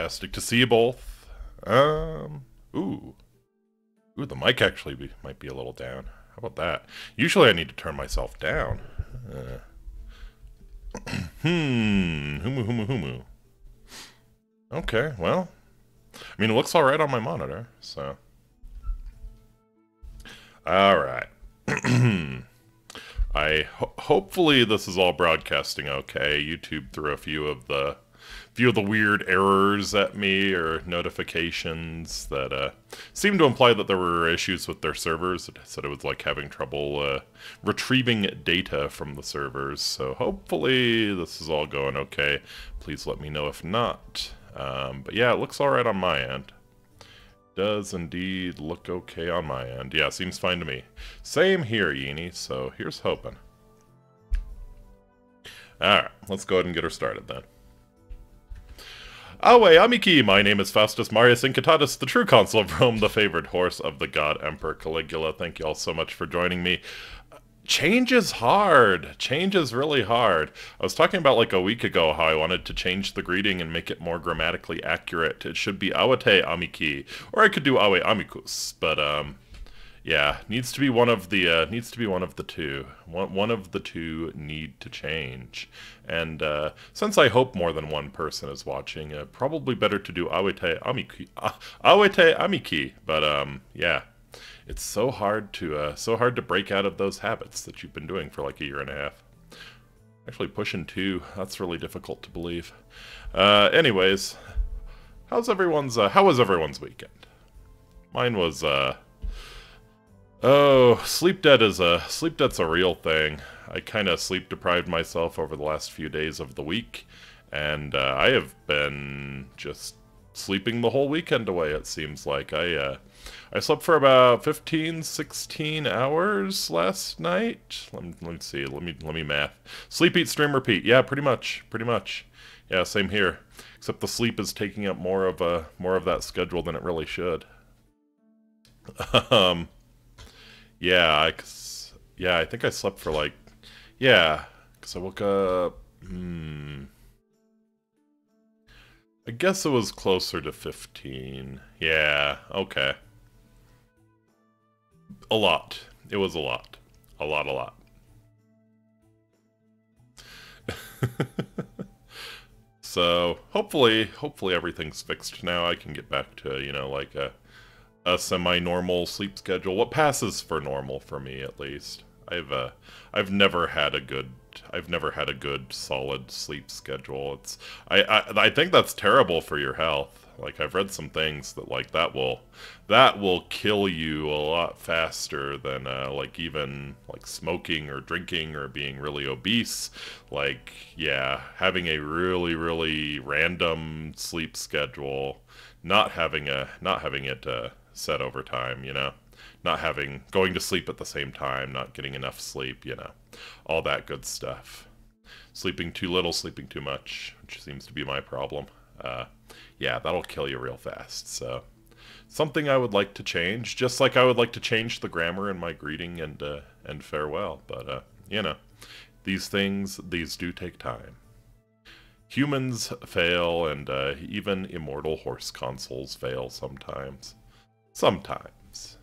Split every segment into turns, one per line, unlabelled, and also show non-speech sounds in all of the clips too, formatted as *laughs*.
Fantastic to see you both. Um, ooh. Ooh, the mic actually be, might be a little down. How about that? Usually I need to turn myself down. Uh, *clears throat* hmm, humu humu humu. Okay, well. I mean, it looks alright on my monitor, so. Alright. *clears throat* I ho hopefully this is all broadcasting okay. YouTube threw a few of the of the weird errors at me or notifications that uh, seemed to imply that there were issues with their servers. It said it was like having trouble uh, retrieving data from the servers. So hopefully this is all going okay. Please let me know if not. Um, but yeah, it looks alright on my end does indeed look okay on my end. Yeah, seems fine to me. Same here, Yeenie, so here's hoping. Alright, let's go ahead and get her started then. Awe Amiki, my name is Faustus Marius Incitatus, the true consul of Rome, the favored horse of the god Emperor Caligula. Thank you all so much for joining me change is hard. Change is really hard. I was talking about like a week ago how I wanted to change the greeting and make it more grammatically accurate. It should be awate amiki, or I could do awe amicus, but um, yeah, needs to be one of the uh, needs to be one of the two. One one of the two need to change. And uh, since I hope more than one person is watching, uh, probably better to do awete amiki, uh, awete amiki. But um, yeah it's so hard to uh, so hard to break out of those habits that you've been doing for like a year and a half. Actually, pushing two, that's really difficult to believe. Uh, anyways, how's everyone's, uh, how was everyone's weekend? Mine was, uh, oh, sleep debt is a, sleep debt's a real thing. I kind of sleep deprived myself over the last few days of the week, and uh, I have been just sleeping the whole weekend away, it seems like. I, uh, I slept for about 15, 16 hours last night. Let me, let me see. Let me let me math. Sleep, eat, stream, repeat. Yeah, pretty much. Pretty much. Yeah, same here. Except the sleep is taking up more of a more of that schedule than it really should. *laughs* um, yeah, I, yeah, I think I slept for like, yeah, because I woke up. Hmm. I guess it was closer to 15. Yeah, okay a lot. It was a lot. A lot, a lot. *laughs* so hopefully, hopefully everything's fixed now. I can get back to, you know, like a, a semi-normal sleep schedule. What passes for normal for me, at least. I've, uh, I've never had a good I've never had a good solid sleep schedule. It's I, I I think that's terrible for your health. Like I've read some things that like that will that will kill you a lot faster than uh, like even like smoking or drinking or being really obese. Like yeah, having a really really random sleep schedule, not having a not having it uh, set over time, you know, not having going to sleep at the same time, not getting enough sleep, you know, all that good stuff. Sleeping too little, sleeping too much, which seems to be my problem. Uh, yeah, that'll kill you real fast. So something I would like to change, just like I would like to change the grammar in my greeting and uh, and farewell. But uh, you know, these things these do take time. Humans fail, and uh, even immortal horse consuls fail sometimes. Sometimes.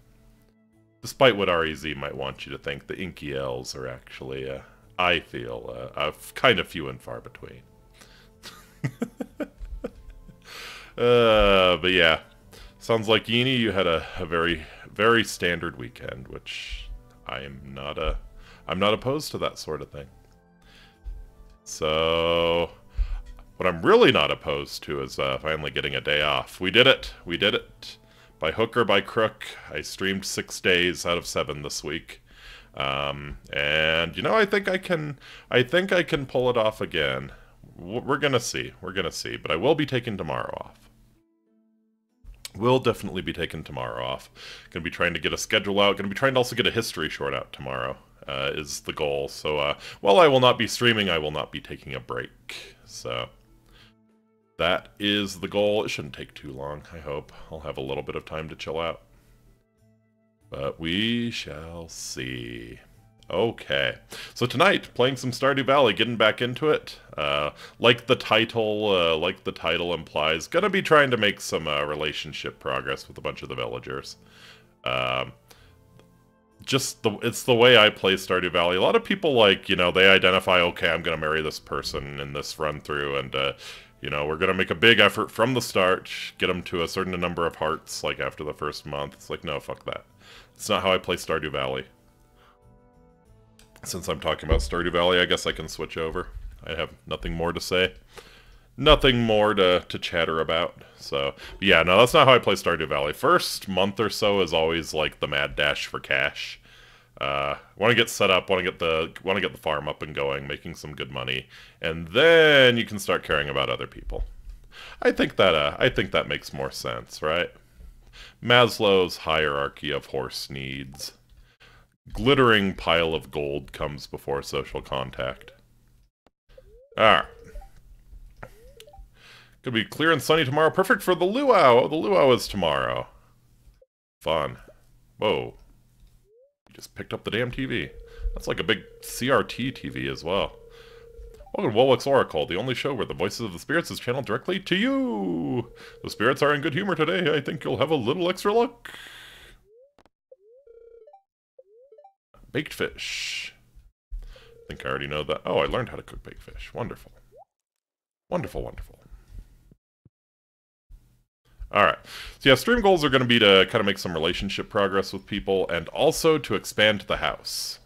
Despite what REZ might want you to think, the Inkiels are actually, uh, I feel, uh, kind of few and far between. *laughs* Uh, but yeah, sounds like Yeenie, you had a, a very, very standard weekend, which I am not a, I'm not opposed to that sort of thing. So, what I'm really not opposed to is uh, finally getting a day off. We did it. We did it. By hook or by crook, I streamed six days out of seven this week. Um, and, you know, I think I can, I think I can pull it off again. We're gonna see. We're gonna see. But I will be taking tomorrow off. We'll definitely be taking tomorrow off. Going to be trying to get a schedule out. Going to be trying to also get a history short out tomorrow. Uh, is the goal. So uh, while I will not be streaming, I will not be taking a break. So that is the goal. It shouldn't take too long, I hope. I'll have a little bit of time to chill out. But we shall see. Okay, so tonight playing some Stardew Valley, getting back into it. Uh, like the title, uh, like the title implies, gonna be trying to make some uh, relationship progress with a bunch of the villagers. Um, just the it's the way I play Stardew Valley. A lot of people like you know they identify okay, I'm gonna marry this person in this run through, and uh, you know we're gonna make a big effort from the start, get them to a certain number of hearts like after the first month. It's like no, fuck that. It's not how I play Stardew Valley. Since I'm talking about Stardew Valley, I guess I can switch over. I have nothing more to say. Nothing more to, to chatter about. So, yeah, no, that's not how I play Stardew Valley. First month or so is always like the mad dash for cash. Uh, want to get set up, want to get the want to get the farm up and going, making some good money, and then you can start caring about other people. I think that uh, I think that makes more sense, right? Maslow's hierarchy of horse needs glittering pile of gold comes before social contact. Alright. Gonna be clear and sunny tomorrow. Perfect for the luau. Oh, the luau is tomorrow. Fun. Whoa. Just picked up the damn TV. That's like a big CRT TV as well. Welcome to Welwick's Oracle, the only show where the voices of the spirits is channeled directly to you. The spirits are in good humor today. I think you'll have a little extra luck. Baked fish. I think I already know that. Oh, I learned how to cook baked fish. Wonderful. Wonderful, wonderful. Alright. So yeah, stream goals are going to be to kind of make some relationship progress with people, and also to expand the house.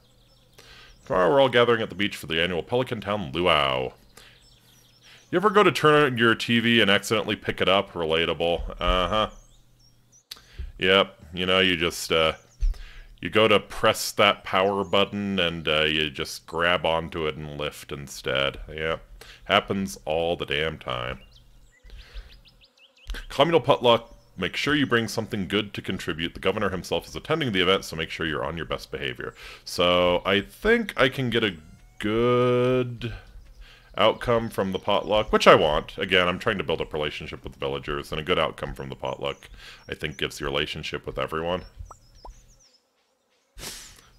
Tomorrow we're all gathering at the beach for the annual Pelican Town Luau. You ever go to turn on your TV and accidentally pick it up? Relatable. Uh-huh. Yep. You know, you just, uh, you go to press that power button and uh, you just grab onto it and lift instead. Yeah, happens all the damn time. Communal potluck. Make sure you bring something good to contribute. The governor himself is attending the event, so make sure you're on your best behavior. So I think I can get a good outcome from the potluck, which I want. Again, I'm trying to build up relationship with the villagers, and a good outcome from the potluck, I think, gives the relationship with everyone.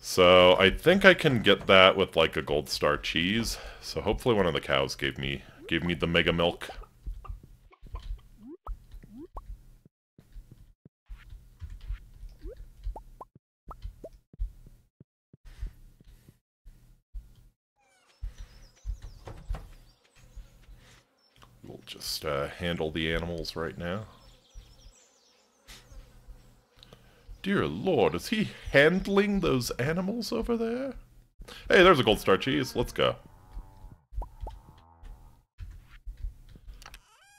So I think I can get that with like a gold star cheese. So hopefully one of the cows gave me gave me the mega milk. We'll just uh, handle the animals right now. Dear lord, is he handling those animals over there? Hey, there's a gold star cheese. Let's go.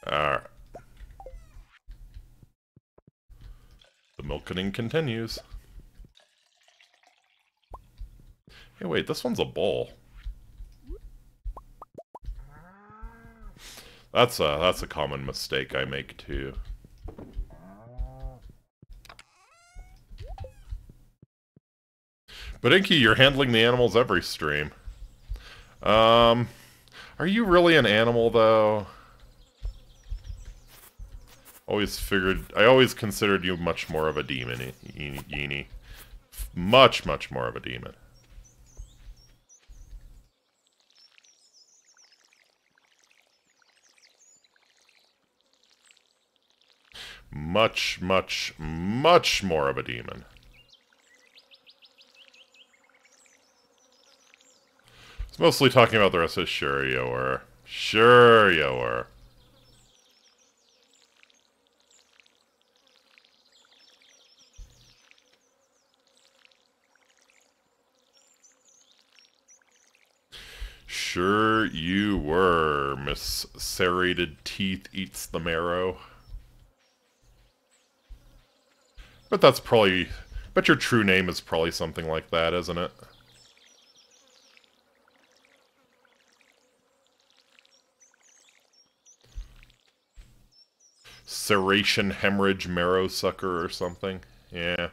Alright. The milking continues. Hey, wait, this one's a bowl. That's a, that's a common mistake I make, too. But Inky, you're handling the animals every stream. Um, are you really an animal, though? Always figured, I always considered you much more of a demon, Yini. Much, much more of a demon. Much, much, much more of a demon. It's mostly talking about the rest of Sure you were. Sure you were. Sure you were, Miss Serrated Teeth Eats the Marrow. But that's probably... But your true name is probably something like that, isn't it? Serration hemorrhage marrow sucker or something. Yeah.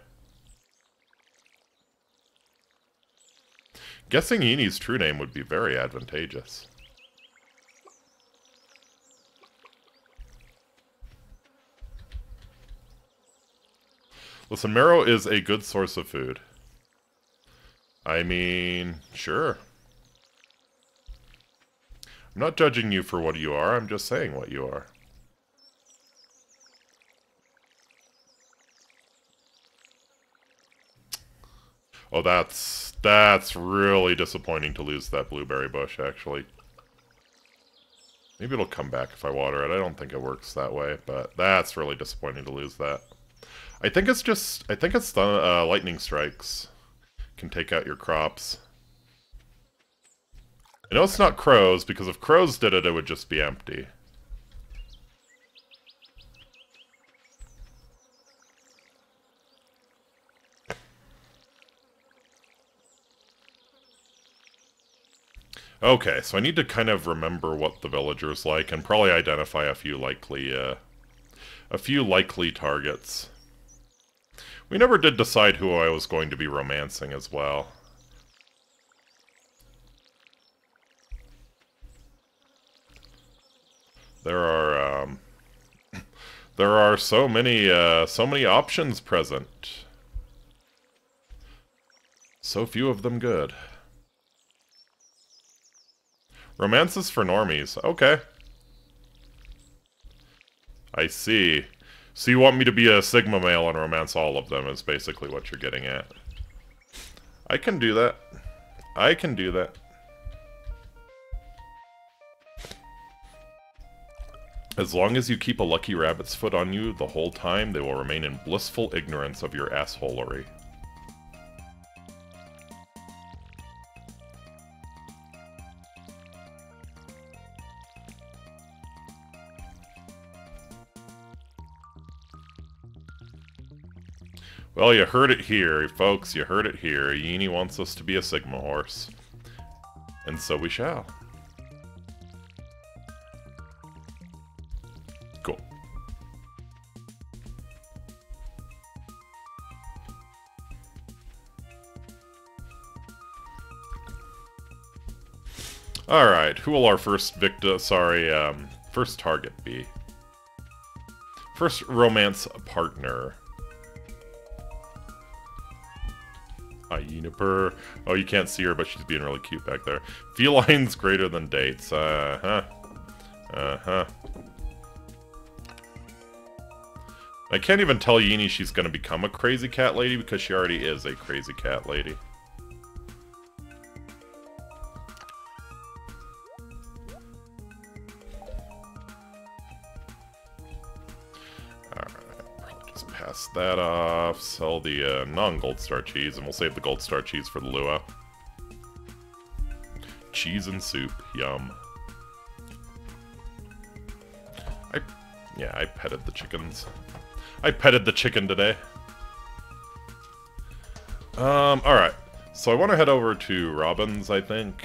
Guessing Yini's true name would be very advantageous. Listen, marrow is a good source of food. I mean, sure. I'm not judging you for what you are, I'm just saying what you are. Oh, that's that's really disappointing to lose that blueberry bush, actually. Maybe it'll come back if I water it. I don't think it works that way, but that's really disappointing to lose that. I think it's just... I think it's the uh, lightning strikes can take out your crops. I know it's not crows, because if crows did it, it would just be empty. Okay, so I need to kind of remember what the villager's like, and probably identify a few likely, uh, a few likely targets. We never did decide who I was going to be romancing as well. There are, um, *laughs* there are so many, uh, so many options present. So few of them good. Romances for normies. Okay. I see. So you want me to be a Sigma male and romance all of them is basically what you're getting at. I can do that. I can do that. As long as you keep a lucky rabbit's foot on you the whole time, they will remain in blissful ignorance of your assholery. Well, you heard it here, folks. You heard it here. Yini wants us to be a Sigma horse. And so we shall. Cool. Alright, who will our first victim, sorry, um, first target be? First romance partner. Juniper. Oh, you can't see her, but she's being really cute back there. Felines greater than dates. Uh-huh. Uh-huh. I can't even tell Yini she's going to become a crazy cat lady because she already is a crazy cat lady. That off, sell the uh, non-gold star cheese, and we'll save the gold star cheese for the luau. Cheese and soup, yum. I, yeah, I petted the chickens. I petted the chicken today. Um, alright. So I want to head over to Robin's, I think.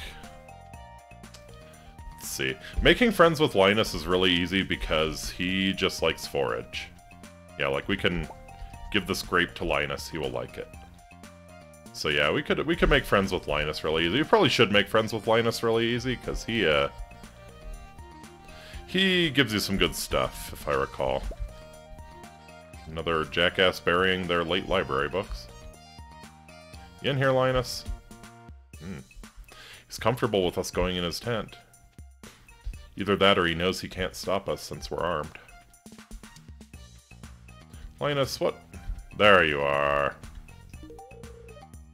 Let's see. Making friends with Linus is really easy because he just likes forage. Yeah, like we can give this grape to Linus. He will like it. So yeah, we could we could make friends with Linus really easy. We probably should make friends with Linus really easy, because he, uh... He gives you some good stuff, if I recall. Another jackass burying their late library books. You in here, Linus? Hmm. He's comfortable with us going in his tent. Either that or he knows he can't stop us since we're armed. Linus, what there you are.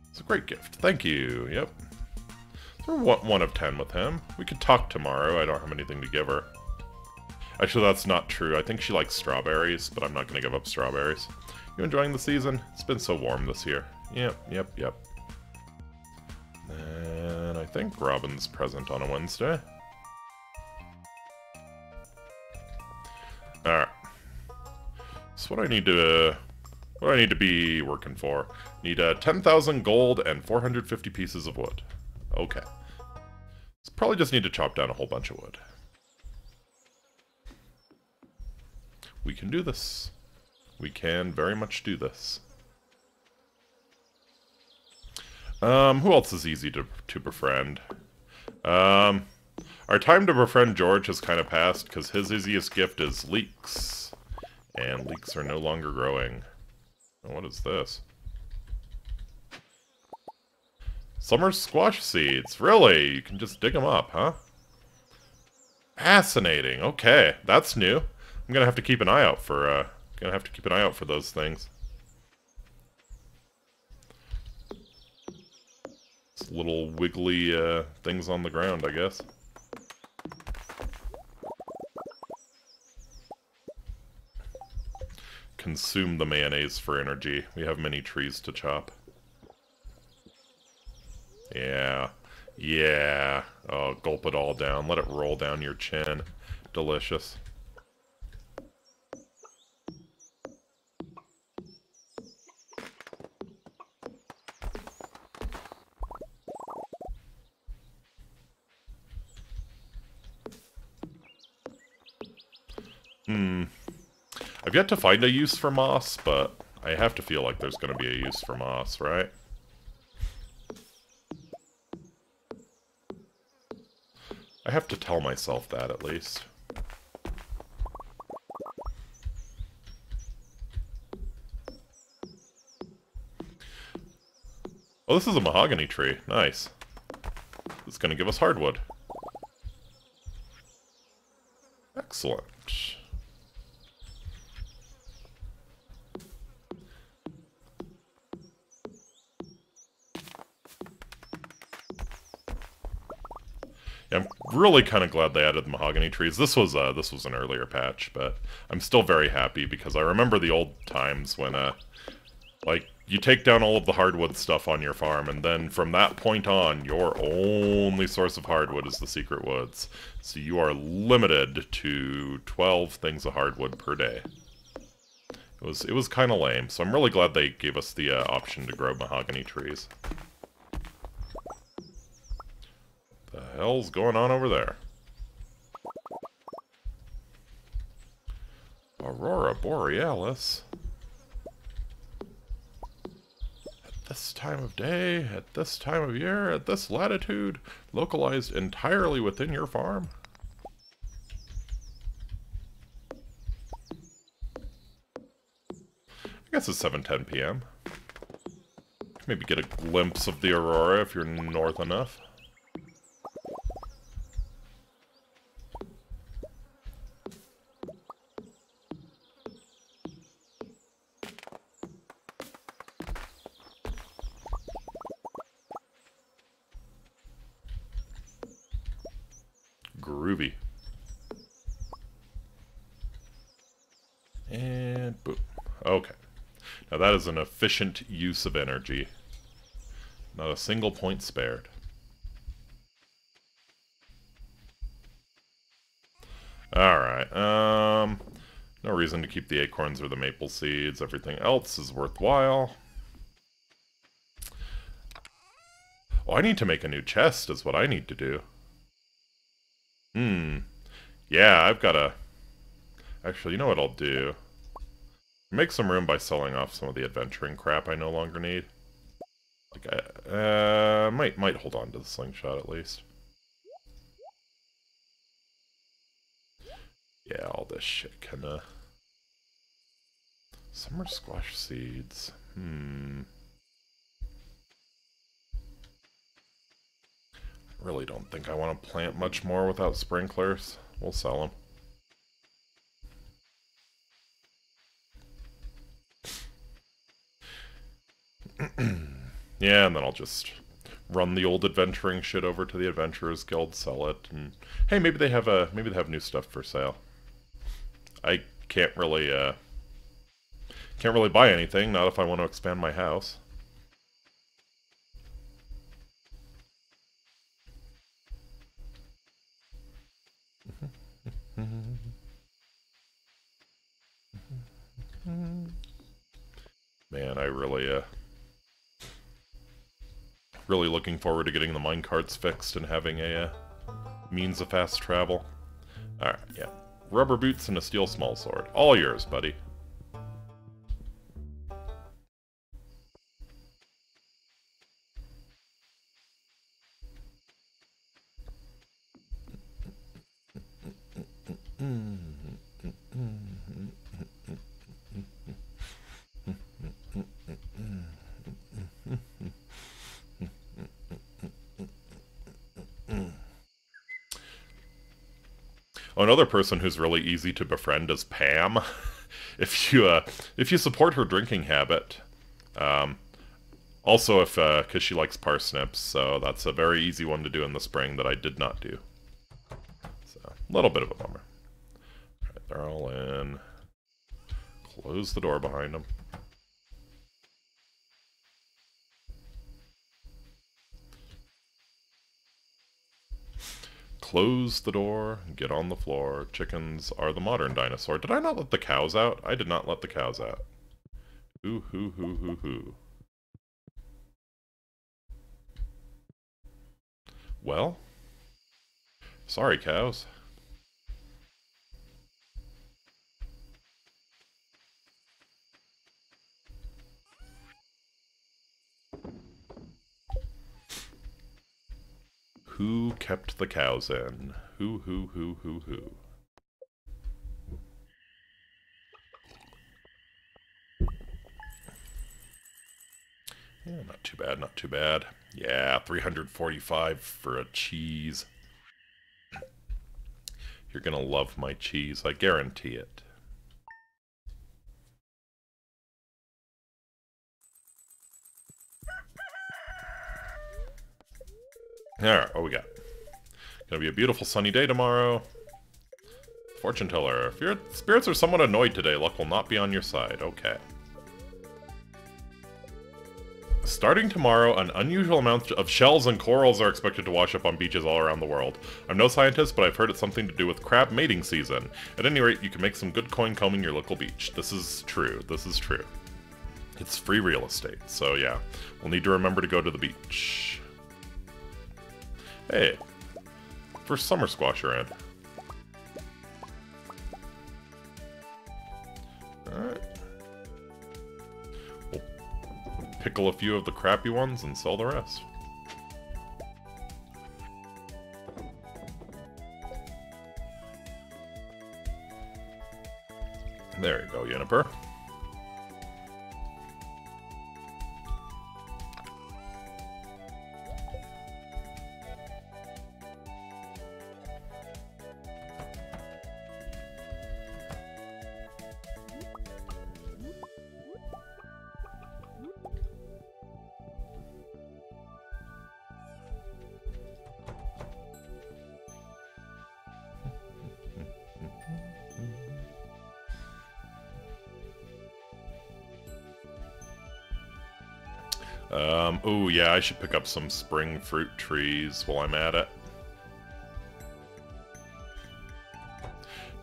It's a great gift. Thank you. Yep. we're one of ten with him. We could talk tomorrow. I don't have anything to give her. Actually, that's not true. I think she likes strawberries, but I'm not going to give up strawberries. You enjoying the season? It's been so warm this year. Yep, yep, yep. And I think Robin's present on a Wednesday. Alright. So what I need to... Uh, What do I need to be working for? Need uh, 10,000 gold and 450 pieces of wood. Okay. So probably just need to chop down a whole bunch of wood. We can do this. We can very much do this. Um, who else is easy to, to befriend? Um, our time to befriend George has kind of passed because his easiest gift is leeks. And leeks are no longer growing. What is this? Summer squash seeds. Really? You can just dig them up, huh? Fascinating. Okay, that's new. I'm gonna have to keep an eye out for, uh, gonna have to keep an eye out for those things. little wiggly, uh, things on the ground, I guess. Consume the mayonnaise for energy. We have many trees to chop. Yeah. Yeah. Oh, gulp it all down. Let it roll down your chin. Delicious. Hmm. I've yet to find a use for moss, but I have to feel like there's going to be a use for moss, right? I have to tell myself that, at least. Oh, this is a mahogany tree. Nice. It's going to give us hardwood. Excellent. Yeah, I'm really kind of glad they added the mahogany trees. This was uh, this was an earlier patch, but I'm still very happy because I remember the old times when, uh, like, you take down all of the hardwood stuff on your farm, and then from that point on, your only source of hardwood is the secret woods. So you are limited to 12 things of hardwood per day. It was it was kind of lame, so I'm really glad they gave us the uh, option to grow mahogany trees. Hell's going on over there? Aurora Borealis? At this time of day, at this time of year, at this latitude, localized entirely within your farm? I guess it's 7.10 p.m. Maybe get a glimpse of the aurora if you're north enough. That is an efficient use of energy. Not a single point spared. Alright, um... No reason to keep the acorns or the maple seeds. Everything else is worthwhile. Oh, I need to make a new chest is what I need to do. Hmm. Yeah, I've got a... Actually, you know what I'll do? Make some room by selling off some of the adventuring crap I no longer need. Like, I uh, might, might hold on to the slingshot at least. Yeah, all this shit kinda... Summer squash seeds. Hmm... Really don't think I want to plant much more without sprinklers. We'll sell them. *clears throat* yeah, and then I'll just run the old adventuring shit over to the Adventurers Guild, sell it, and hey, maybe they have a maybe they have new stuff for sale. I can't really uh can't really buy anything, not if I want to expand my house. *laughs* Man, I really, uh... Really looking forward to getting the minecarts fixed and having a, uh, means of fast travel. Alright, yeah. Rubber boots and a steel small sword. All yours, buddy. Another person who's really easy to befriend is Pam. *laughs* if you uh, if you support her drinking habit, um, also if because uh, she likes parsnips, so that's a very easy one to do in the spring that I did not do. So a little bit of a bummer. All right, they're all in. Close the door behind them. Close the door, get on the floor. Chickens are the modern dinosaur. Did I not let the cows out? I did not let the cows out. Hoo hoo hoo hoo hoo. Well, sorry cows. Kept the cows in? Who, who, who, who, who? Yeah, not too bad, not too bad. Yeah, 345 for a cheese. You're gonna love my cheese, I guarantee it. Alright, what we got? Gonna be a beautiful sunny day tomorrow. Fortune teller. If your spirits are somewhat annoyed today, luck will not be on your side. Okay. Starting tomorrow, an unusual amount of shells and corals are expected to wash up on beaches all around the world. I'm no scientist, but I've heard it's something to do with crab mating season. At any rate, you can make some good coin combing your local beach. This is true. This is true. It's free real estate, so yeah. We'll need to remember to go to the beach. Hey, first summer squash around. Alright. We'll pickle a few of the crappy ones and sell the rest. There you go, Juniper. Should pick up some spring fruit trees while I'm at it.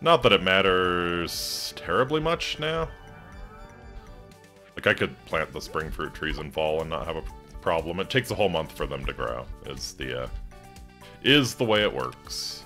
Not that it matters terribly much now. Like, I could plant the spring fruit trees in fall and not have a problem. It takes a whole month for them to grow, is the, uh, is the way it works.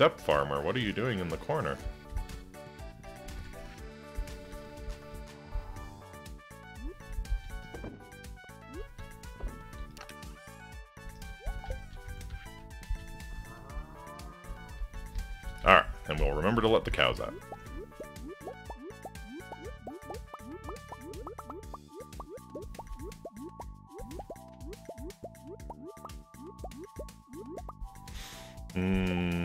Step Farmer, what are you doing in the corner? Alright, and we'll remember to let the cows out. Hmm.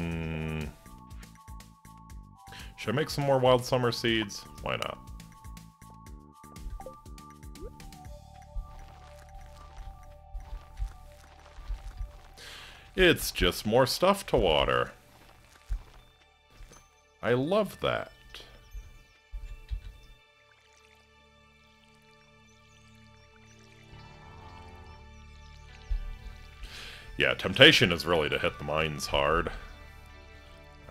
Should I make some more wild summer seeds? Why not? It's just more stuff to water. I love that. Yeah, temptation is really to hit the mines hard.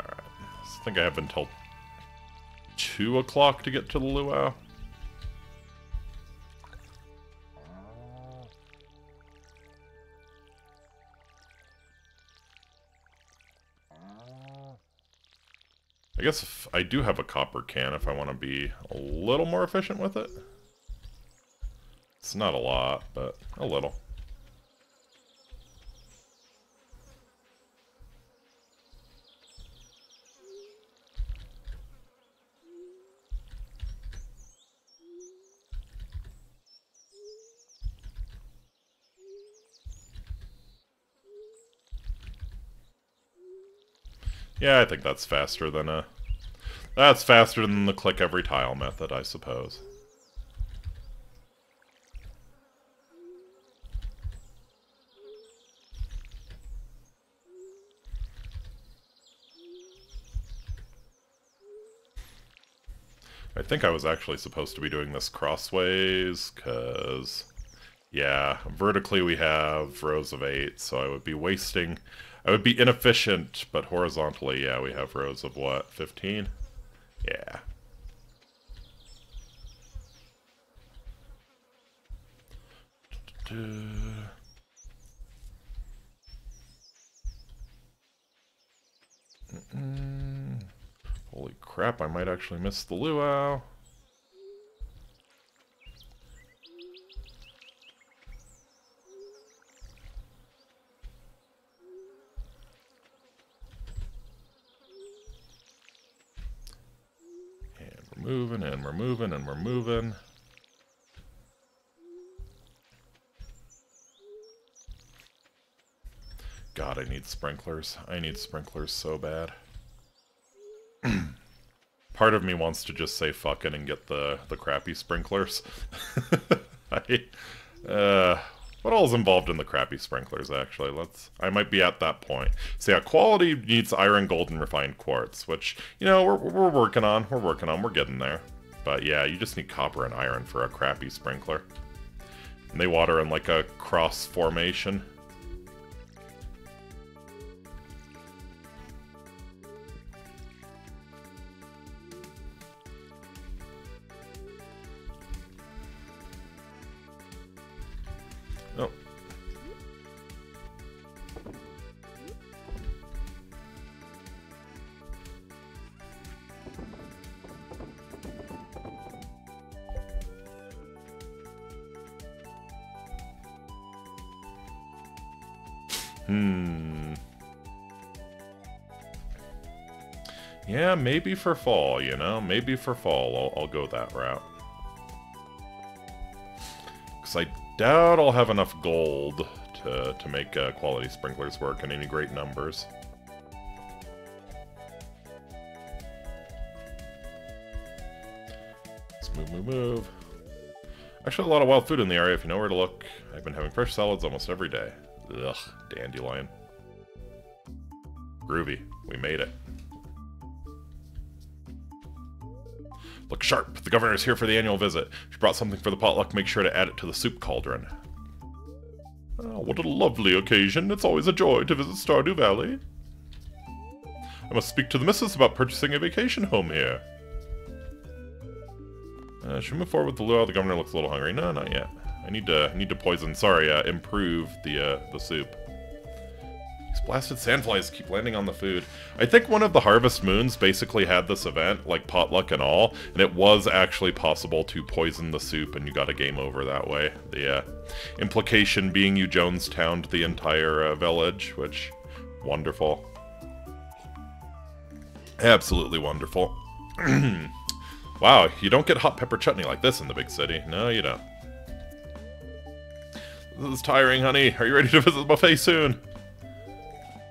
Alright, I think I have until 2 o'clock to get to the luau? I guess I do have a copper can if I want to be a little more efficient with it. It's not a lot, but a little. Yeah, I think that's faster than a... That's faster than the click every tile method, I suppose. I think I was actually supposed to be doing this crossways, because, yeah, vertically we have rows of 8, so I would be wasting, I would be inefficient, but horizontally, yeah, we have rows of what, 15? Yeah. Holy crap, I might actually miss the luau. Moving, and we're moving, and we're moving. God, I need sprinklers. I need sprinklers so bad. *clears throat* Part of me wants to just say fuck it and get the, the crappy sprinklers. *laughs* I, uh, what all is involved in the crappy sprinklers, actually? Let's. I might be at that point. So yeah, quality needs iron, gold, and refined quartz, which, you know, we're, we're working on. We're working on. We're getting there. But yeah, you just need copper and iron for a crappy sprinkler. And they water in like a cross formation. Maybe for fall, you know? Maybe for fall I'll, I'll go that route. Because I doubt I'll have enough gold to, to make uh, quality sprinklers work in any great numbers. Let's move, move, move. Actually, a lot of wild food in the area if you know where to look. I've been having fresh salads almost every day. Ugh, dandelion. Groovy. We made it. Look sharp. The governor is here for the annual visit. She brought something for the potluck. Make sure to add it to the soup cauldron. Oh, what a lovely occasion. It's always a joy to visit Stardew Valley. I must speak to the missus about purchasing a vacation home here. Uh, should we move forward with the luau? The governor looks a little hungry. No, not yet. I need to I need to poison. Sorry, uh, improve the uh, the soup. These blasted sandflies keep landing on the food. I think one of the Harvest Moons basically had this event, like potluck and all, and it was actually possible to poison the soup, and you got a game over that way. The uh, implication being you Jonestowned the entire uh, village, which wonderful, absolutely wonderful. *clears throat* wow, you don't get hot pepper chutney like this in the big city. No, you don't. This is tiring, honey. Are you ready to visit the buffet soon?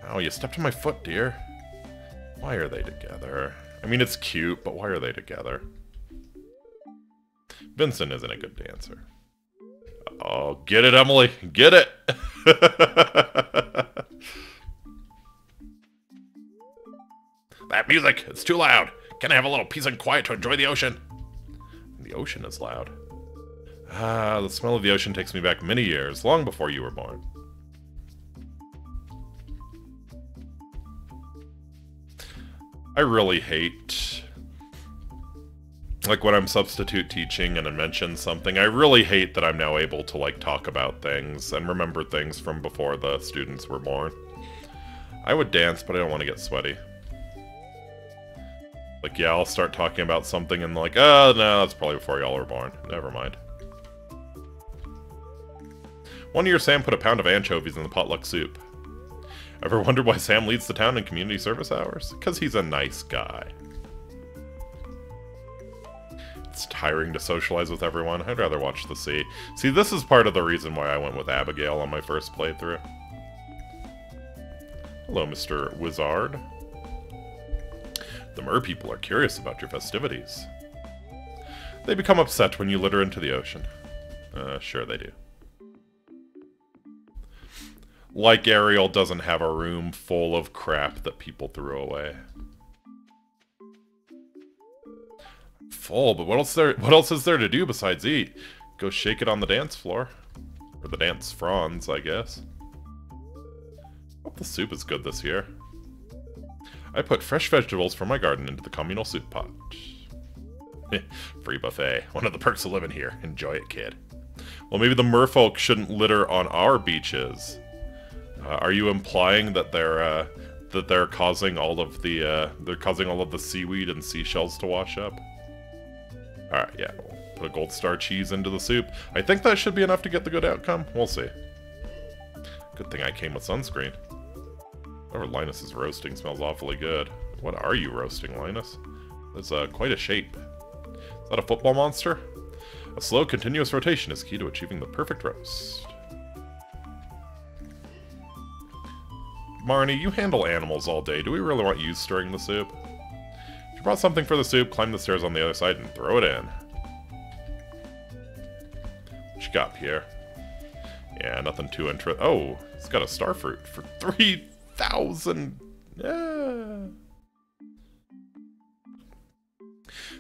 Oh, you stepped on my foot, dear. Why are they together? I mean, it's cute, but why are they together? Vincent isn't a good dancer. Oh, get it, Emily. Get it! *laughs* that music! It's too loud! Can I have a little peace and quiet to enjoy the ocean? The ocean is loud. Ah, the smell of the ocean takes me back many years, long before you were born. I really hate... Like, when I'm substitute teaching and I mention something, I really hate that I'm now able to, like, talk about things and remember things from before the students were born. I would dance, but I don't want to get sweaty. Like, yeah, I'll start talking about something and like, ah, oh, no, that's probably before y'all were born. Never mind. One year, Sam put a pound of anchovies in the potluck soup. Ever wonder why Sam leads the town in community service hours? Because he's a nice guy. It's tiring to socialize with everyone. I'd rather watch the sea. See, this is part of the reason why I went with Abigail on my first playthrough. Hello, Mr. Wizard. The mer people are curious about your festivities. They become upset when you litter into the ocean. Uh, sure they do. Like Ariel doesn't have a room full of crap that people threw away. Full, but what else there what else is there to do besides eat? Go shake it on the dance floor. Or the dance fronds, I guess. Hope the soup is good this year. I put fresh vegetables from my garden into the communal soup pot. *laughs* Free buffet. One of the perks of living here. Enjoy it, kid. Well, maybe the merfolk shouldn't litter on our beaches. Uh, are you implying that they're uh, that they're causing all of the uh, they're causing all of the seaweed and seashells to wash up? All right, yeah. Put a gold star cheese into the soup. I think that should be enough to get the good outcome. We'll see. Good thing I came with sunscreen. Whatever Linus is roasting smells awfully good. What are you roasting, Linus? There's uh, quite a shape. Is that a football monster? A slow, continuous rotation is key to achieving the perfect roast. Marnie, you handle animals all day. Do we really want you stirring the soup? If you brought something for the soup, climb the stairs on the other side and throw it in. What you got, Pierre? Yeah, nothing too interesting. Oh, it's got a star fruit for *laughs* 3,000. Yeah.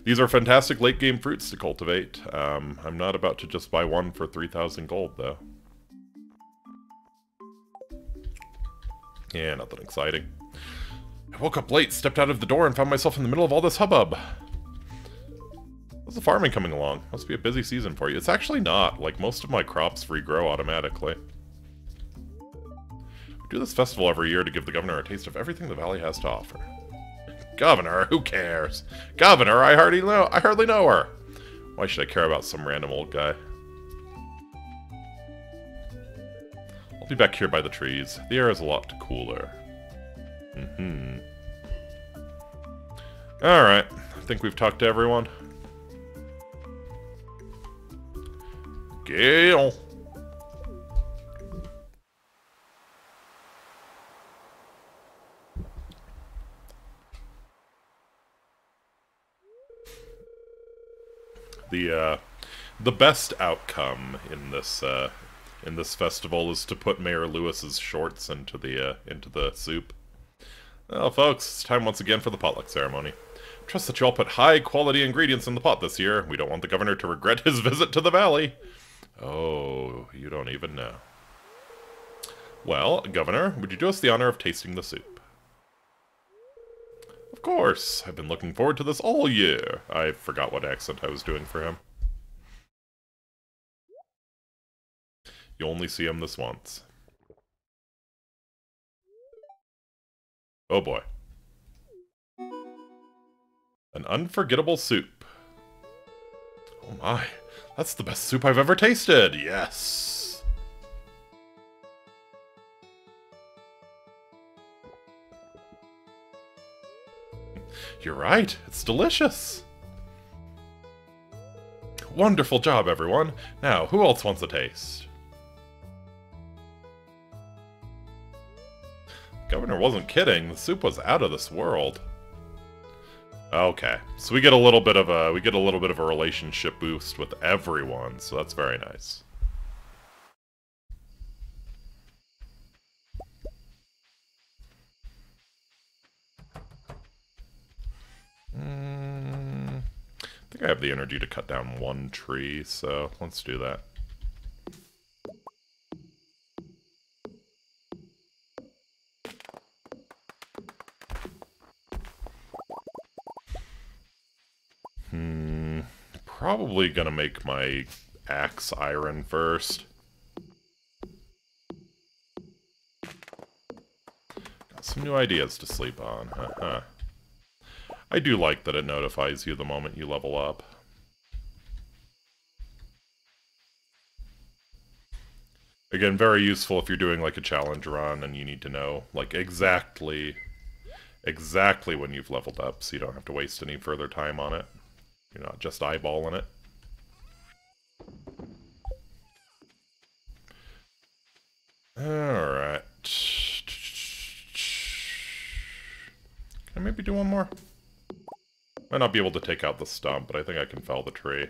These are fantastic late game fruits to cultivate. Um, I'm not about to just buy one for 3,000 gold, though. Yeah, nothing exciting. I woke up late, stepped out of the door, and found myself in the middle of all this hubbub. How's the farming coming along? Must be a busy season for you. It's actually not. Like, most of my crops regrow automatically. We do this festival every year to give the governor a taste of everything the valley has to offer. Governor, who cares? Governor, I hardly know I hardly know her. Why should I care about some random old guy? I'll be back here by the trees. The air is a lot cooler. Mm-hmm. Alright. I think we've talked to everyone. Gale! The, uh, the best outcome in this, uh, in this festival is to put Mayor Lewis's shorts into the, uh, into the soup. Well, folks, it's time once again for the potluck ceremony. Trust that you all put high-quality ingredients in the pot this year. We don't want the governor to regret his *laughs* visit to the valley. Oh, you don't even know. Well, Governor, would you do us the honor of tasting the soup? Of course. I've been looking forward to this all year. I forgot what accent I was doing for him. You only see him this once. Oh boy. An unforgettable soup. Oh my, that's the best soup I've ever tasted, yes! You're right, it's delicious! Wonderful job, everyone. Now, who else wants a taste? Governor wasn't kidding. The soup was out of this world. Okay, so we get a little bit of a we get a little bit of a relationship boost with everyone, so that's very nice. Mm, I think I have the energy to cut down one tree, so let's do that. Probably gonna make my axe iron first. Got some new ideas to sleep on. Haha. I do like that it notifies you the moment you level up. Again, very useful if you're doing like a challenge run and you need to know like exactly exactly when you've leveled up so you don't have to waste any further time on it. You're not just eyeballing it. Alright. Can I maybe do one more? Might not be able to take out the stump, but I think I can fell the tree.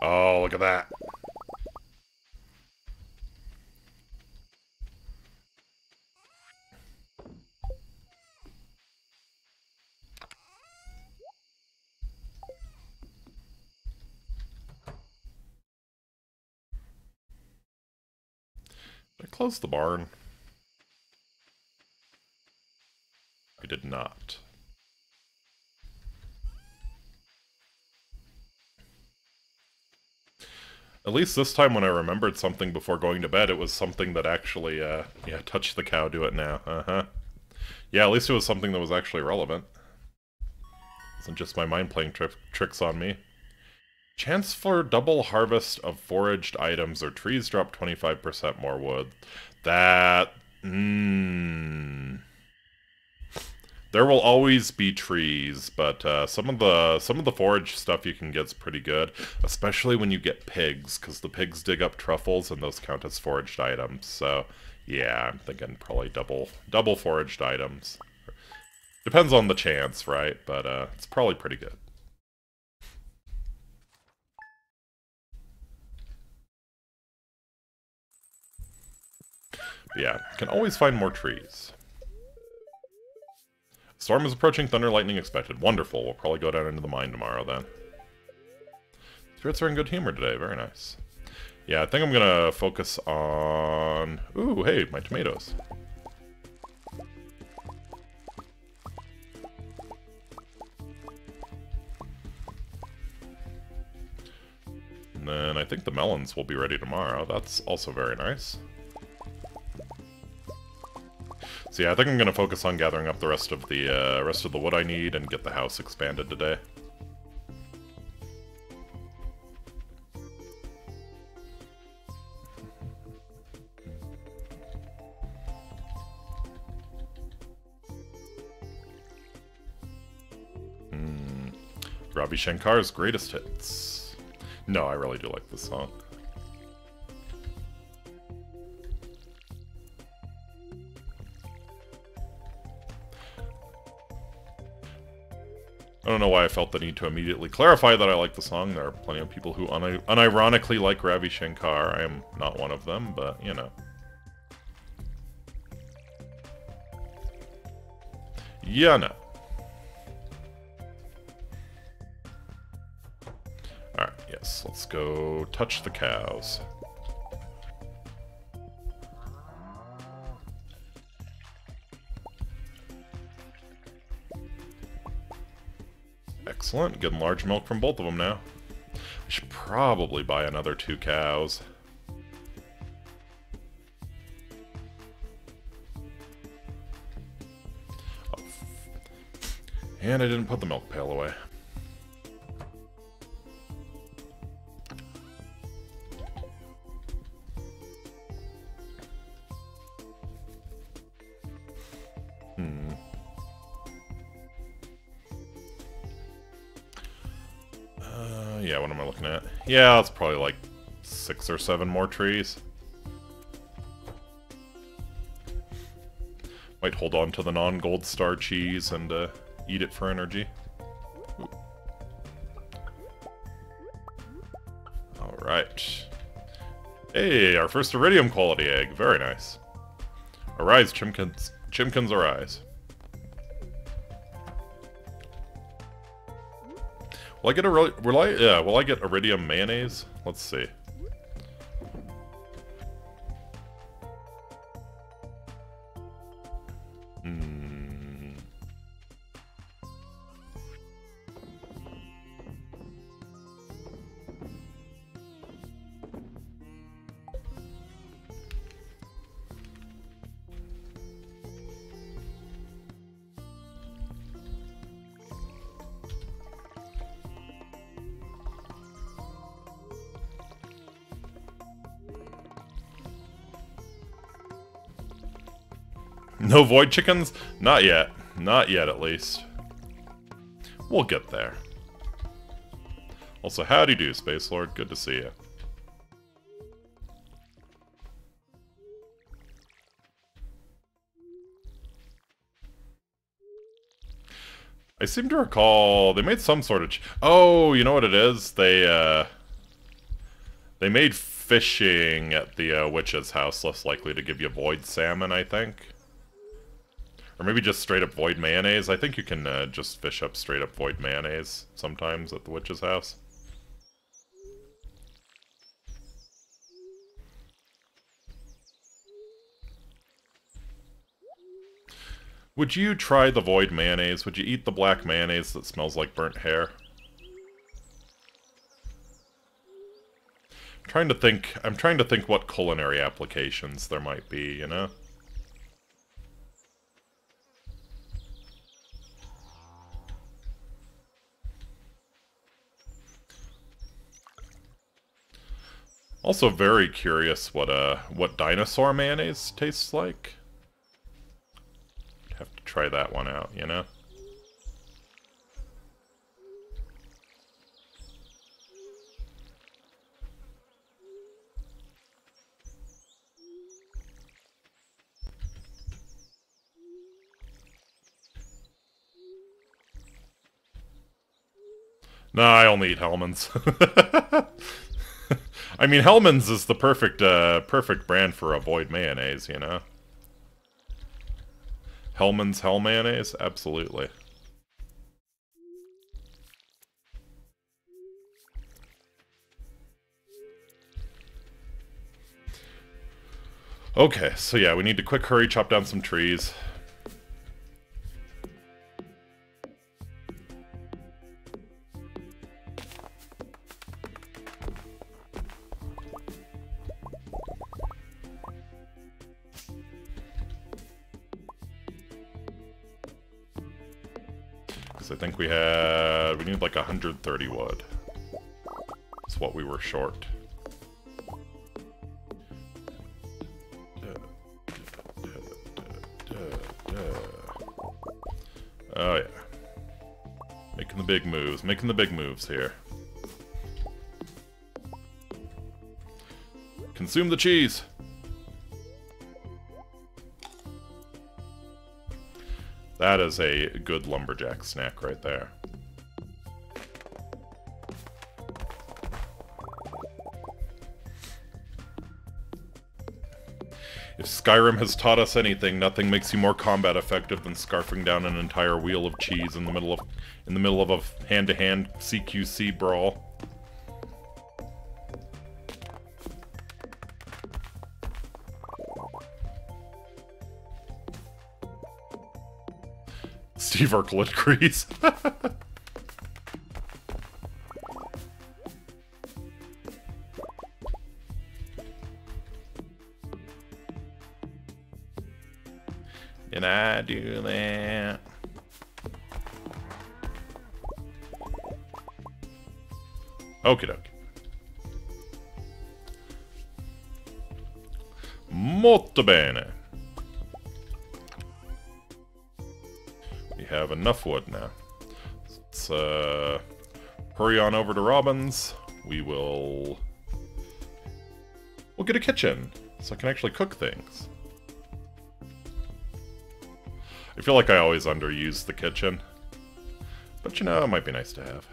Oh, look at that. Close the barn? I did not. At least this time when I remembered something before going to bed, it was something that actually, uh, yeah, touch the cow, do it now. Uh-huh. Yeah, at least it was something that was actually relevant. It wasn't just my mind playing tri tricks on me. Chance for double harvest of foraged items or trees drop 25% more wood. That... Mmm... There will always be trees, but uh, some of the some of the forage stuff you can get is pretty good, especially when you get pigs, because the pigs dig up truffles and those count as foraged items. So, yeah, I'm thinking probably double double foraged items. Depends on the chance, right? But uh, it's probably pretty good. Yeah, can always find more trees. Storm is approaching, thunder lightning expected. Wonderful. We'll probably go down into the mine tomorrow then. Spirits are in good humor today. Very nice. Yeah, I think I'm gonna focus on... Ooh, hey, my tomatoes. And then I think the melons will be ready tomorrow. That's also very nice. So yeah, I think I'm gonna focus on gathering up the rest of the uh, rest of the wood I need and get the house expanded today. Hmm. Ravi Shankar's greatest hits. No, I really do like this song. I don't know why I felt the need to immediately clarify that I like the song. There are plenty of people who un unironically like Ravi Shankar. I am not one of them, but, you know. Yeah, no. Alright, yes, let's go touch the cows. Excellent. Getting large milk from both of them now. I should probably buy another two cows. Oh. And I didn't put the milk pail away. Yeah, what am I looking at? Yeah, it's probably like six or seven more trees. Might hold on to the non-gold star cheese and uh, eat it for energy. Alright. Hey, our first iridium quality egg. Very nice. Arise, Chimkins. Chimkins, arise. Will I get a will I yeah, will I get iridium mayonnaise? Let's see. No void chickens? Not yet. Not yet, at least. We'll get there. Also, howdy do, Space Lord. Good to see you. I seem to recall they made some sort of. oh, you know what it is? They uh, they made fishing at the uh, witch's house less likely to give you void salmon. I think, or maybe just straight up void mayonnaise. I think you can uh, just fish up straight up void mayonnaise sometimes at the witch's house. Would you try the void mayonnaise? Would you eat the black mayonnaise that smells like burnt hair? I'm trying to think I'm trying to think what culinary applications there might be, you know? Also very curious what uh what dinosaur mayonnaise tastes like Have to try that one out, you know? No, I only eat Hellmann's. *laughs* I mean, Hellmann's is the perfect, uh, perfect brand for avoid mayonnaise, you know? Hellmann's Hell Mayonnaise? Absolutely. Okay, so yeah, we need to quick hurry chop down some trees. Think we had... We need like 130 wood. That's what we were short. Oh yeah. Making the big moves. Making the big moves here. Consume the cheese! That is a good lumberjack snack right there. If Skyrim has taught us anything, nothing makes you more combat effective than scarfing down an entire wheel of cheese in the middle of in the middle of a hand-to-hand -hand CQC brawl. Agrees. *laughs* Did I do that? Okie doke. Molto bene. Enough wood now. Let's uh, hurry on over to Robin's. We will... We'll get a kitchen, so I can actually cook things. I feel like I always underuse the kitchen. But you know, it might be nice to have.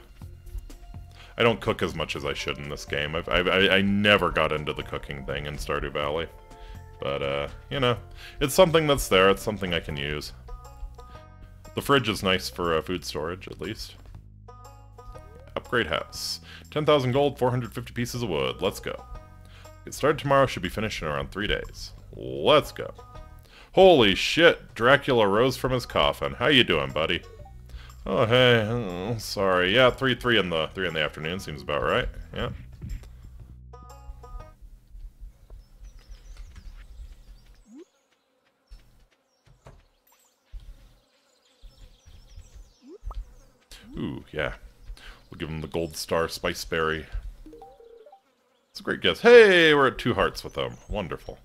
I don't cook as much as I should in this game. I've, I've, i I never got into the cooking thing in Stardew Valley. But, uh, you know, it's something that's there. It's something I can use. The fridge is nice for uh, food storage, at least. Upgrade house. 10,000 gold, 450 pieces of wood. Let's go. Get started tomorrow, should be finished in around three days. Let's go. Holy shit, Dracula rose from his coffin. How you doing, buddy? Oh, hey, oh, sorry. Yeah, 3 3 in the 3 in the afternoon seems about right. Yeah. Give him the gold star spice berry. It's a great guess. Hey, we're at two hearts with them. Wonderful.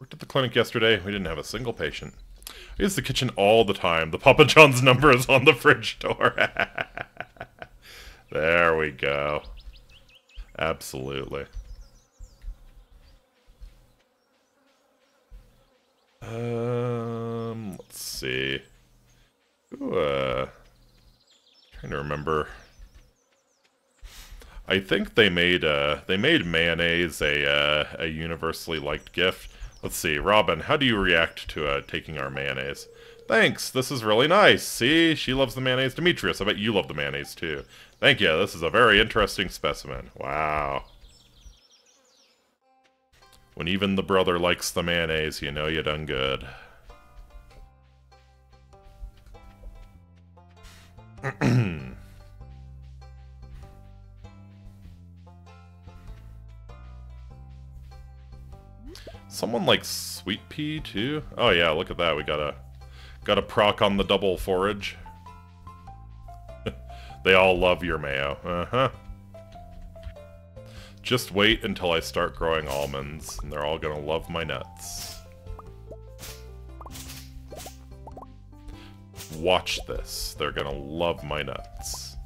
Worked at the clinic yesterday. We didn't have a single patient. I use the kitchen all the time. The Papa John's *laughs* number is on the fridge door. *laughs* there we go. Absolutely. Um, let's see. Ooh, uh, trying to remember. I think they made uh, they made mayonnaise a uh, a universally liked gift. Let's see, Robin, how do you react to uh, taking our mayonnaise? Thanks, this is really nice. See, she loves the mayonnaise. Demetrius, I bet you love the mayonnaise too. Thank you, this is a very interesting specimen. Wow. When even the brother likes the mayonnaise, you know you done good. *clears throat* Someone like Sweet Pea too? Oh yeah, look at that. We got a got a proc on the double forage. *laughs* they all love your mayo. Uh-huh. Just wait until I start growing almonds, and they're all gonna love my nuts. Watch this. They're gonna love my nuts.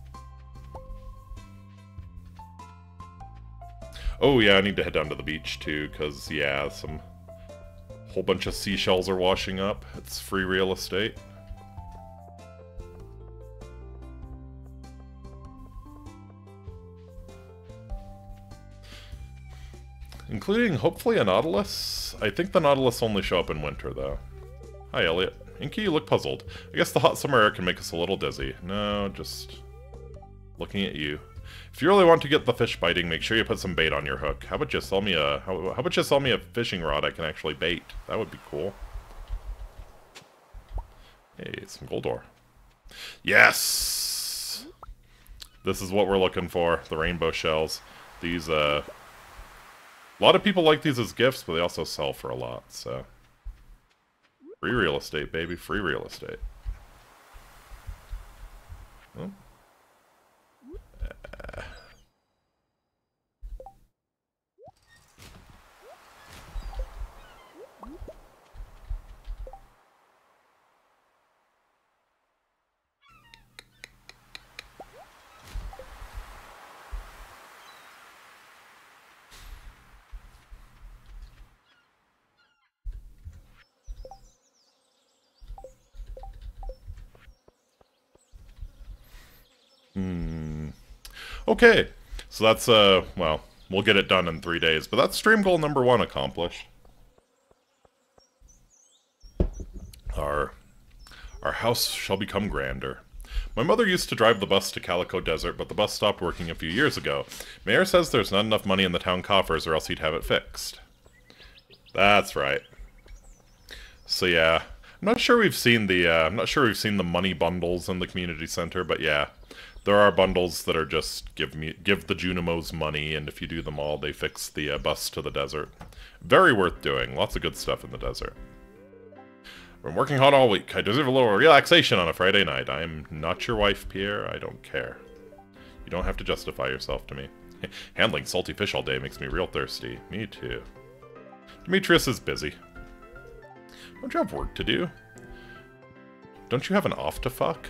Oh yeah, I need to head down to the beach too, because, yeah, some whole bunch of seashells are washing up. It's free real estate. Including, hopefully, a Nautilus? I think the Nautilus only show up in winter, though. Hi, Elliott. Inky, you look puzzled. I guess the hot summer air can make us a little dizzy. No, just looking at you. If you really want to get the fish biting, make sure you put some bait on your hook. How about you sell me a how, how about you sell me a fishing rod I can actually bait? That would be cool. Hey, some gold ore. Yes! This is what we're looking for, the rainbow shells. These, uh... A lot of people like these as gifts, but they also sell for a lot, so... Free real estate, baby. Free real estate. Hmm. Okay, so that's, uh, well, we'll get it done in three days, but that's stream goal number one accomplished. Our, our house shall become grander. My mother used to drive the bus to Calico Desert, but the bus stopped working a few years ago. Mayor says there's not enough money in the town coffers or else he'd have it fixed. That's right. So yeah, I'm not sure we've seen the, uh, I'm not sure we've seen the money bundles in the community center, but yeah, there are bundles that are just give me give the Junimos money, and if you do them all, they fix the uh, bus to the desert. Very worth doing. Lots of good stuff in the desert. Been working hard all week. I deserve a little relaxation on a Friday night. I am not your wife, Pierre. I don't care. You don't have to justify yourself to me. *laughs* Handling salty fish all day makes me real thirsty. Me too. Demetrius is busy. Don't you have work to do? Don't you have an off to fuck?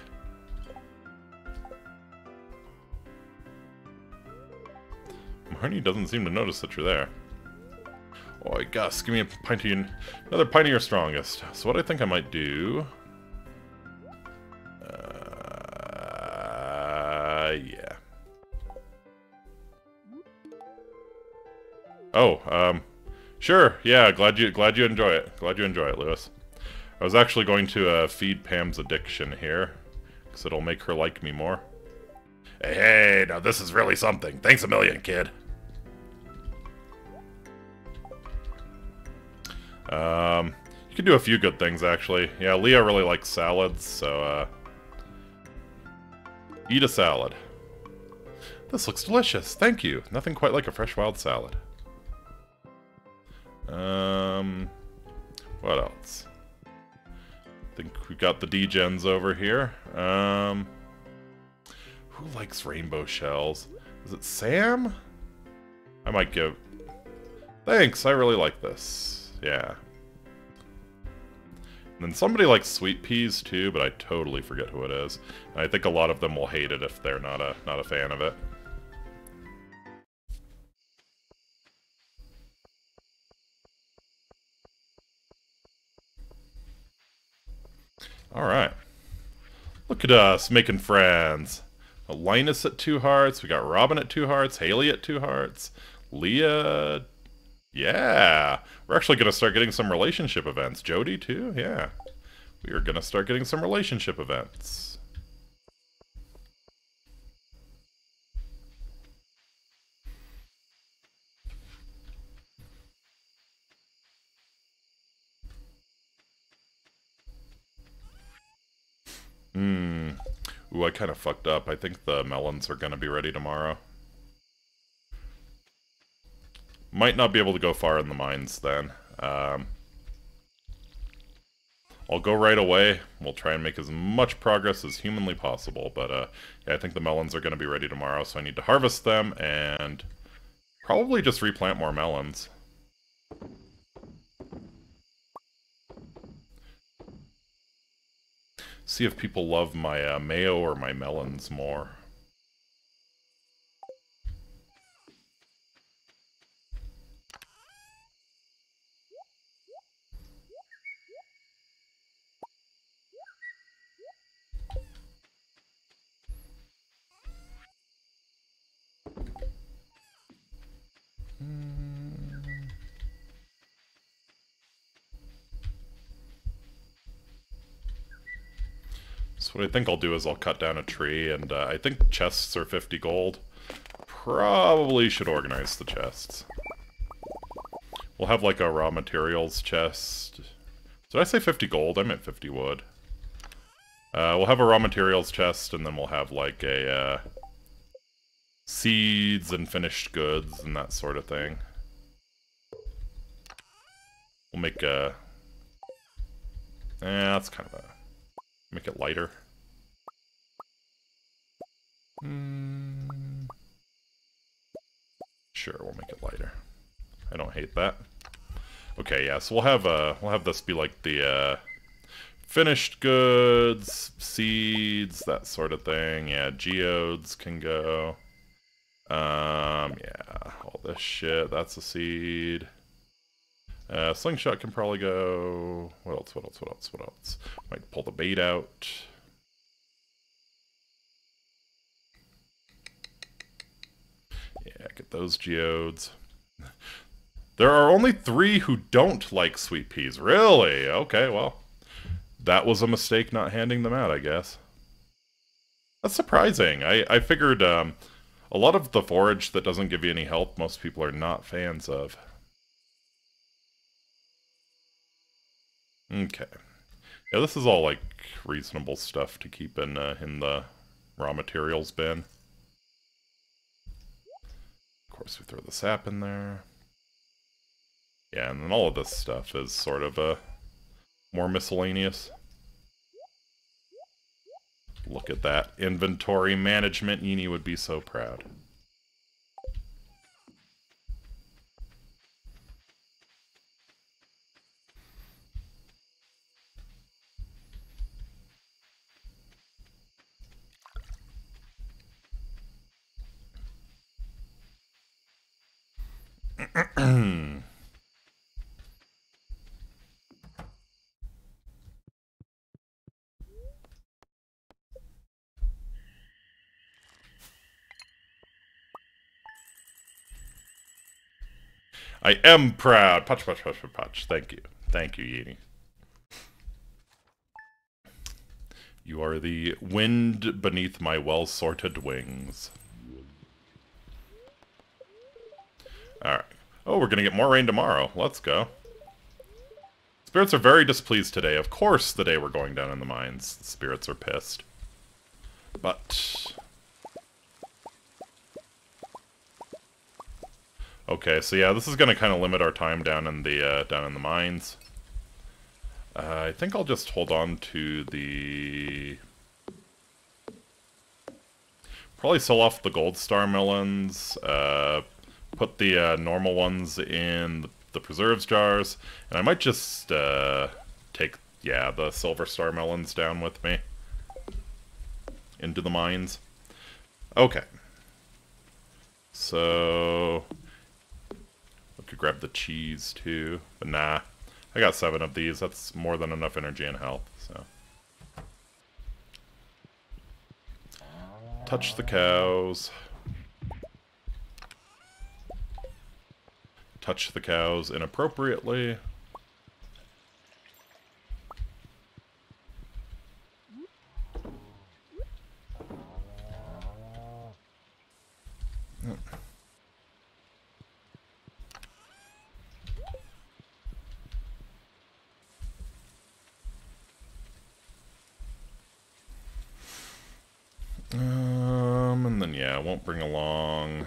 Marnie doesn't seem to notice that you're there. Oh, Gus, give me a pint of your, another pint of your strongest. So what I think I might do... Uh, yeah. Oh, um, sure, yeah, glad you, glad you enjoy it. Glad you enjoy it, Lewis. I was actually going to uh, feed Pam's addiction here, because it'll make her like me more. Hey, hey, now this is really something. Thanks a million, kid. Um, you can do a few good things, actually. Yeah, Leah really likes salads, so, uh... Eat a salad. This looks delicious. Thank you. Nothing quite like a fresh wild salad. Um... What else? I think we've got the degens over here. Um... Who likes rainbow shells? Is it Sam? I might give... Thanks, I really like this. Yeah. And then somebody likes sweet peas too, but I totally forget who it is. And I think a lot of them will hate it if they're not a not a fan of it. All right. Look at us, making friends. Linus at two hearts, we got Robin at two hearts, Haley at two hearts, Leah... Yeah, we're actually going to start getting some relationship events. Jodi, too? Yeah. We are going to start getting some relationship events. Hmm. Ooh, I kind of fucked up. I think the melons are going to be ready tomorrow. Might not be able to go far in the mines then. Um, I'll go right away. We'll try and make as much progress as humanly possible. But uh, yeah, I think the melons are going to be ready tomorrow, so I need to harvest them and probably just replant more melons. See if people love my uh, mayo or my melons more. What I think I'll do is I'll cut down a tree, and uh, I think chests are 50 gold. Probably should organize the chests. We'll have like a raw materials chest. Did I say 50 gold? I meant 50 wood. Uh, we'll have a raw materials chest, and then we'll have like a uh, seeds and finished goods and that sort of thing. We'll make a... Eh, that's kind of a... Make it lighter. Mm. Sure, we'll make it lighter. I don't hate that. Okay, yeah, so we'll have uh we'll have this be like the uh finished goods, seeds, that sort of thing. Yeah, geodes can go. Um, yeah, all this shit, that's a seed. Uh, slingshot can probably go... What else, what else, what else, what else? Might pull the bait out. Yeah, get those geodes. There are only three who don't like sweet peas. Really? Okay, well. That was a mistake not handing them out, I guess. That's surprising. I, I figured um, a lot of the forage that doesn't give you any help, most people are not fans of. Okay. Yeah, this is all like reasonable stuff to keep in uh, in the raw materials bin. Of course, we throw the sap in there. Yeah, and then all of this stuff is sort of a uh, more miscellaneous. Look at that inventory management. Yini would be so proud. I am proud. Punch, punch, punch, punch. Thank you. Thank you, Yini. You are the wind beneath my well-sorted wings. Alright. Oh, we're gonna get more rain tomorrow. Let's go. Spirits are very displeased today. Of course, the day we're going down in the mines, the spirits are pissed. But... Okay, so yeah, this is gonna kind of limit our time down in the, uh, down in the mines. Uh, I think I'll just hold on to the... Probably sell off the gold star melons, uh, put the uh, normal ones in the preserves jars, and I might just uh, take, yeah, the silver star melons down with me into the mines. Okay. So, I could grab the cheese too, but nah. I got seven of these. That's more than enough energy and health, so. touch the cows. Touch the cows inappropriately. Um, and then, yeah, I won't bring along...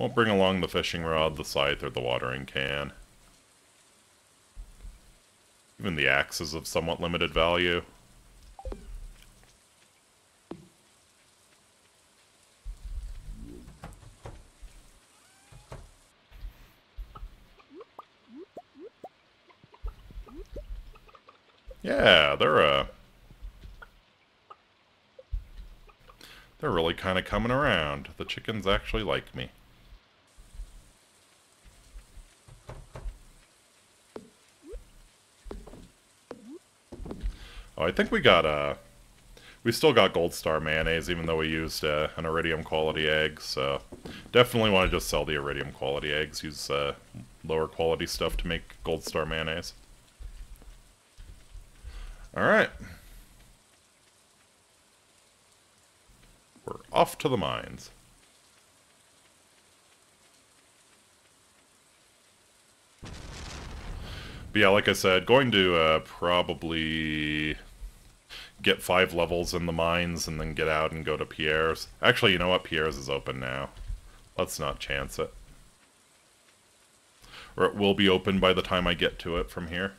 Won't bring along the fishing rod, the scythe, or the watering can. Even the axe is of somewhat limited value. Yeah, they're, uh... They're really kind of coming around. The chickens actually like me. Oh, I think we got, uh... We still got Gold Star mayonnaise, even though we used uh, an Iridium quality egg, so... Definitely want to just sell the Iridium quality eggs, use uh, lower quality stuff to make Gold Star mayonnaise. Alright. We're off to the mines. But yeah, like I said, going to uh, probably get five levels in the mines and then get out and go to Pierre's. Actually, you know what? Pierre's is open now. Let's not chance it. Or it will be open by the time I get to it from here.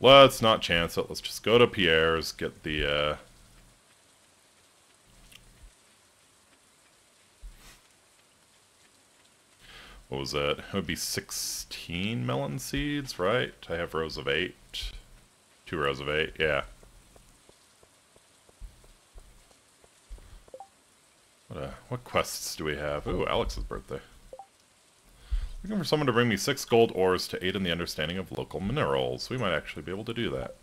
Let's not chance it. Let's just go to Pierre's, get the, uh... What was it? It would be 16 melon seeds, right? I have rows of 8. Two rows of 8, yeah. What, uh, what quests do we have? Ooh, Alex's birthday. Looking for someone to bring me six gold ores to aid in the understanding of local minerals. We might actually be able to do that.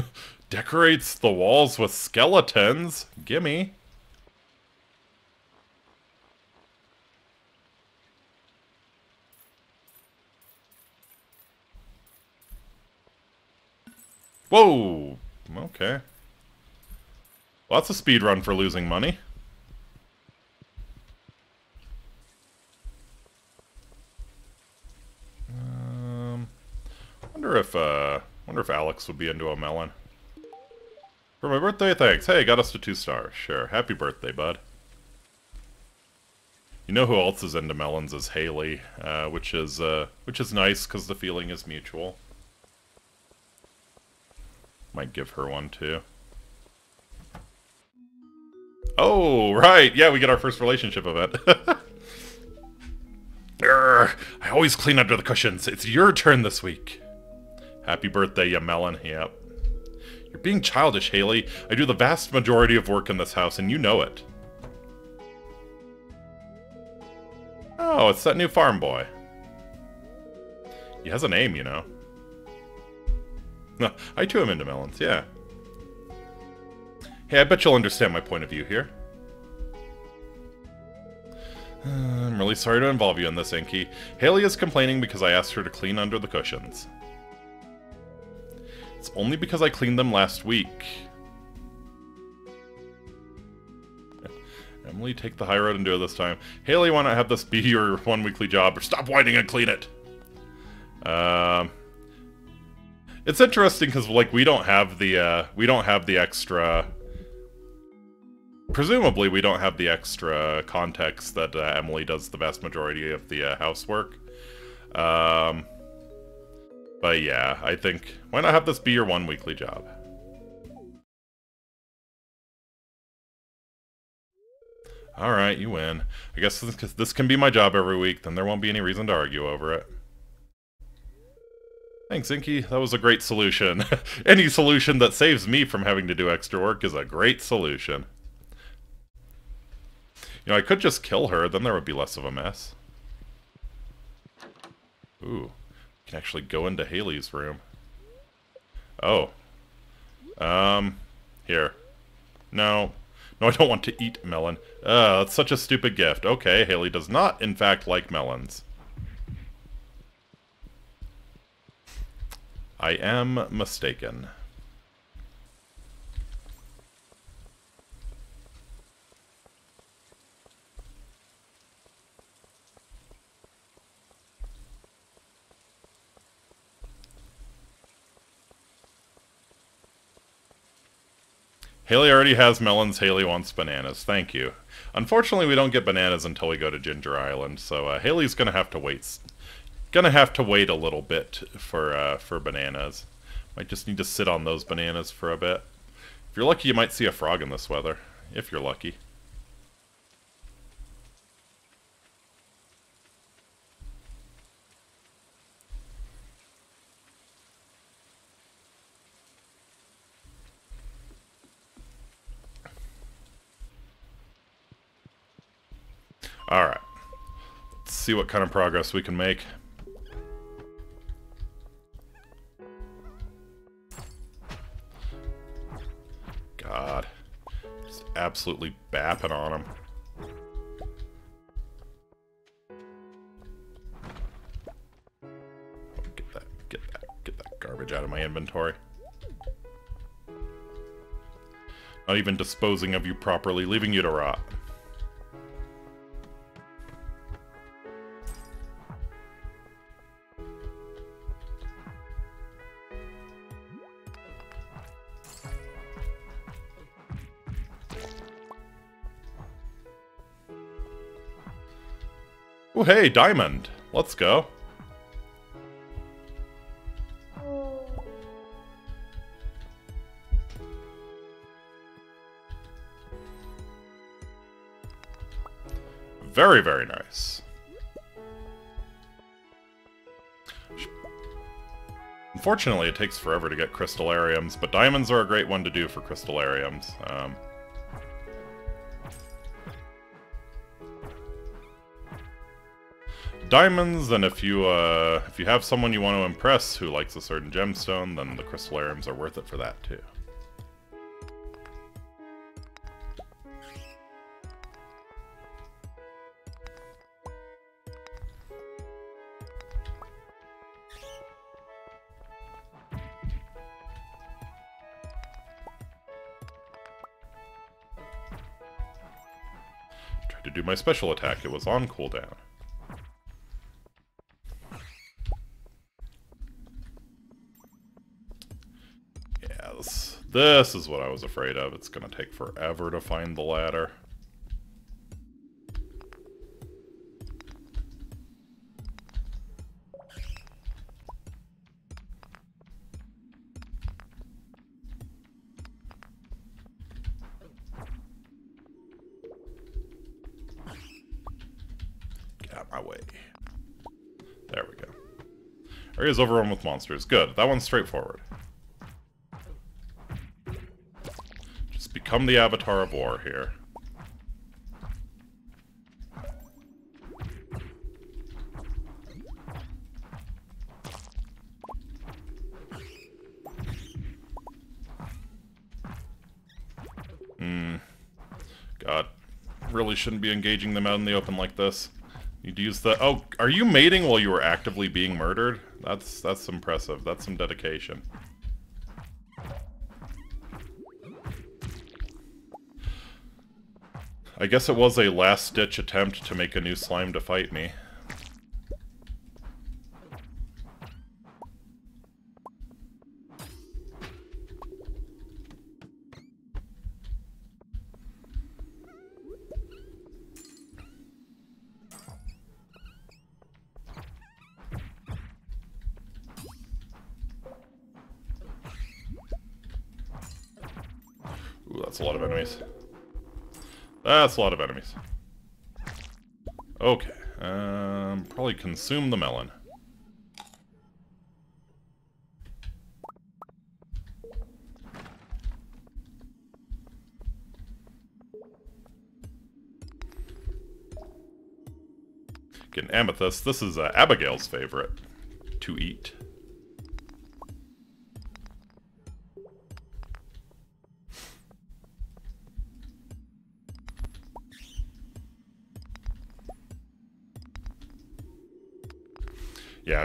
*laughs* Decorates the walls with skeletons. Gimme. Whoa! Okay. Lots of speed run for losing money. Um, wonder if, uh, wonder if Alex would be into a melon. For my birthday, thanks. Hey, got us to two stars. Sure. Happy birthday, bud. You know who else is into melons is Haley, uh, which is, uh, which is nice because the feeling is mutual. Might give her one too. Oh, right. Yeah, we get our first relationship event. Urgh, *laughs* I always clean under the cushions. It's your turn this week. Happy birthday, you melon. Yep. You're being childish, Haley. I do the vast majority of work in this house, and you know it. Oh, it's that new farm boy. He has a name, you know. *laughs* I too am into melons, yeah. Hey, I bet you'll understand my point of view here. *sighs* I'm really sorry to involve you in this, Inky. Haley is complaining because I asked her to clean under the cushions. It's only because I cleaned them last week. Emily, take the high road and do it this time. Haley, why not have this be your one weekly job, or stop whining and clean it? Um... It's interesting because like we don't have the uh, we don't have the extra. Presumably, we don't have the extra context that uh, Emily does the vast majority of the uh, housework. Um, but yeah, I think why not have this be your one weekly job? All right, you win. I guess this, this can be my job every week. Then there won't be any reason to argue over it. Thanks, Inky. That was a great solution. *laughs* Any solution that saves me from having to do extra work is a great solution. You know, I could just kill her, then there would be less of a mess. Ooh. Can actually go into Haley's room. Oh. Um, here. No. No, I don't want to eat melon. Uh, that's such a stupid gift. Okay, Haley does not, in fact, like melons. I am mistaken. Haley already has melons, Haley wants bananas. Thank you. Unfortunately, we don't get bananas until we go to Ginger Island, so uh, Haley's gonna have to wait. Gonna have to wait a little bit for uh, for bananas. Might just need to sit on those bananas for a bit. If you're lucky, you might see a frog in this weather. If you're lucky. Alright. Let's see what kind of progress we can make. God. Just absolutely bapping on him. Oh, get that, get that, get that garbage out of my inventory. Not even disposing of you properly, leaving you to rot. Oh, hey, Diamond. Let's go. Very, very nice. Unfortunately, it takes forever to get crystallariums, but diamonds are a great one to do for crystallariums. Um, diamonds, and if you uh, if you have someone you want to impress who likes a certain gemstone, then the crystallariums are worth it for that too. Tried to do my special attack, it was on cooldown. This is what I was afraid of. It's going to take forever to find the ladder. Get out my way. There we go. Area's overrun with monsters. Good. That one's straightforward. Become the Avatar of War here. Hmm. God. Really shouldn't be engaging them out in the open like this. You'd use the... Oh, are you mating while you were actively being murdered? That's, that's impressive. That's some dedication. I guess it was a last-ditch attempt to make a new slime to fight me. That's a lot of enemies. Okay. Um, probably consume the melon. Get an amethyst. This is uh, Abigail's favorite to eat.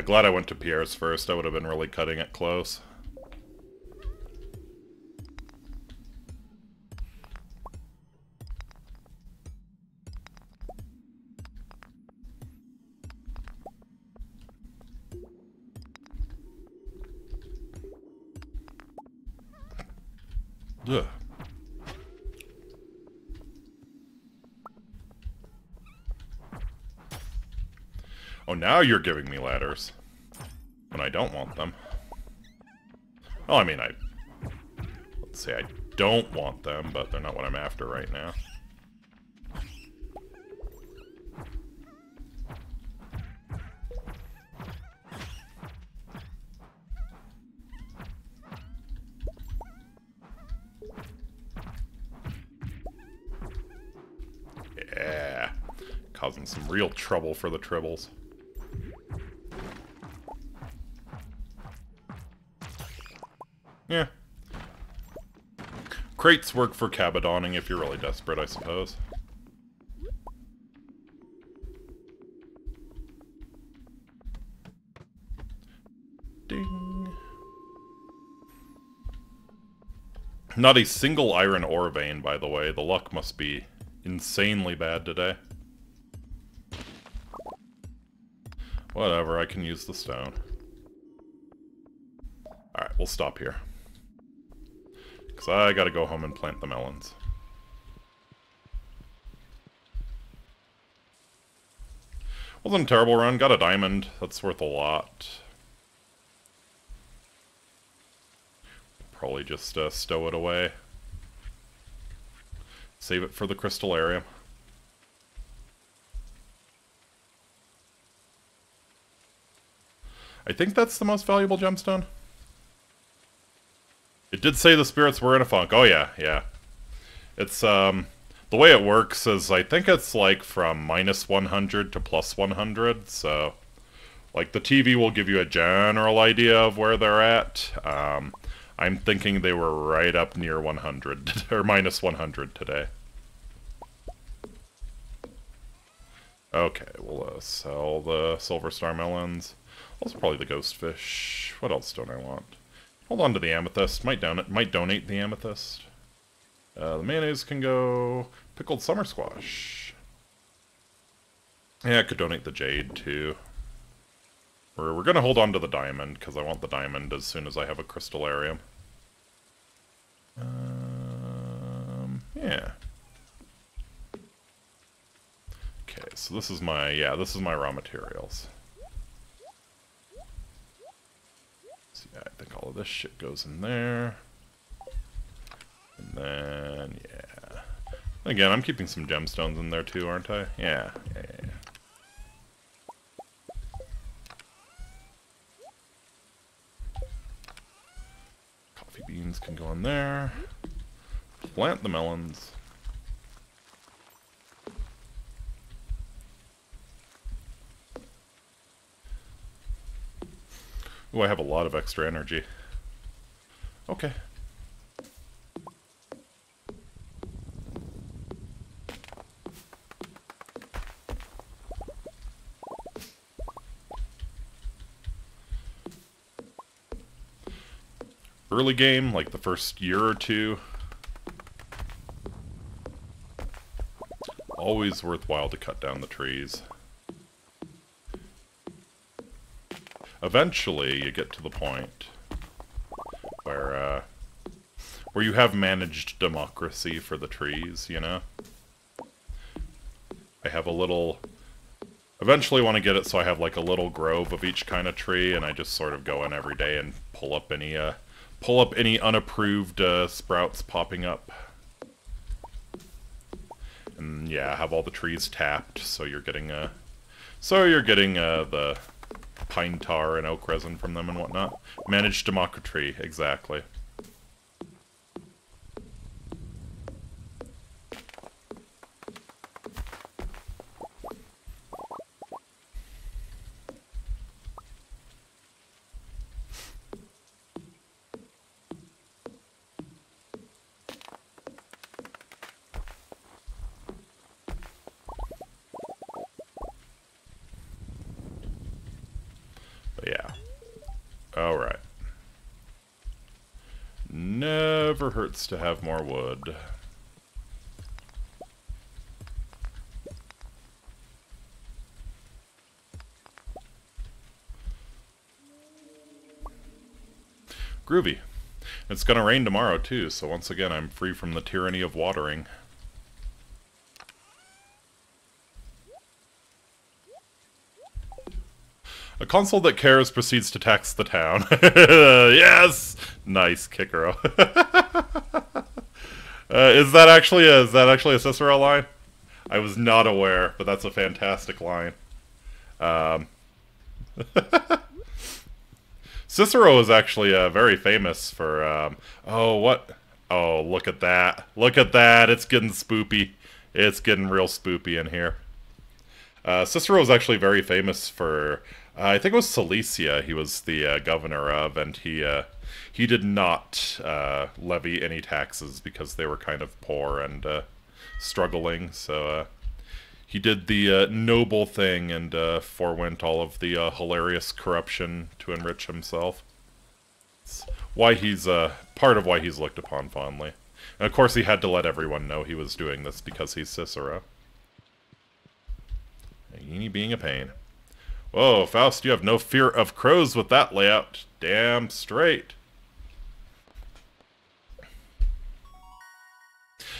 Glad I went to Pierre's first. I would have been really cutting it close. Now you're giving me ladders. When I don't want them. Well, I mean, I... Let's say I don't want them, but they're not what I'm after right now. Yeah. Causing some real trouble for the Tribbles. Crates work for cabadoning if you're really desperate, I suppose. Ding. Not a single iron ore vein, by the way. The luck must be insanely bad today. Whatever, I can use the stone. Alright, we'll stop here. I gotta go home and plant the melons. Wasn't a terrible run. Got a diamond. That's worth a lot. Probably just uh, stow it away. Save it for the crystallarium. I think that's the most valuable gemstone. It did say the spirits were in a funk. Oh yeah, yeah. It's um the way it works is I think it's like from minus 100 to plus 100, so like the TV will give you a general idea of where they're at. Um, I'm thinking they were right up near 100 *laughs* or minus 100 today. Okay, we'll uh, sell the Silver Star Melons. Also probably the Ghost Fish. What else don't I want? Hold on to the amethyst. Might down it. Might donate the amethyst. Uh, the mayonnaise can go. Pickled summer squash. Yeah, I could donate the jade too. We're we're gonna hold on to the diamond because I want the diamond as soon as I have a crystallarium. Um, yeah. Okay, so this is my yeah, this is my raw materials. Yeah, I think all of this shit goes in there. And then, yeah. Again, I'm keeping some gemstones in there too, aren't I? Yeah, yeah, yeah. Coffee beans can go in there. Plant the melons. Oh, I have a lot of extra energy. Okay. Early game, like the first year or two, always worthwhile to cut down the trees. Eventually you get to the point where uh, where you have managed democracy for the trees, you know? I have a little... Eventually want to get it so I have like a little grove of each kind of tree, and I just sort of go in every day and pull up any, uh, pull up any unapproved uh, sprouts popping up. And yeah, have all the trees tapped, so you're getting, uh, so you're getting, uh, the pine tar and oak resin from them and whatnot. Managed democracy, exactly. But yeah. Alright. To have more wood. Groovy. It's gonna rain tomorrow too, so once again I'm free from the tyranny of watering. A consul that cares proceeds to tax the town. *laughs* yes! Nice, Kikero. *laughs* uh, is that actually a, is that actually a Cicero line? I was not aware, but that's a fantastic line. Um, *laughs* Cicero is actually uh, very famous for. Um, oh, what? Oh, look at that! Look at that! It's getting spoopy. It's getting real spoopy in here. Uh, Cicero is actually very famous for. Uh, I think it was Cilicia. He was the uh, governor of, and he uh, he did not uh, levy any taxes because they were kind of poor and struggling. So he did the uh, noble thing and uh, forewent all of the uh, hilarious corruption to enrich himself. It's why he's uh, part of why he's looked upon fondly. And of course, he had to let everyone know he was doing this because he's Cicero. He being a pain. Whoa, Faust, you have no fear of crows with that layout. Damn straight.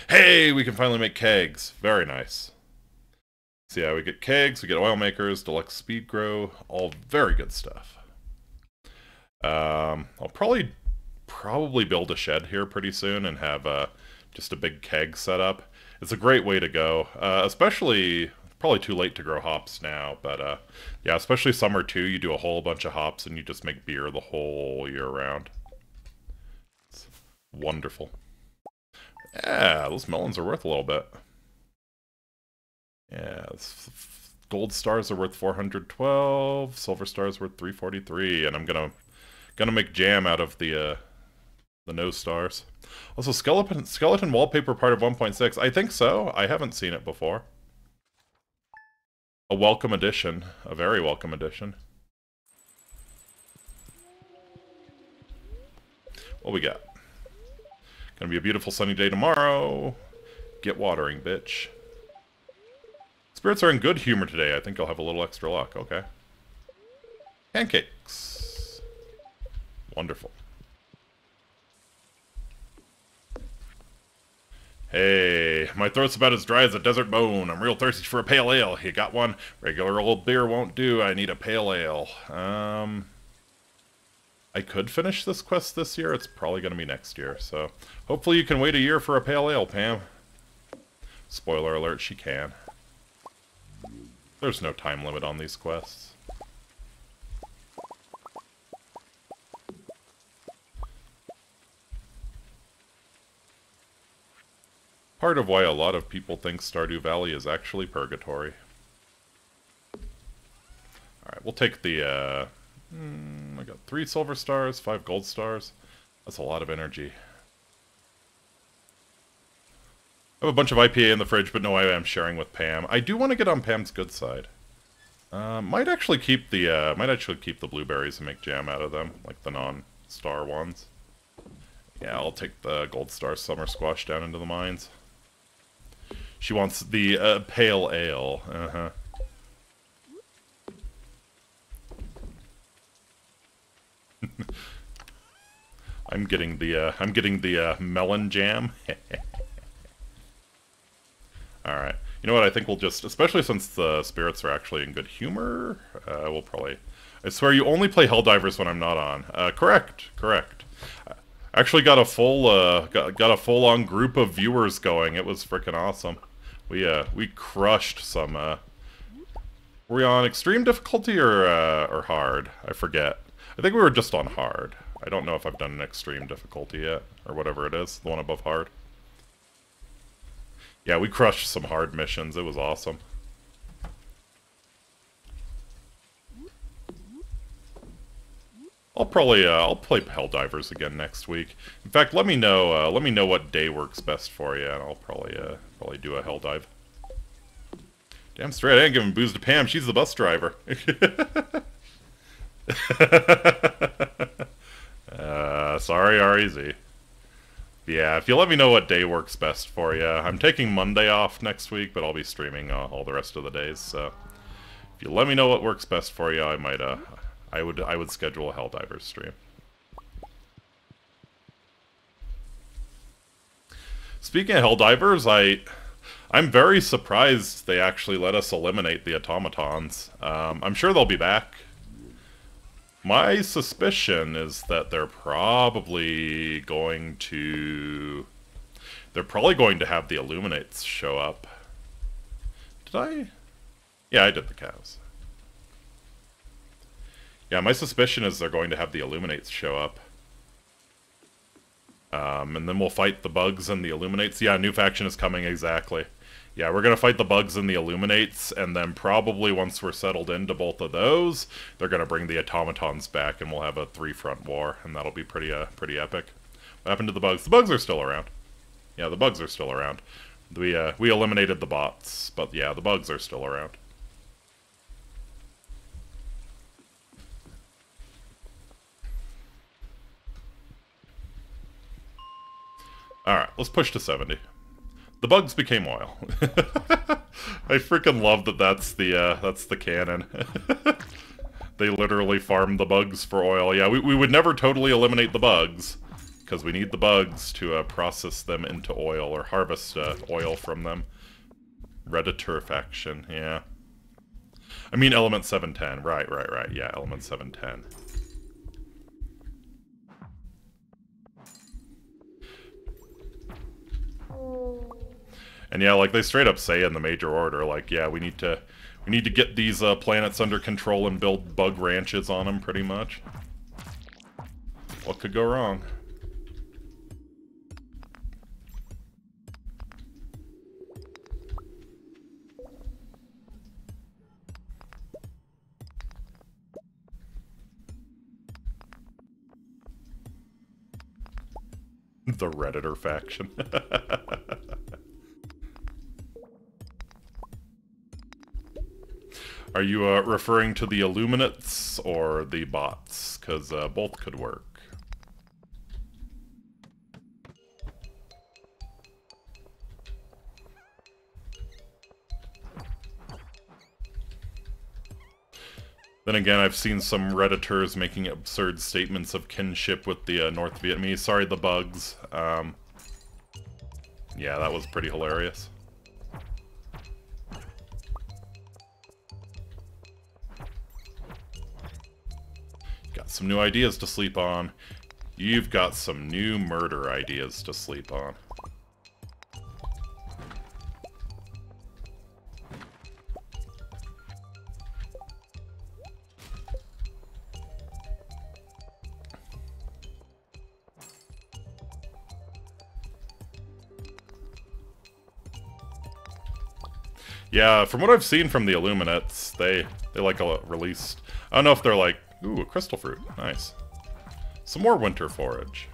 Hey, we can finally make kegs. Very nice. So yeah, we get kegs, we get oil makers, deluxe speed grow, all very good stuff. Um, I'll probably probably build a shed here pretty soon and have uh, just a big keg set up. It's a great way to go, uh, especially probably too late to grow hops now, but uh, yeah, especially summer too. You do a whole bunch of hops and you just make beer the whole year round. It's wonderful. Yeah, those melons are worth a little bit. Yeah, gold stars are worth 412, silver stars worth 343, and I'm gonna gonna make jam out of the uh, the no stars. Also, skeleton skeleton wallpaper part of 1.6. I think so. I haven't seen it before. A welcome addition, a very welcome addition. What we got? Gonna be a beautiful sunny day tomorrow. Get watering, bitch. Spirits are in good humor today. I think I'll have a little extra luck. Okay. Pancakes. Wonderful. Hey, my throat's about as dry as a desert bone. I'm real thirsty for a pale ale. You got one? Regular old beer won't do. I need a pale ale. Um, I could finish this quest this year. It's probably going to be next year. So hopefully you can wait a year for a pale ale, Pam. Spoiler alert, she can. There's no time limit on these quests. Part of why a lot of people think Stardew Valley is actually purgatory. Alright, we'll take the, uh... Hmm, I got three silver stars, five gold stars. That's a lot of energy. I have a bunch of IPA in the fridge, but no I am sharing with Pam. I do want to get on Pam's good side. Uh, might actually keep the uh, might actually keep the blueberries and make jam out of them, like the non-star ones. Yeah, I'll take the gold star summer squash down into the mines. She wants the uh, pale ale. Uh huh. *laughs* I'm getting the uh, I'm getting the uh, melon jam. *laughs* All right. You know what? I think we'll just, especially since the spirits are actually in good humor, uh, we'll probably. I swear you only play Helldivers when I'm not on. Uh, correct. Correct. actually got a full uh, got, got a full on group of viewers going. It was freaking awesome. We uh we crushed some. Uh, were we on extreme difficulty or uh, or hard? I forget. I think we were just on hard. I don't know if I've done an extreme difficulty yet or whatever it is, the one above hard. Yeah, we crushed some hard missions. It was awesome. I'll probably uh, I'll play Helldivers again next week. In fact, let me know uh, let me know what day works best for you, and I'll probably uh, probably do a Helldive. Damn straight, I ain't giving booze to Pam. She's the bus driver. *laughs* uh, sorry, REZ. Yeah, if you let me know what day works best for you. I'm taking Monday off next week, but I'll be streaming uh, all the rest of the days, so... If you let me know what works best for you, I might, uh... I would, I would schedule a Helldivers stream. Speaking of Helldivers, I... I'm very surprised they actually let us eliminate the automatons. Um, I'm sure they'll be back. My suspicion is that they're probably going to... They're probably going to have the Illuminates show up. Did I? Yeah, I did the cows. Yeah, my suspicion is they're going to have the Illuminates show up. Um, and then we'll fight the bugs and the Illuminates. Yeah, new faction is coming, exactly. Yeah, we're going to fight the bugs and the Illuminates, and then probably once we're settled into both of those, they're going to bring the automatons back, and we'll have a three-front war, and that'll be pretty, uh, pretty epic. What happened to the bugs? The bugs are still around. Yeah, the bugs are still around. We, uh, we eliminated the bots, but yeah, the bugs are still around. Alright, let's push to 70. The bugs became oil. *laughs* I freaking love that that's the, uh, that's the canon. *laughs* they literally farm the bugs for oil. Yeah, we, we would never totally eliminate the bugs, because we need the bugs to uh, process them into oil, or harvest uh, oil from them. Redditor faction, yeah. I mean element 710, right, right, right, yeah, element 710. And yeah, like they straight up say in the major order, like, yeah, we need to we need to get these uh, planets under control and build bug ranches on them, pretty much. What could go wrong? the Redditor faction. *laughs* Are you uh, referring to the Illuminates or the bots? Because uh, both could work. Then again, I've seen some Redditors making absurd statements of kinship with the uh, North Vietnamese. Sorry, the bugs. Um, yeah, that was pretty hilarious. Some new ideas to sleep on. You've got some new murder ideas to sleep on. Yeah, from what I've seen from the Illuminates, they they like a released. I don't know if they're like Ooh, a crystal fruit. Nice. Some more winter forage.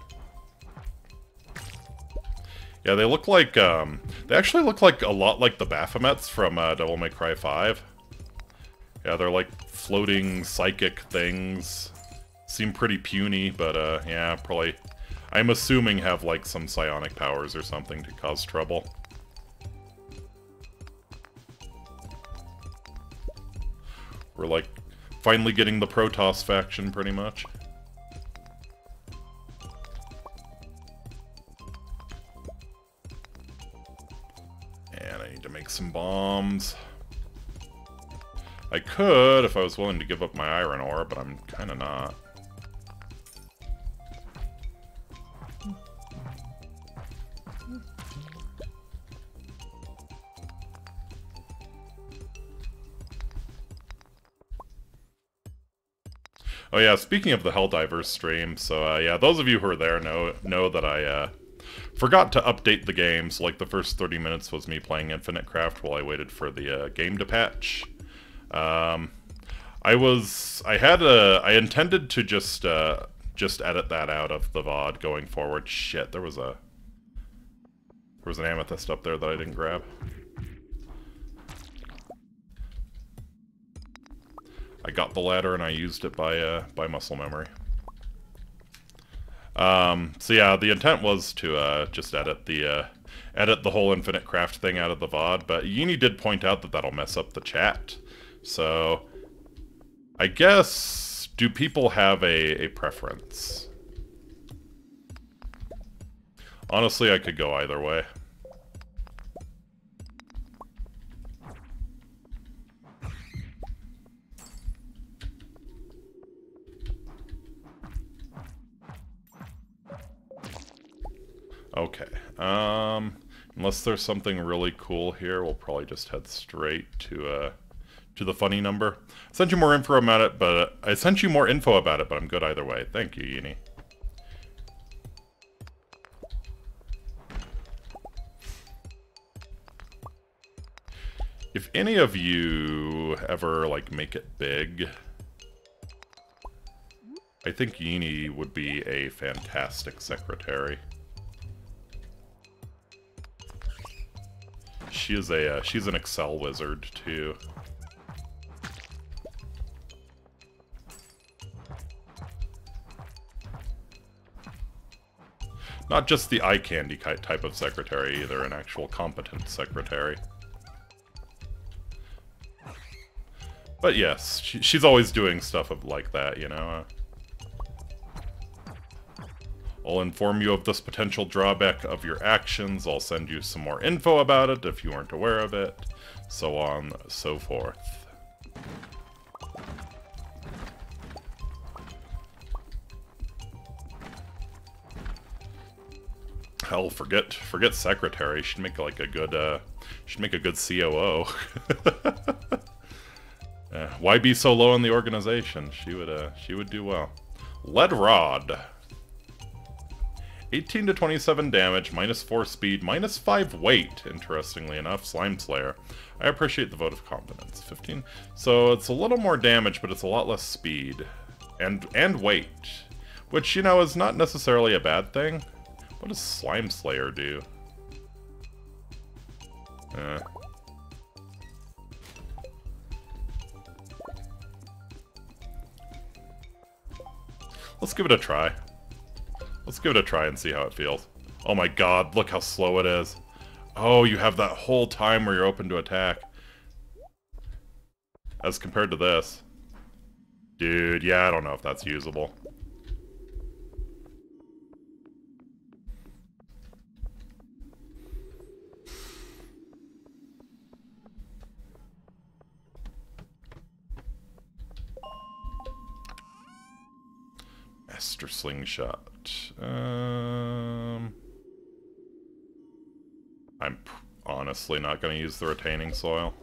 Yeah, they look like, um, they actually look like a lot like the Baphomets from uh, Devil May Cry 5. Yeah, they're like floating psychic things. Seem pretty puny, but uh, yeah, probably, I'm assuming have like some psionic powers or something to cause trouble. We're like Finally getting the Protoss faction, pretty much. And I need to make some bombs. I could if I was willing to give up my iron ore, but I'm kind of not. Oh yeah, speaking of the Helldivers stream, so uh, yeah, those of you who are there know know that I uh, forgot to update the game. So like the first 30 minutes was me playing Infinite Craft while I waited for the uh, game to patch. Um, I was I had a I intended to just uh, just edit that out of the VOD going forward. Shit, there was a there was an amethyst up there that I didn't grab. I got the ladder and I used it by uh, by muscle memory. Um, so yeah, the intent was to uh, just edit the uh, edit the whole infinite craft thing out of the VOD, but Yini did point out that that'll mess up the chat. So I guess do people have a, a preference? Honestly, I could go either way. Okay. Um, unless there's something really cool here, we'll probably just head straight to uh, to the funny number. I sent you more info about it, but uh, I sent you more info about it, but I'm good either way. Thank you, Yini. If any of you ever, like, make it big, I think Yini would be a fantastic secretary. She is a, uh, she's an Excel wizard, too. Not just the eye candy type of secretary either, an actual competent secretary. But yes, she, she's always doing stuff of, like that, you know? I'll inform you of this potential drawback of your actions, I'll send you some more info about it if you aren't aware of it, so on, so forth. Hell, forget forget secretary. She'd make like a good uh, should make a good COO. *laughs* Uh, why be so low in the organization? She would uh, she would do well. Lead Rod. 18 to 27 damage, minus 4 speed, minus 5 weight, interestingly enough, Slime Slayer. I appreciate the vote of confidence. 15. So it's a little more damage, but it's a lot less speed. And, and weight. Which, you know, is not necessarily a bad thing. What does Slime Slayer do? Eh. Let's give it a try. Let's give it a try and see how it feels. Oh my god, look how slow it is. Oh, you have that whole time where you're open to attack. As compared to this. Dude, yeah, I don't know if that's usable. Master Slingshot. Um, I'm honestly not going to use the retaining soil.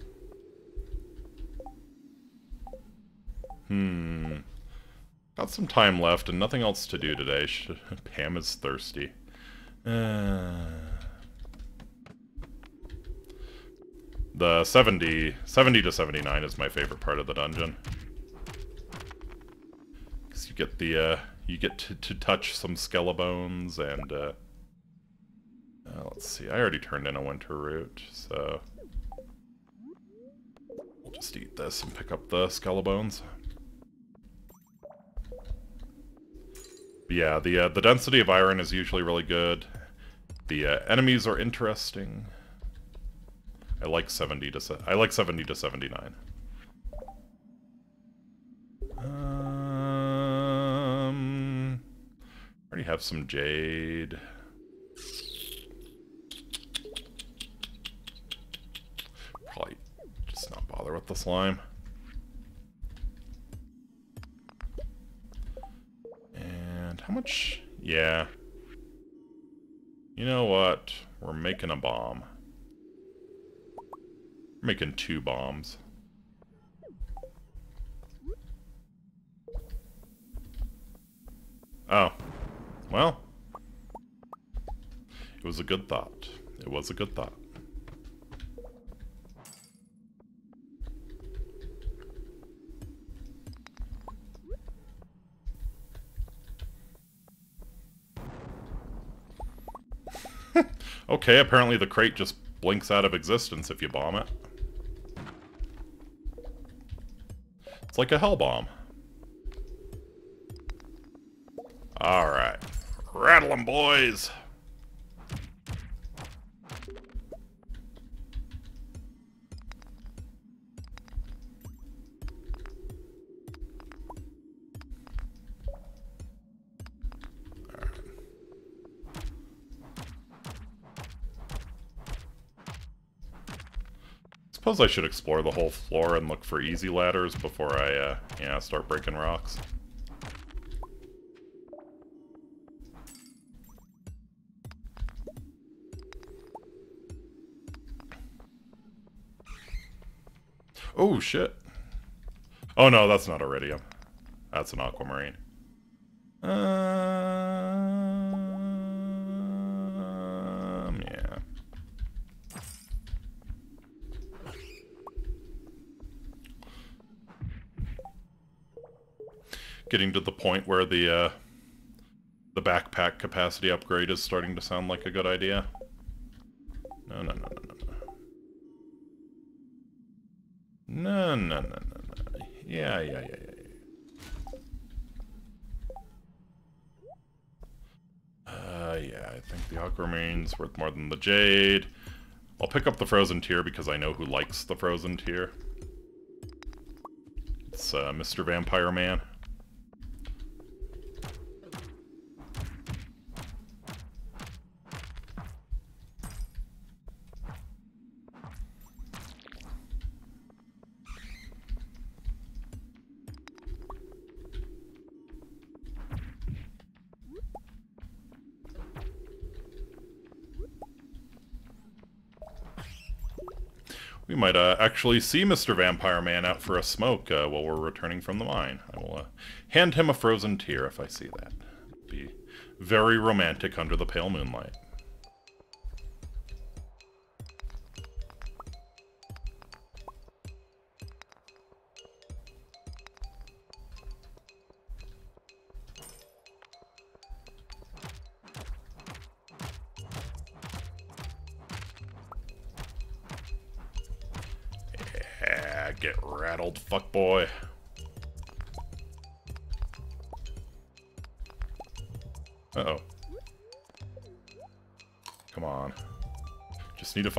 Hmm. Got some time left and nothing else to do today. *laughs* Pam is thirsty. Uh, the 70, 70 to 79 is my favorite part of the dungeon. Because you get the, uh, you get to, to touch some skeleton and uh, uh, let's see I already turned in a winter root so we'll just eat this and pick up the skeleton yeah the uh, the density of iron is usually really good. The uh, enemies are interesting. I like 70 to I like 70 to 79 already have some jade. Probably just not bother with the slime. And how much? Yeah. You know what? We're making a bomb. We're making two bombs. Oh. Well, it was a good thought. It was a good thought. *laughs* okay, apparently the crate just blinks out of existence if you bomb it. It's like a hell bomb. Rattle 'em, boys! Suppose I should explore the whole floor and look for easy ladders before I, uh, yeah, start breaking rocks. Oh, shit. Oh, no, that's not iridium. That's an aquamarine. Um, yeah. Getting to the point where the, uh, the backpack capacity upgrade is starting to sound like a good idea. No, no, no, no, no, no. No, no, no, no, no. Yeah, yeah, yeah, yeah. Uh, yeah, I think the Aquamarine's worth more than the Jade. I'll pick up the Frozen Tear because I know who likes the Frozen Tear. It's uh, Mr. Vampire Man. Actually see Mr. Vampire Man out for a smoke uh, while we're returning from the mine. I will uh, hand him a frozen tear if I see that. Be very romantic under the pale moonlight.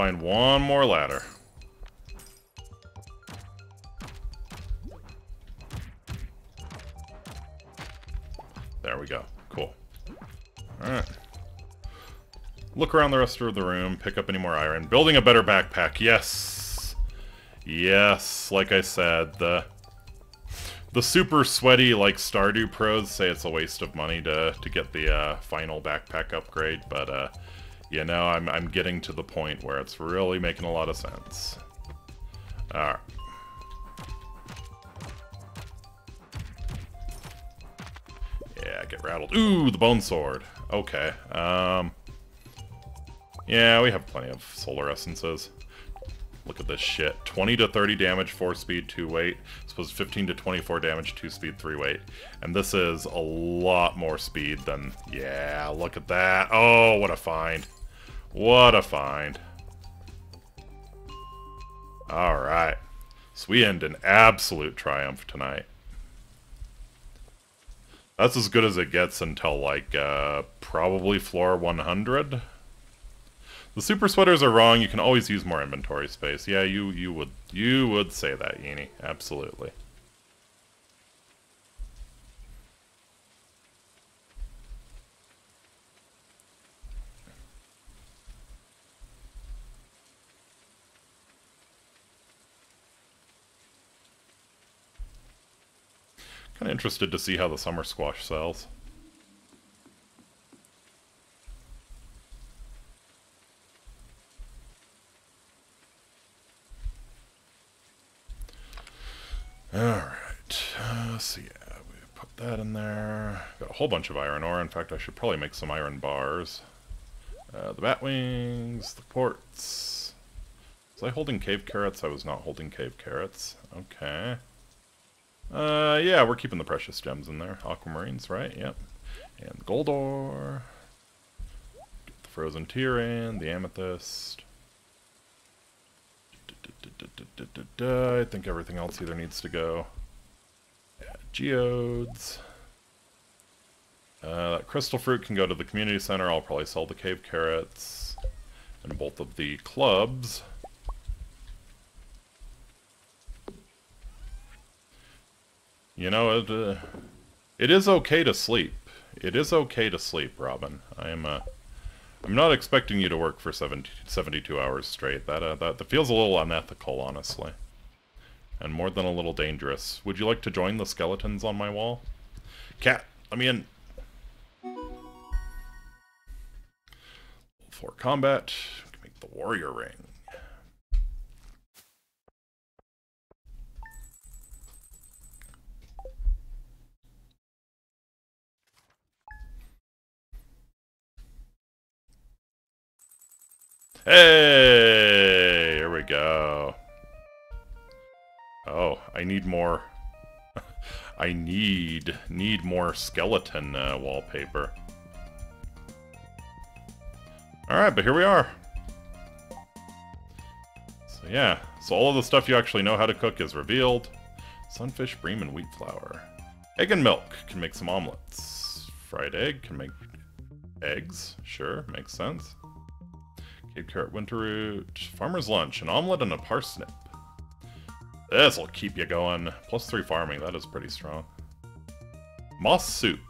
Find one more ladder. There we go. Cool. Alright. Look around the rest of the room, pick up any more iron. Building a better backpack, yes! Yes, like I said, the the super sweaty like Stardew pros say it's a waste of money to to get the uh, final backpack upgrade, but uh, you know I'm I'm getting to the point where it's really making a lot of sense. All right. Yeah, get rattled. Ooh, the bone sword. Okay. Um. Yeah, we have plenty of solar essences. Look at this shit. 20 to 30 damage, 4 speed, 2 weight. Suppose 15 to 24 damage, 2 speed, 3 weight. And this is a lot more speed than... Yeah, look at that. Oh, what a find. What a find. Alright. So we end in absolute triumph tonight. That's as good as it gets until, like, uh, probably floor 100. The super sweaters are wrong. You can always use more inventory space. Yeah, you you would you would say that, Yini. Absolutely. Kind of interested to see how the summer squash sells. Alright, uh, so yeah, we put that in there. Got a whole bunch of iron ore. In fact, I should probably make some iron bars. Uh, the bat wings, the ports. Was I holding cave carrots? I was not holding cave carrots. Okay. Uh, yeah, we're keeping the precious gems in there. Aquamarines, right? Yep. And the gold ore. Get the frozen tear in, the amethyst. I think everything else either needs to go. Yeah, Geodes. Uh, that crystal fruit can go to the community center. I'll probably sell the cave carrots. And both of the clubs. You know, it, uh, it is okay to sleep. It is okay to sleep, Robin. I am, uh, I'm not expecting you to work for 70, 72 hours straight. That, uh, that, that feels a little unethical, honestly. And more than a little dangerous. Would you like to join the skeletons on my wall? Cat, let me in. For combat, we can make the warrior ring. Hey, here we go. Oh, I need more. *laughs* I need need more skeleton uh, wallpaper. Alright, but here we are. So yeah, so all of the stuff you actually know how to cook is revealed. Sunfish, bream, and wheat flour. Egg and milk can make some omelets. Fried egg can make eggs. Sure, makes sense. Cave carrot, winter root, farmer's lunch, an omelet, and a parsnip. This'll keep you going. Plus three farming, that is pretty strong. Moss soup.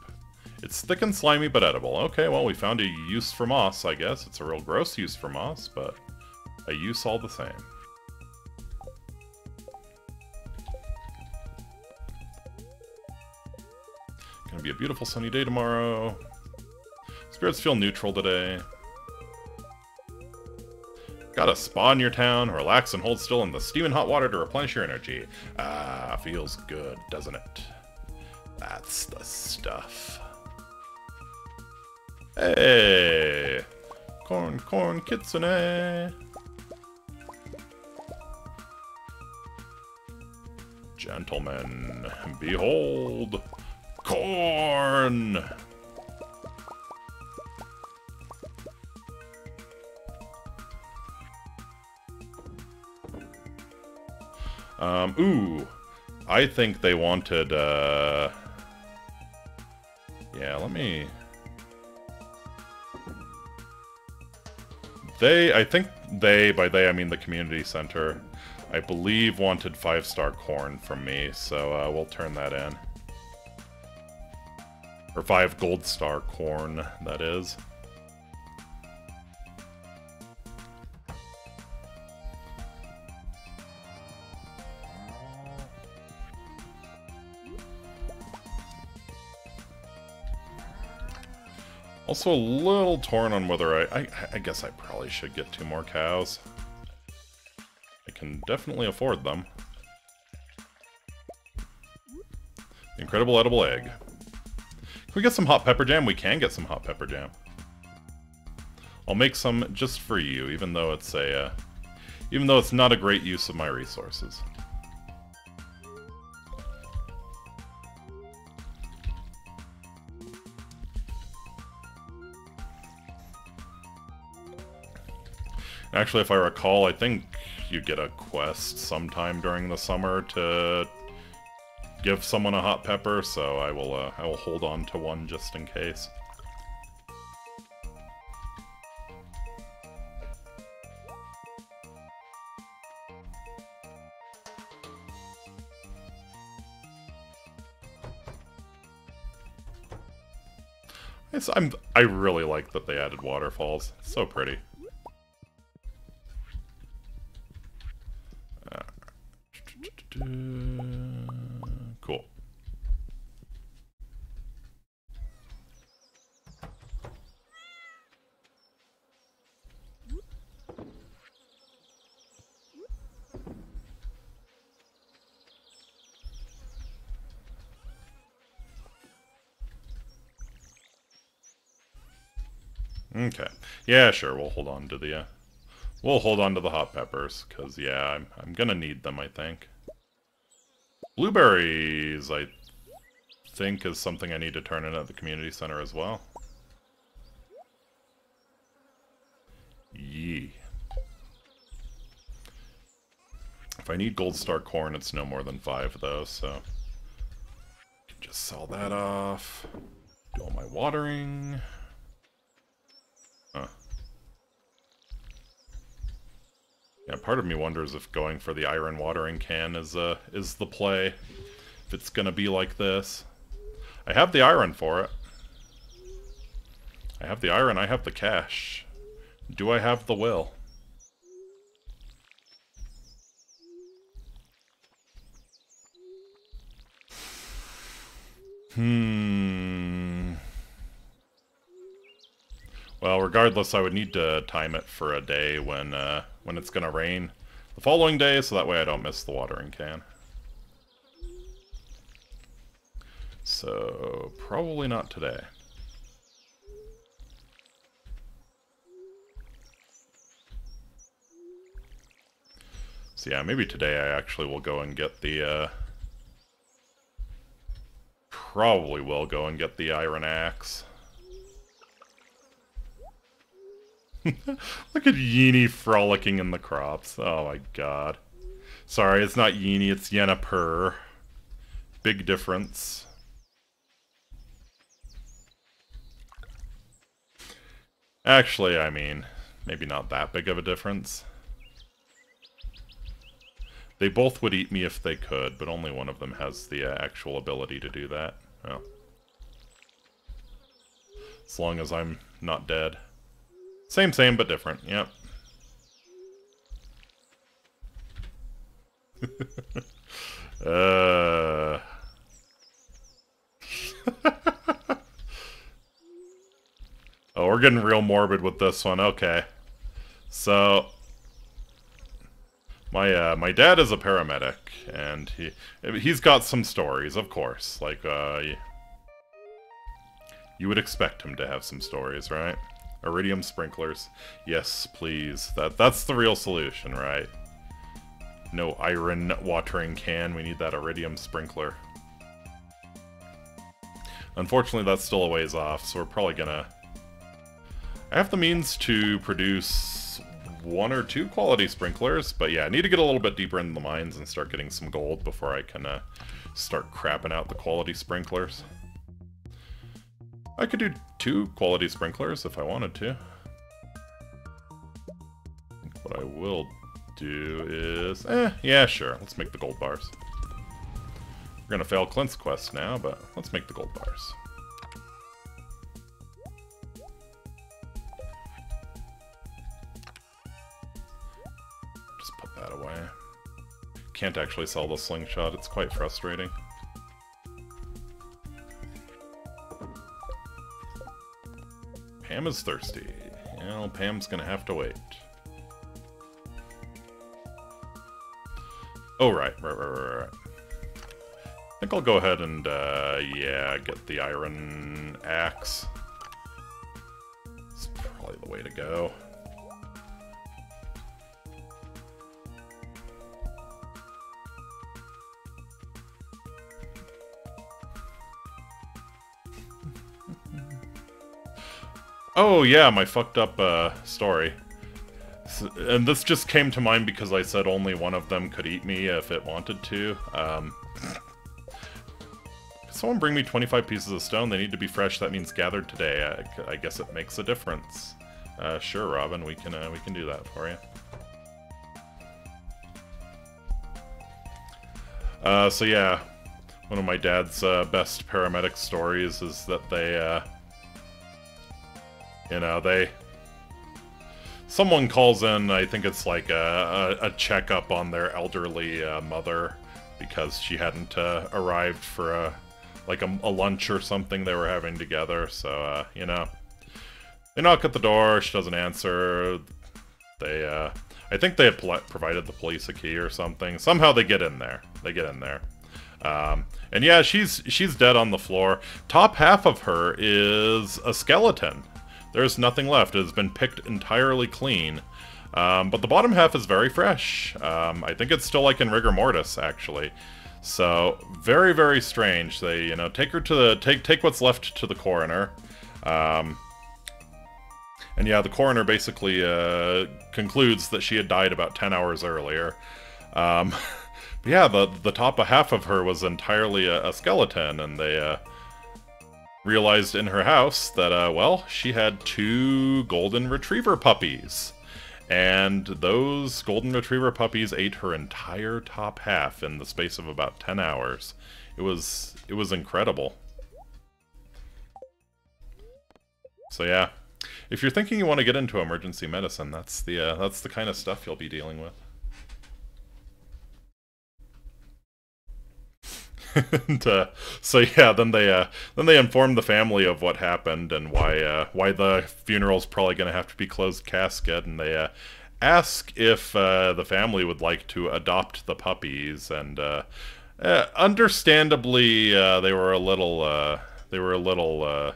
It's thick and slimy, but edible. Okay, well, we found a use for moss, I guess. It's a real gross use for moss, but a use all the same. Gonna be a beautiful sunny day tomorrow. Spirits feel neutral today. Got a spa your town, relax and hold still in the steaming hot water to replenish your energy. Ah, feels good, doesn't it? That's the stuff. Hey! Corn, corn, kitsune! Gentlemen, behold! Corn! Um, ooh. I think they wanted, uh... Yeah, let me... They, I think they, by they I mean the community center, I believe wanted five-star corn from me, so uh, we'll turn that in. Or five gold star corn, that is. Also a little torn on whether I, I... I guess I probably should get two more cows. I can definitely afford them. Incredible edible egg. Can we get some hot pepper jam? We can get some hot pepper jam. I'll make some just for you, even though it's a... Uh, even though it's not a great use of my resources. Actually, if I recall, I think you get a quest sometime during the summer to give someone a hot pepper, so I will uh, I will hold on to one just in case. I'm I really like that they added waterfalls. so pretty. Cool. Okay. Yeah, sure, we'll hold on to the, uh, we'll hold on to the hot peppers, because, yeah, I'm, I'm gonna need them, I think. Blueberries, I think, is something I need to turn in at the community center as well. Yee. If I need gold star corn, it's no more than five, though, so... Just sell that off. Do all my watering. Yeah, part of me wonders if going for the iron watering can is uh is the play. If it's gonna be like this. I have the iron for it. I have the iron, I have the cash. Do I have the will? Hmm. Well, regardless, I would need to time it for a day when uh, when it's gonna rain the following day, so that way I don't miss the watering can. So, probably not today. So yeah, maybe today I actually will go and get the, uh, Probably will go and get the iron axe. *laughs* Look at Yeenie frolicking in the crops. Oh my god. Sorry, it's not Yeenie, it's Yennefer. Big difference. Actually, I mean, maybe not that big of a difference. They both would eat me if they could, but only one of them has the uh, actual ability to do that. Well. As long as I'm not dead. Same, same, but different. Yep. *laughs* uh... *laughs* oh, we're getting real morbid with this one. Okay. So, my uh, my dad is a paramedic, and he he's got some stories, of course. Like uh, you would expect him to have some stories, right? Iridium sprinklers, yes, please. That that's the real solution, right? No iron watering can. We need that iridium sprinkler. Unfortunately, that's still a ways off, so we're probably gonna. I have the means to produce one or two quality sprinklers, but yeah, I need to get a little bit deeper into the mines and start getting some gold before I can uh, start crapping out the quality sprinklers. I could do two quality sprinklers if I wanted to. What I will do is... Eh, yeah, sure. Let's make the gold bars. We're gonna fail Clint's quest now, but let's make the gold bars. Just put that away. Can't actually sell the slingshot. It's quite frustrating. Pam is thirsty. Know, Pam's gonna have to wait. Oh, right, right, right, right, right. I think I'll go ahead and, uh, yeah, get the iron axe. It's probably the way to go. Oh yeah, my fucked up uh, story. And this just came to mind because I said only one of them could eat me if it wanted to. Um, someone bring me 25 pieces of stone? They need to be fresh. That means gathered today. I, I guess it makes a difference. Uh, sure, Robin. We can uh, we can do that for you. Uh, so yeah, one of my dad's uh, best paramedic stories is that they uh, you know, they... Someone calls in, I think it's like a, a, a checkup on their elderly uh, mother because she hadn't uh, arrived for a like a, a, lunch or something they were having together. So, uh, you know, they knock at the door, she doesn't answer. They, uh, I think they had provided the police a key or something. Somehow they get in there. They get in there. Um, and yeah, she's she's dead on the floor. Top half of her is a skeleton. There's nothing left. It has been picked entirely clean. Um, but the bottom half is very fresh. Um, I think it's still like in rigor mortis, actually. So very, very strange. They, you know, take her to the take take what's left to the coroner. Um, and yeah, the coroner basically uh, concludes that she had died about 10 hours earlier. Um, *laughs* yeah, the the top half of her was entirely a, a skeleton, and they uh, realized in her house that, uh, well, she had two golden retriever puppies. And those golden retriever puppies ate her entire top half in the space of about 10 hours. It was it was incredible. So yeah, if you're thinking you want to get into emergency medicine, that's the uh, that's the kind of stuff you'll be dealing with. *laughs* and, uh, so yeah, then they uh, then they informed the family of what happened and why uh, why the funeral's probably going to have to be closed casket, and they uh, ask if uh, the family would like to adopt the puppies, and uh, understandably they were a little they were a little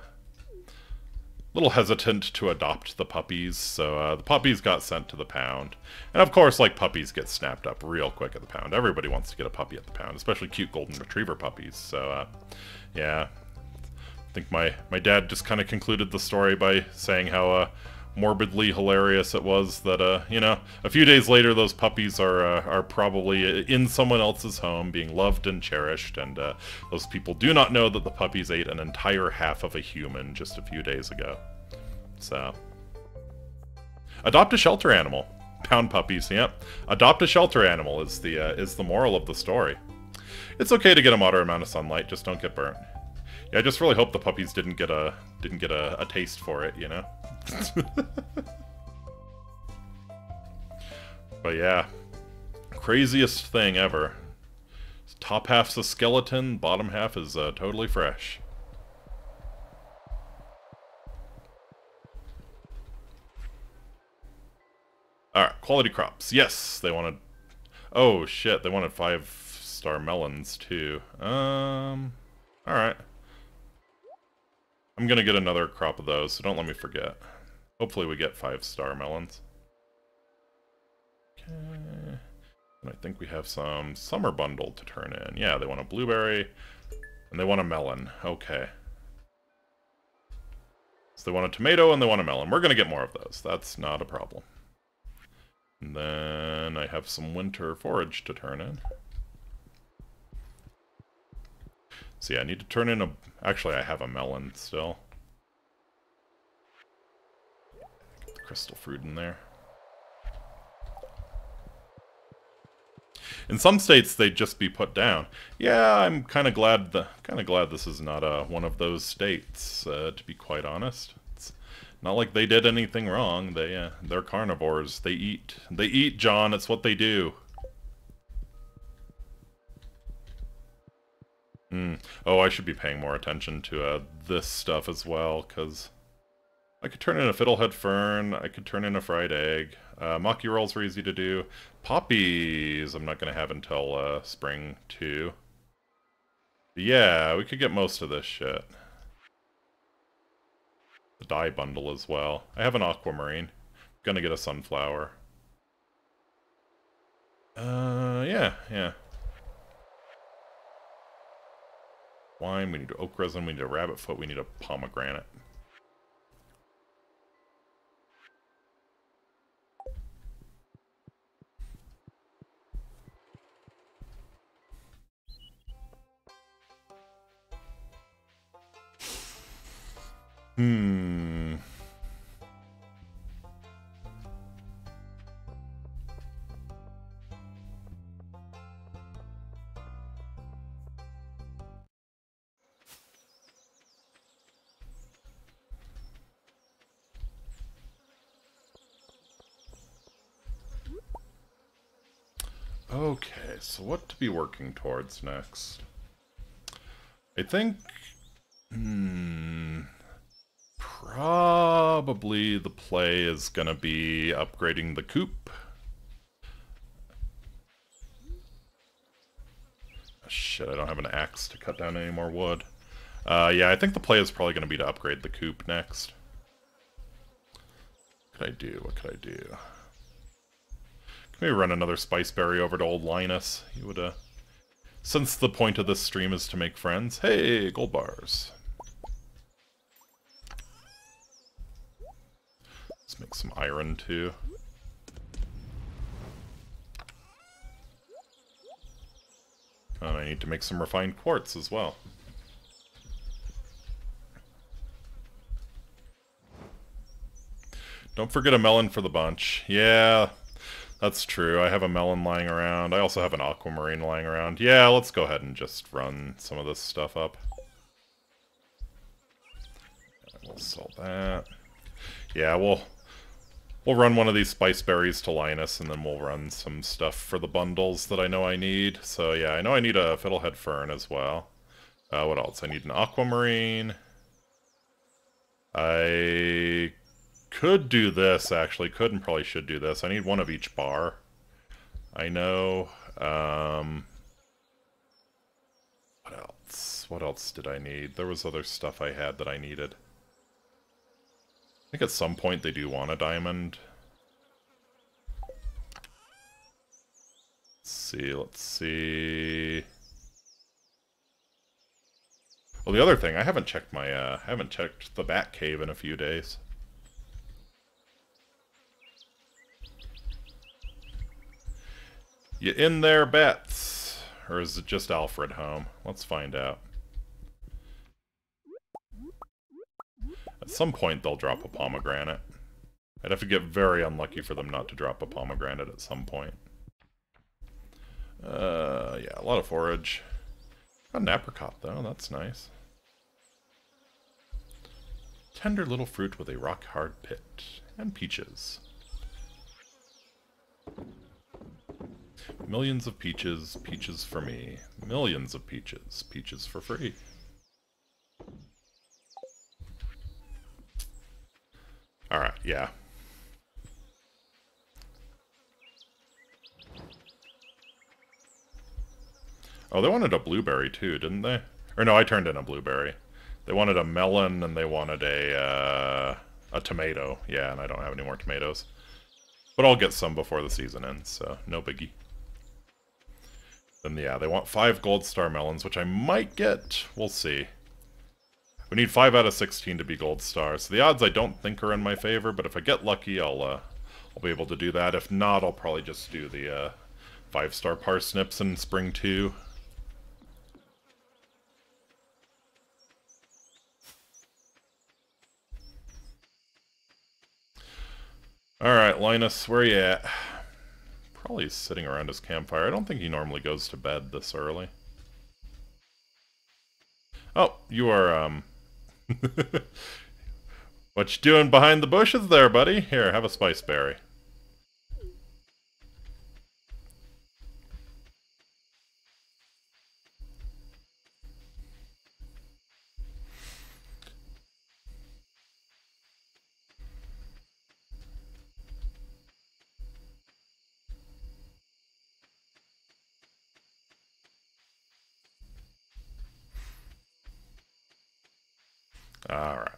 little hesitant to adopt the puppies, so uh, the puppies got sent to the pound. And of course, like, puppies get snapped up real quick at the pound. Everybody wants to get a puppy at the pound, especially cute golden retriever puppies. So, uh, yeah. I think my, my dad just kind of concluded the story by saying how uh, morbidly hilarious it was that, uh, you know, a few days later those puppies are, uh, are probably in someone else's home being loved and cherished, and uh, those people do not know that the puppies ate an entire half of a human just a few days ago. So, adopt a shelter animal. Pound puppies, yep. Adopt a shelter animal is the uh, is the moral of the story. It's okay to get a moderate amount of sunlight, just don't get burnt. Yeah, I just really hope the puppies didn't get a didn't get a, a taste for it, you know. *laughs* but yeah, craziest thing ever. Top half's a skeleton, bottom half is uh, totally fresh. Alright, quality crops. Yes, they wanted... Oh, shit, they wanted five-star melons, too. Um... Alright. I'm gonna get another crop of those, so don't let me forget. Hopefully we get five-star melons. Okay. And I think we have some summer bundle to turn in. Yeah, they want a blueberry, and they want a melon. Okay. So they want a tomato and they want a melon. We're gonna get more of those. That's not a problem. And then I have some winter forage to turn in. So yeah, I need to turn in a... Actually, I have a melon still. Get the crystal fruit in there. In some states, they'd just be put down. Yeah, I'm kind of glad the kind of glad this is not uh, one of those states, uh, to be quite honest. It's not like they did anything wrong. They uh, they're carnivores. They eat. They eat, John. It's what they do. Hmm. Oh, I should be paying more attention to uh, this stuff as well, because I could turn in a fiddlehead fern. I could turn in a fried egg. Uh, rolls were easy to do. Poppies I'm not going to have until uh, spring, 2. yeah, we could get most of this shit the dye bundle as well. I have an aquamarine. Gonna get a sunflower. Uh, yeah, yeah. Wine, we need oak resin, we need a rabbit foot, we need a pomegranate. Hmm. Okay, so what to be working towards next? I think... Hmm... Probably the play is going to be upgrading the coop. Oh, shit, I don't have an axe to cut down any more wood. Uh, yeah, I think the play is probably going to be to upgrade the coop next. What could I do? What could I do? Can we run another spice berry over to old Linus? He would, uh... Since the point of this stream is to make friends. Hey, gold bars. Let's make some iron too. And I need to make some refined quartz as well. Don't forget a melon for the bunch. Yeah, that's true. I have a melon lying around. I also have an aquamarine lying around. Yeah, let's go ahead and just run some of this stuff up. We'll sell that. Yeah, we'll we'll run one of these spice berries to Linus, and then we'll run some stuff for the bundles that I know I need. So yeah, I know I need a fiddlehead fern as well. Uh, what else? I need an aquamarine. I could do this, actually. Could and probably should do this. I need one of each bar. I know. Um, what else? What else did I need? There was other stuff I had that I needed. I think at some point they do want a diamond. Let's see, let's see. Well, the other thing, I haven't checked my, uh, I haven't checked the Bat Cave in a few days. You in there, Bets? Or is it just Alfred home? Let's find out. At some point, they'll drop a pomegranate. I'd have to get very unlucky for them not to drop a pomegranate at some point. Uh, yeah, a lot of forage. Got an apricot, though. That's nice. Tender little fruit with a rock-hard pit. And peaches. Millions of peaches, peaches for me. Millions of peaches, peaches for free. Alright, yeah. Oh, they wanted a blueberry too, didn't they? Or no, I turned in a blueberry. They wanted a melon and they wanted a, uh, a tomato. Yeah, and I don't have any more tomatoes. But I'll get some before the season ends, so no biggie. Then yeah, they want five gold star melons, which I might get. We'll see. We need 5 out of 16 to be gold stars. So the odds I don't think are in my favor, but if I get lucky, I'll uh, I'll be able to do that. If not, I'll probably just do the uh, 5 star parsnips in spring 2. Alright, Linus, where you at? Probably sitting around his campfire. I don't think he normally goes to bed this early. Oh, you are, um... *laughs* what you doing behind the bushes there, buddy? Here, have a spice berry. Alright.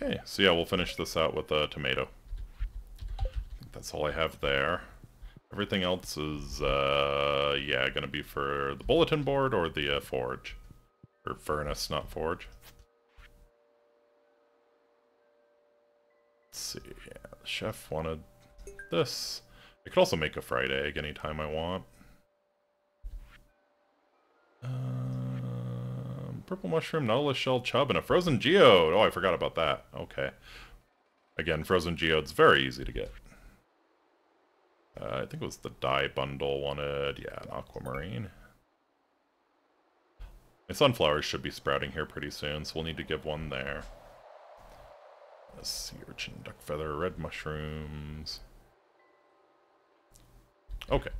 Okay, so yeah, we'll finish this out with a tomato. that's all I have there. Everything else is, uh, yeah, gonna be for the bulletin board or the uh, forge. Or furnace, not forge. Chef wanted this. I could also make a fried egg anytime I want. Um, purple mushroom, nautilus shell chub, and a frozen geode. Oh, I forgot about that. Okay. Again, frozen geode's very easy to get. Uh, I think it was the dye bundle wanted. Yeah, an aquamarine. My sunflowers should be sprouting here pretty soon, so we'll need to give one there. Sea urchin, duck feather, red mushrooms. Okay.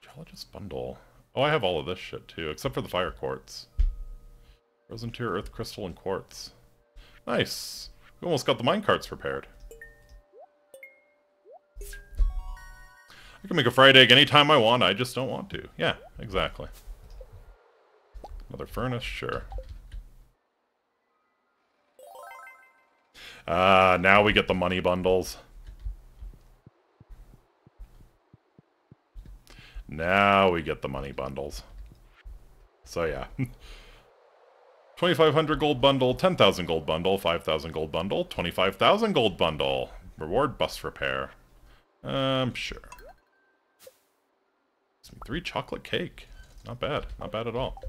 Geologist bundle. Oh, I have all of this shit too, except for the fire quartz. Frozen tear, earth crystal, and quartz. Nice. We almost got the minecarts repaired. I can make a fried egg anytime I want, I just don't want to. Yeah, exactly. Another furnace, sure. Ah, uh, now we get the money bundles. Now we get the money bundles. So yeah. *laughs* 2500 gold bundle, 10,000 gold bundle, 5,000 gold bundle, 25,000 gold bundle. Reward bus repair. I'm um, sure. Some three chocolate cake. Not bad. Not bad at all.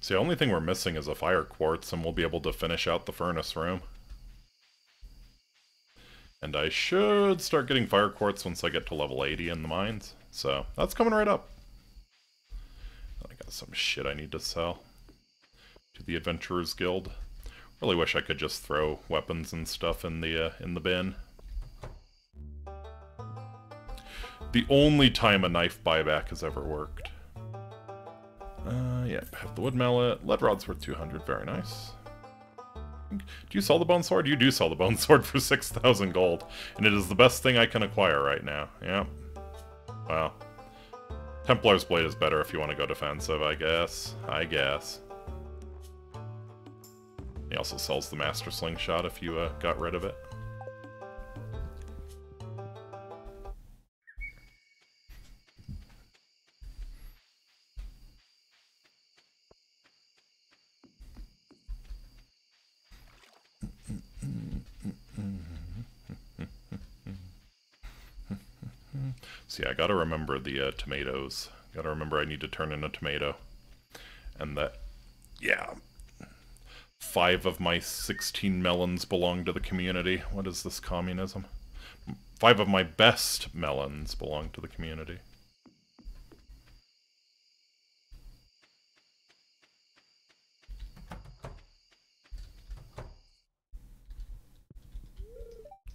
So the only thing we're missing is a fire quartz, and we'll be able to finish out the furnace room. And I should start getting fire quartz once I get to level 80 in the mines. So, that's coming right up. I got some shit I need to sell to the Adventurers Guild. Really wish I could just throw weapons and stuff in the uh, in the bin. The only time a knife buyback has ever worked. Uh, yeah, have the wood mallet. Lead rod's worth 200, very nice. Do you sell the bone sword? You do sell the bone *laughs* sword for 6,000 gold, and it is the best thing I can acquire right now. Yeah. Well. Templar's Blade is better if you want to go defensive, I guess. I guess. He also sells the Master Slingshot if you uh, got rid of it. See, I gotta remember the uh, tomatoes. Gotta remember I need to turn in a tomato. And that, yeah. Five of my 16 melons belong to the community. What is this communism? Five of my best melons belong to the community.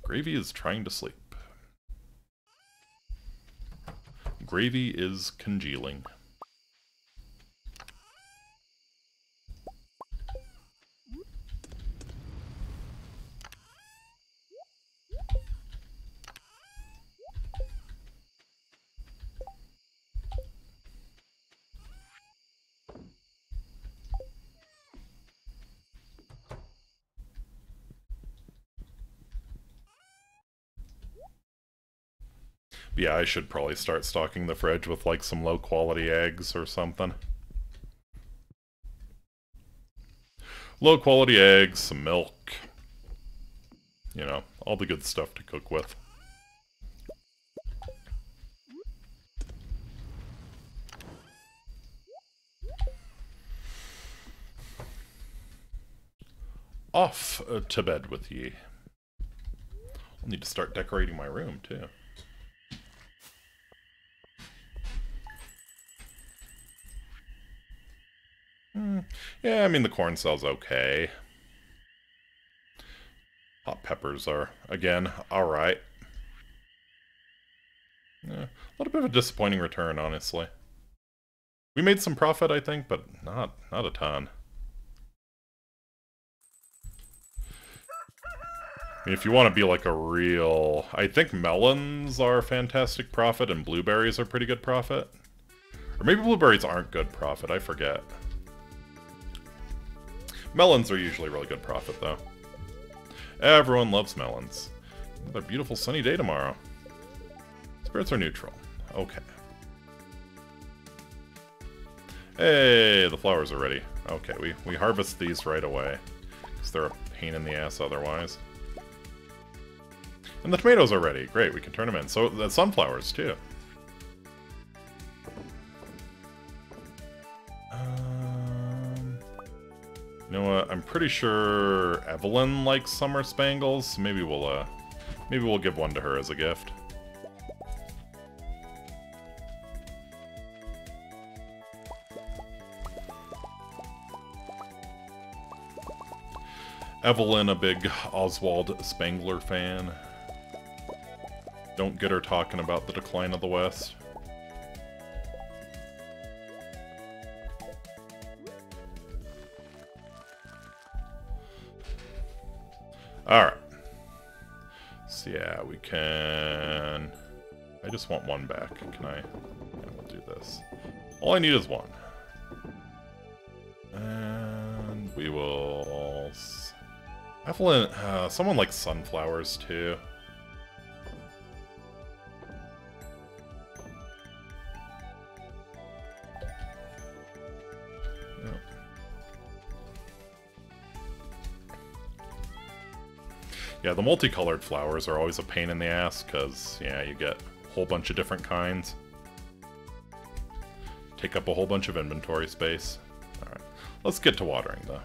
Gravy is trying to sleep. Gravy is congealing. Yeah, I should probably start stocking the fridge with like some low quality eggs or something. Low quality eggs, some milk. You know, all the good stuff to cook with. Off uh, to bed with ye. I'll need to start decorating my room, too. Yeah, I mean, the corn sells okay. Hot peppers are, again, alright. Yeah, a little bit of a disappointing return, honestly. We made some profit, I think, but not not a ton. I mean, if you want to be like a real... I think melons are fantastic profit and blueberries are pretty good profit. Or maybe blueberries aren't good profit, I forget. Melons are usually really good profit, though. Everyone loves melons. Another beautiful sunny day tomorrow. Spirits are neutral. Okay. Hey, the flowers are ready. Okay, we, we harvest these right away. Because they're a pain in the ass otherwise. And the tomatoes are ready. Great, we can turn them in. So, the sunflowers, too. You know what? I'm pretty sure Evelyn likes summer spangles. Maybe we'll uh, maybe we'll give one to her as a gift. Evelyn, a big Oswald Spengler fan. Don't get her talking about the decline of the West. Alright. So yeah, we can... I just want one back. Can I? Yeah, we'll do this. All I need is one. And we will... Evelyn, uh, someone likes sunflowers too. Yeah, the multicolored flowers are always a pain in the ass, because, yeah, you get a whole bunch of different kinds. Take up a whole bunch of inventory space. Alright, let's get to watering, though.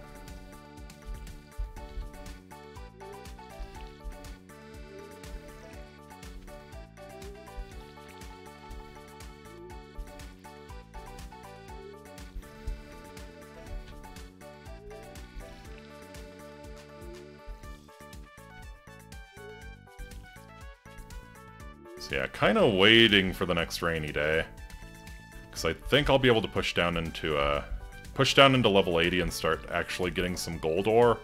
So yeah, kind of waiting for the next rainy day. Because I think I'll be able to push down into uh, push down into level 80 and start actually getting some gold ore.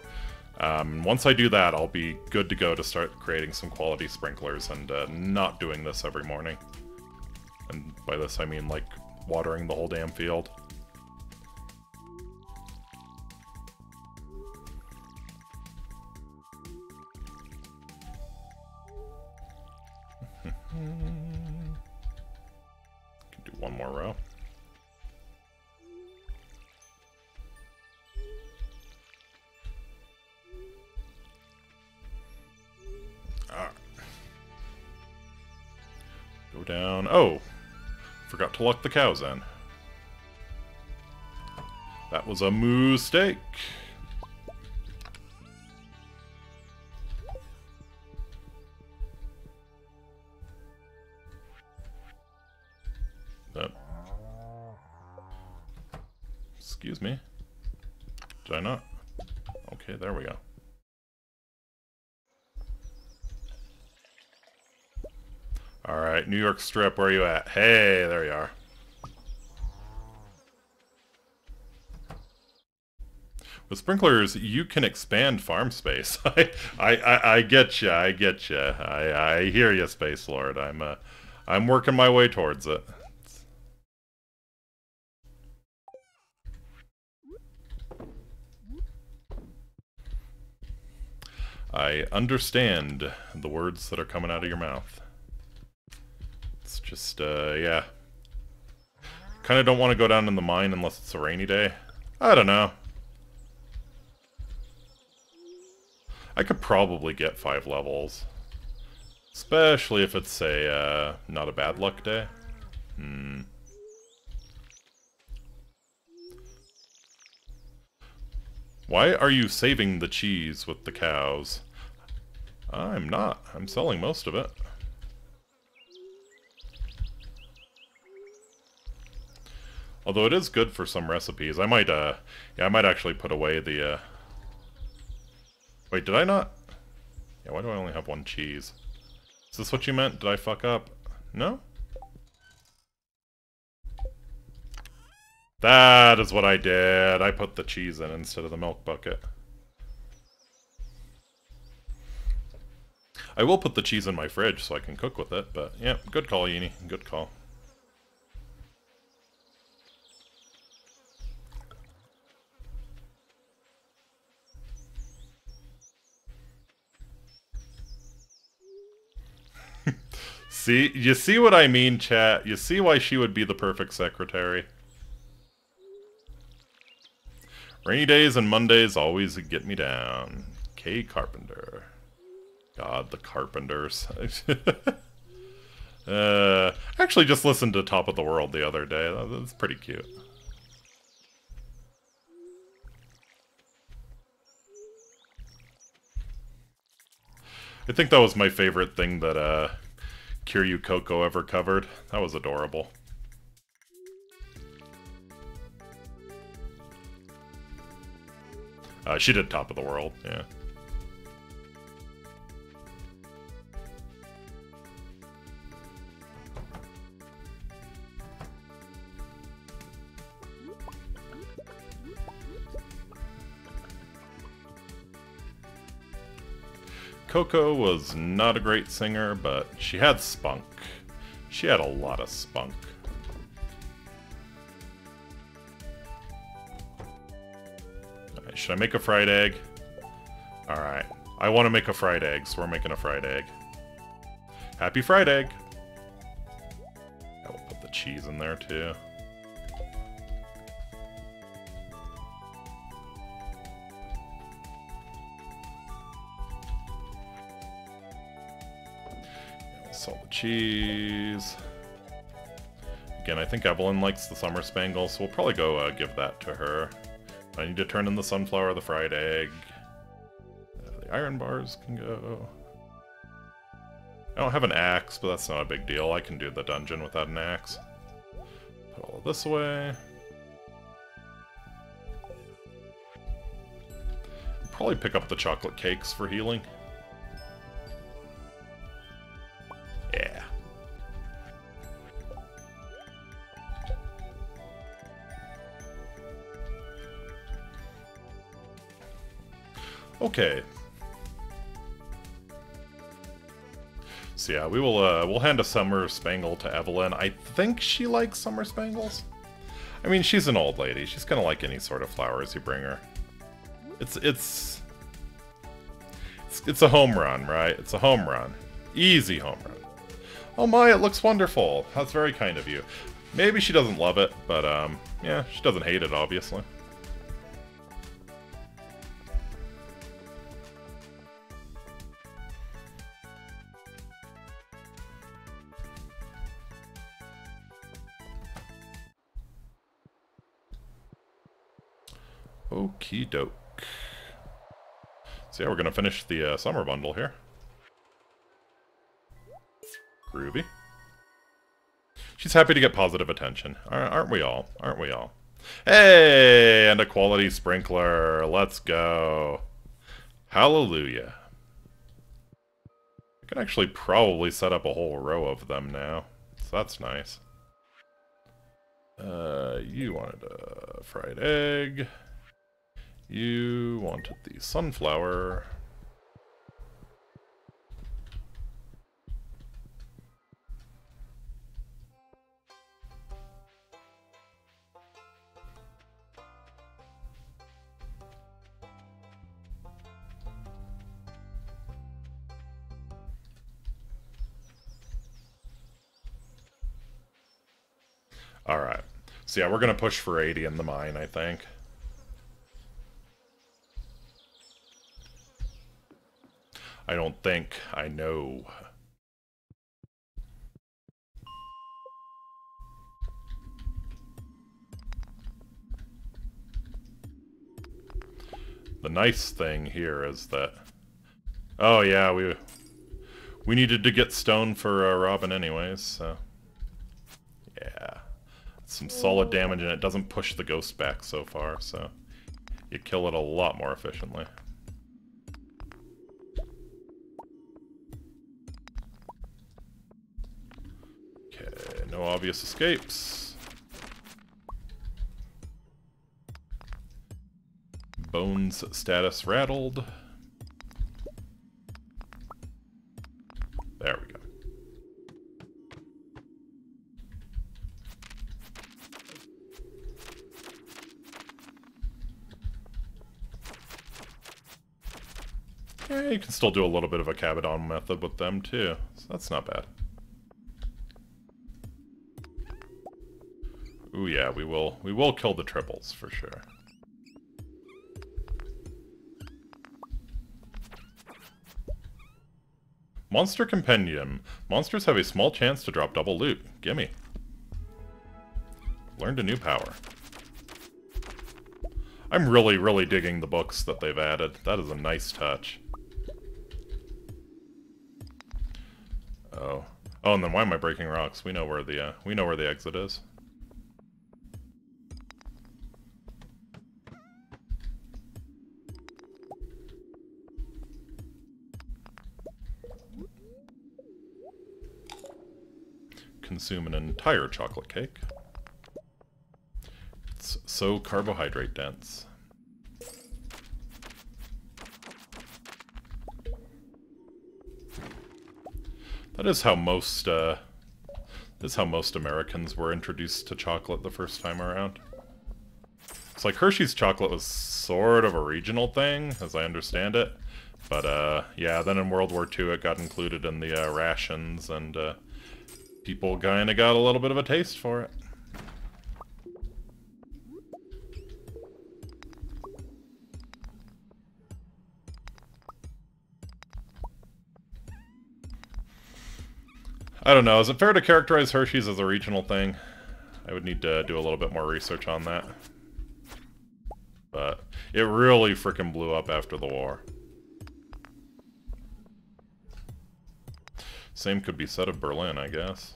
Um, once I do that, I'll be good to go to start creating some quality sprinklers and uh, not doing this every morning. And by this I mean like watering the whole damn field. Ah. Oh, to lock the cows in. That was a mistake. Excuse me. Did I not? Okay, there we go. Alright, New York Strip, where are you at? Hey, there you are. With sprinklers, you can expand farm space. *laughs* I, I, I, get you. I get you. I, I hear you, Space Lord. I'm, uh, I'm working my way towards it. I understand the words that are coming out of your mouth. It's just, uh, yeah. Kind of don't want to go down in the mine unless it's a rainy day. I don't know. I could probably get five levels. Especially if it's a, uh, not a bad luck day. Hmm. Why are you saving the cheese with the cows? I'm not. I'm selling most of it. Although it is good for some recipes. I might, uh, yeah, I might actually put away the, uh... Wait, did I not? Yeah, why do I only have one cheese? Is this what you meant? Did I fuck up? No? That is what I did. I put the cheese in instead of the milk bucket. I will put the cheese in my fridge so I can cook with it, but yeah, good call, Yini. Good call. *laughs* See, you see what I mean, chat? You see why she would be the perfect secretary? Rainy days and Mondays always get me down. K. Carpenter. God, the Carpenters. *laughs* uh, actually just listened to Top of the World the other day. That's pretty cute. I think that was my favorite thing that uh, Kiryu Coco ever covered. That was adorable. Uh, she did Top of the World, yeah. Coco was not a great singer, but she had spunk. She had a lot of spunk. Right, should I make a fried egg? Alright. I want to make a fried egg, so we're making a fried egg. Happy fried egg! I will put the cheese in there too. Salt the cheese. Again, I think Evelyn likes the summer spangle, so we'll probably go uh, give that to her. I need to turn in the sunflower, the fried egg. Uh, the iron bars can go. I don't have an axe, but that's not a big deal. I can do the dungeon without an axe. Put all of this away. Probably pick up the chocolate cakes for healing. Okay. So yeah, we will uh, we'll hand a summer spangle to Evelyn. I think she likes summer spangles. I mean, she's an old lady. She's gonna like any sort of flowers you bring her. It's it's it's, it's a home run, right? It's a home run. Easy home run. Oh my, it looks wonderful. That's very kind of you. Maybe she doesn't love it, but um, yeah, she doesn't hate it, obviously. Okie doke. So yeah, we're gonna finish the uh, summer bundle here. Groovy. She's happy to get positive attention. Aren't we all? Aren't we all? Hey, and a quality sprinkler. Let's go. Hallelujah. I can actually probably set up a whole row of them now. So that's nice. Uh, you wanted a fried egg. You wanted the sunflower. Alright. So yeah, we're going to push for 80 in the mine, I think. I don't think. I know. The nice thing here is that... Oh yeah, we we needed to get stone for uh, Robin anyways, so... Yeah. Some solid damage and it doesn't push the ghost back so far, so... You kill it a lot more efficiently. No obvious escapes. Bones status rattled. There we go. Yeah, you can still do a little bit of a Kabadon method with them too, so that's not bad. Ooh yeah, we will we will kill the triples for sure. Monster Compendium. Monsters have a small chance to drop double loot. Gimme. Learned a new power. I'm really, really digging the books that they've added. That is a nice touch. Oh. Oh, and then why am I breaking rocks? We know where the, uh, we know where the exit is. Consume an entire chocolate cake. It's so carbohydrate dense. That is how most uh, how most Americans were introduced to chocolate the first time around. It's like Hershey's chocolate was sort of a regional thing, as I understand it. But, uh, yeah, then in World War II it got included in the uh, rations, and uh, people kind of got a little bit of a taste for it. I don't know. Is it fair to characterize Hershey's as a regional thing? I would need to do a little bit more research on that. But it really freaking blew up after the war. Same could be said of Berlin, I guess.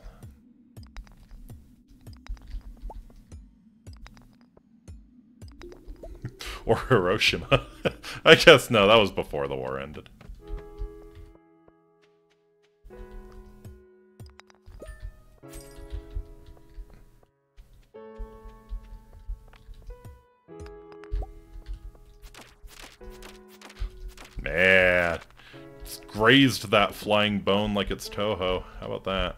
*laughs* or Hiroshima. *laughs* I guess, no, that was before the war ended. Man, grazed that flying bone like it's Touhou. How about that?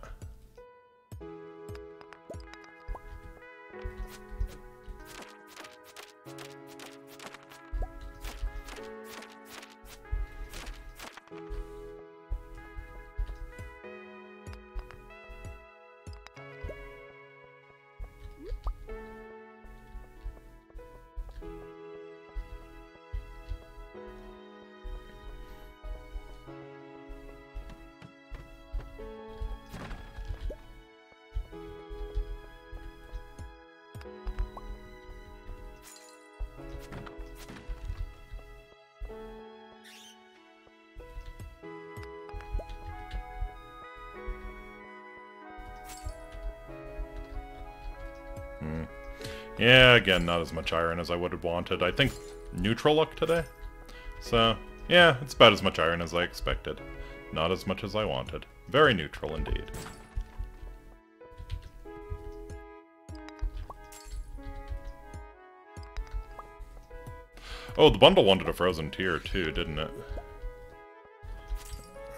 Again, not as much iron as I would have wanted. I think neutral luck today. So, yeah, it's about as much iron as I expected. Not as much as I wanted. Very neutral indeed. Oh, the bundle wanted a frozen tear too, didn't it?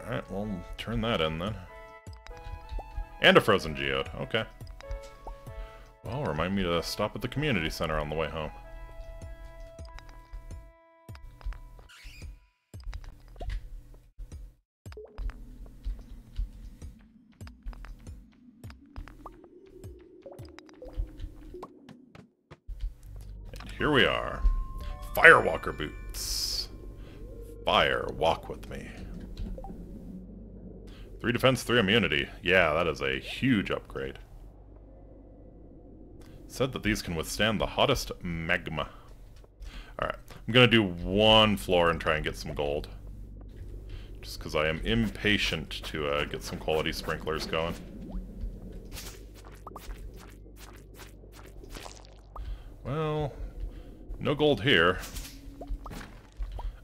Alright, well, turn that in then. And a frozen geode, okay. Well, remind me to stop at the community center on the way home. And here we are. Firewalker boots. Fire, walk with me. Three defense, three immunity. Yeah, that is a huge upgrade. Said that these can withstand the hottest magma. Alright, I'm gonna do one floor and try and get some gold. Just because I am impatient to uh, get some quality sprinklers going. Well, no gold here.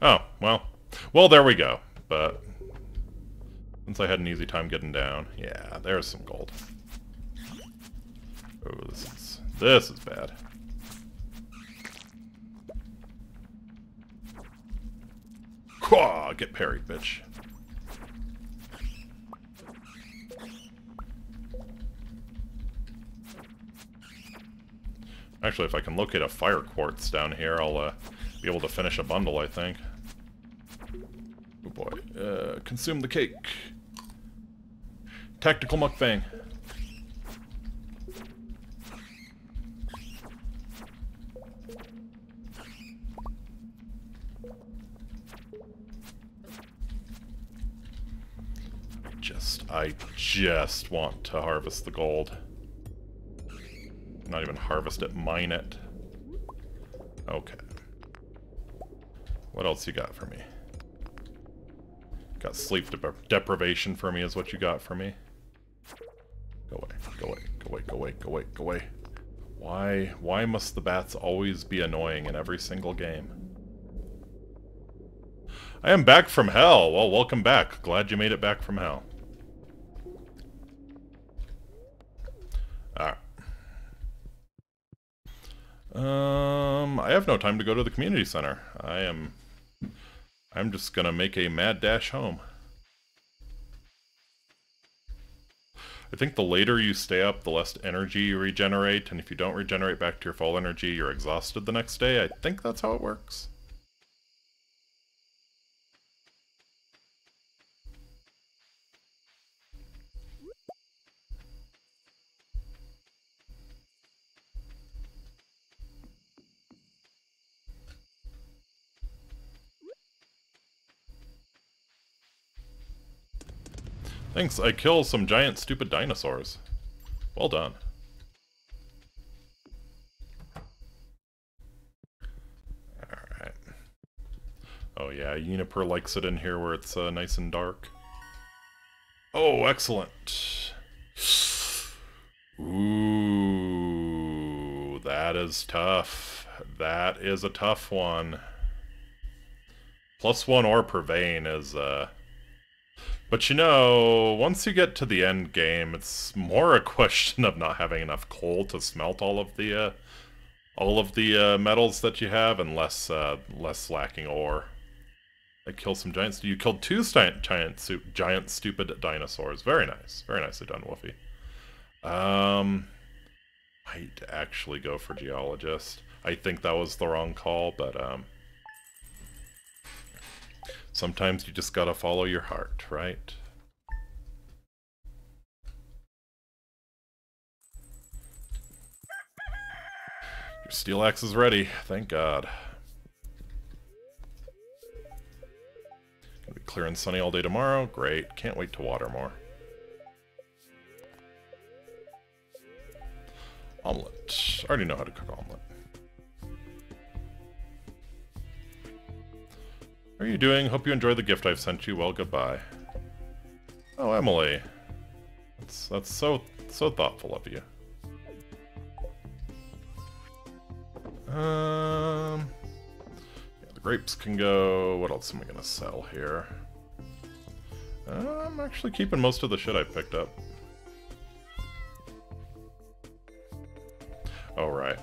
Oh, well. Well, there we go. But since I had an easy time getting down, yeah, there's some gold. Oh, this is this is bad. Quah! Get parried, bitch. Actually, if I can locate a fire quartz down here, I'll uh, be able to finish a bundle, I think. Oh boy. Uh, consume the cake. Tactical mukbang. I just want to harvest the gold. Not even harvest it, mine it. Okay. What else you got for me? Got sleep de deprivation for me is what you got for me. Go away, go away, go away, go away, go away, go away. Why, why must the bats always be annoying in every single game? I am back from hell. Well, welcome back. Glad you made it back from hell. Um, I have no time to go to the community center. I am... I'm just gonna make a mad dash home. I think the later you stay up, the less energy you regenerate, and if you don't regenerate back to your full energy, you're exhausted the next day. I think that's how it works. Thanks, I kill some giant stupid dinosaurs. Well done. Alright. Oh yeah, Uniper likes it in here where it's uh, nice and dark. Oh, excellent. Ooh, that is tough. That is a tough one. Plus one ore per vein is, uh, but you know, once you get to the end game, it's more a *laughs* question of not having enough coal to smelt all of the uh, all of the uh, metals that you have, and less uh, less lacking ore. I killed some giants. You killed two giant giant, giant stupid dinosaurs. Very nice, very nicely done, Wolfie. Um, might actually go for geologist. I think that was the wrong call, but um. Sometimes you just gotta follow your heart, right? Your steel axe is ready, thank God. Gonna be clear and sunny all day tomorrow. Great, can't wait to water more. Omelette. I already know how to cook omelette. How are you doing? Hope you enjoy the gift I've sent you. Well, goodbye. Oh, Emily. That's, that's so, so thoughtful of you. Um, yeah, the grapes can go. What else am I going to sell here? Uh, I'm actually keeping most of the shit I picked up. Oh, right.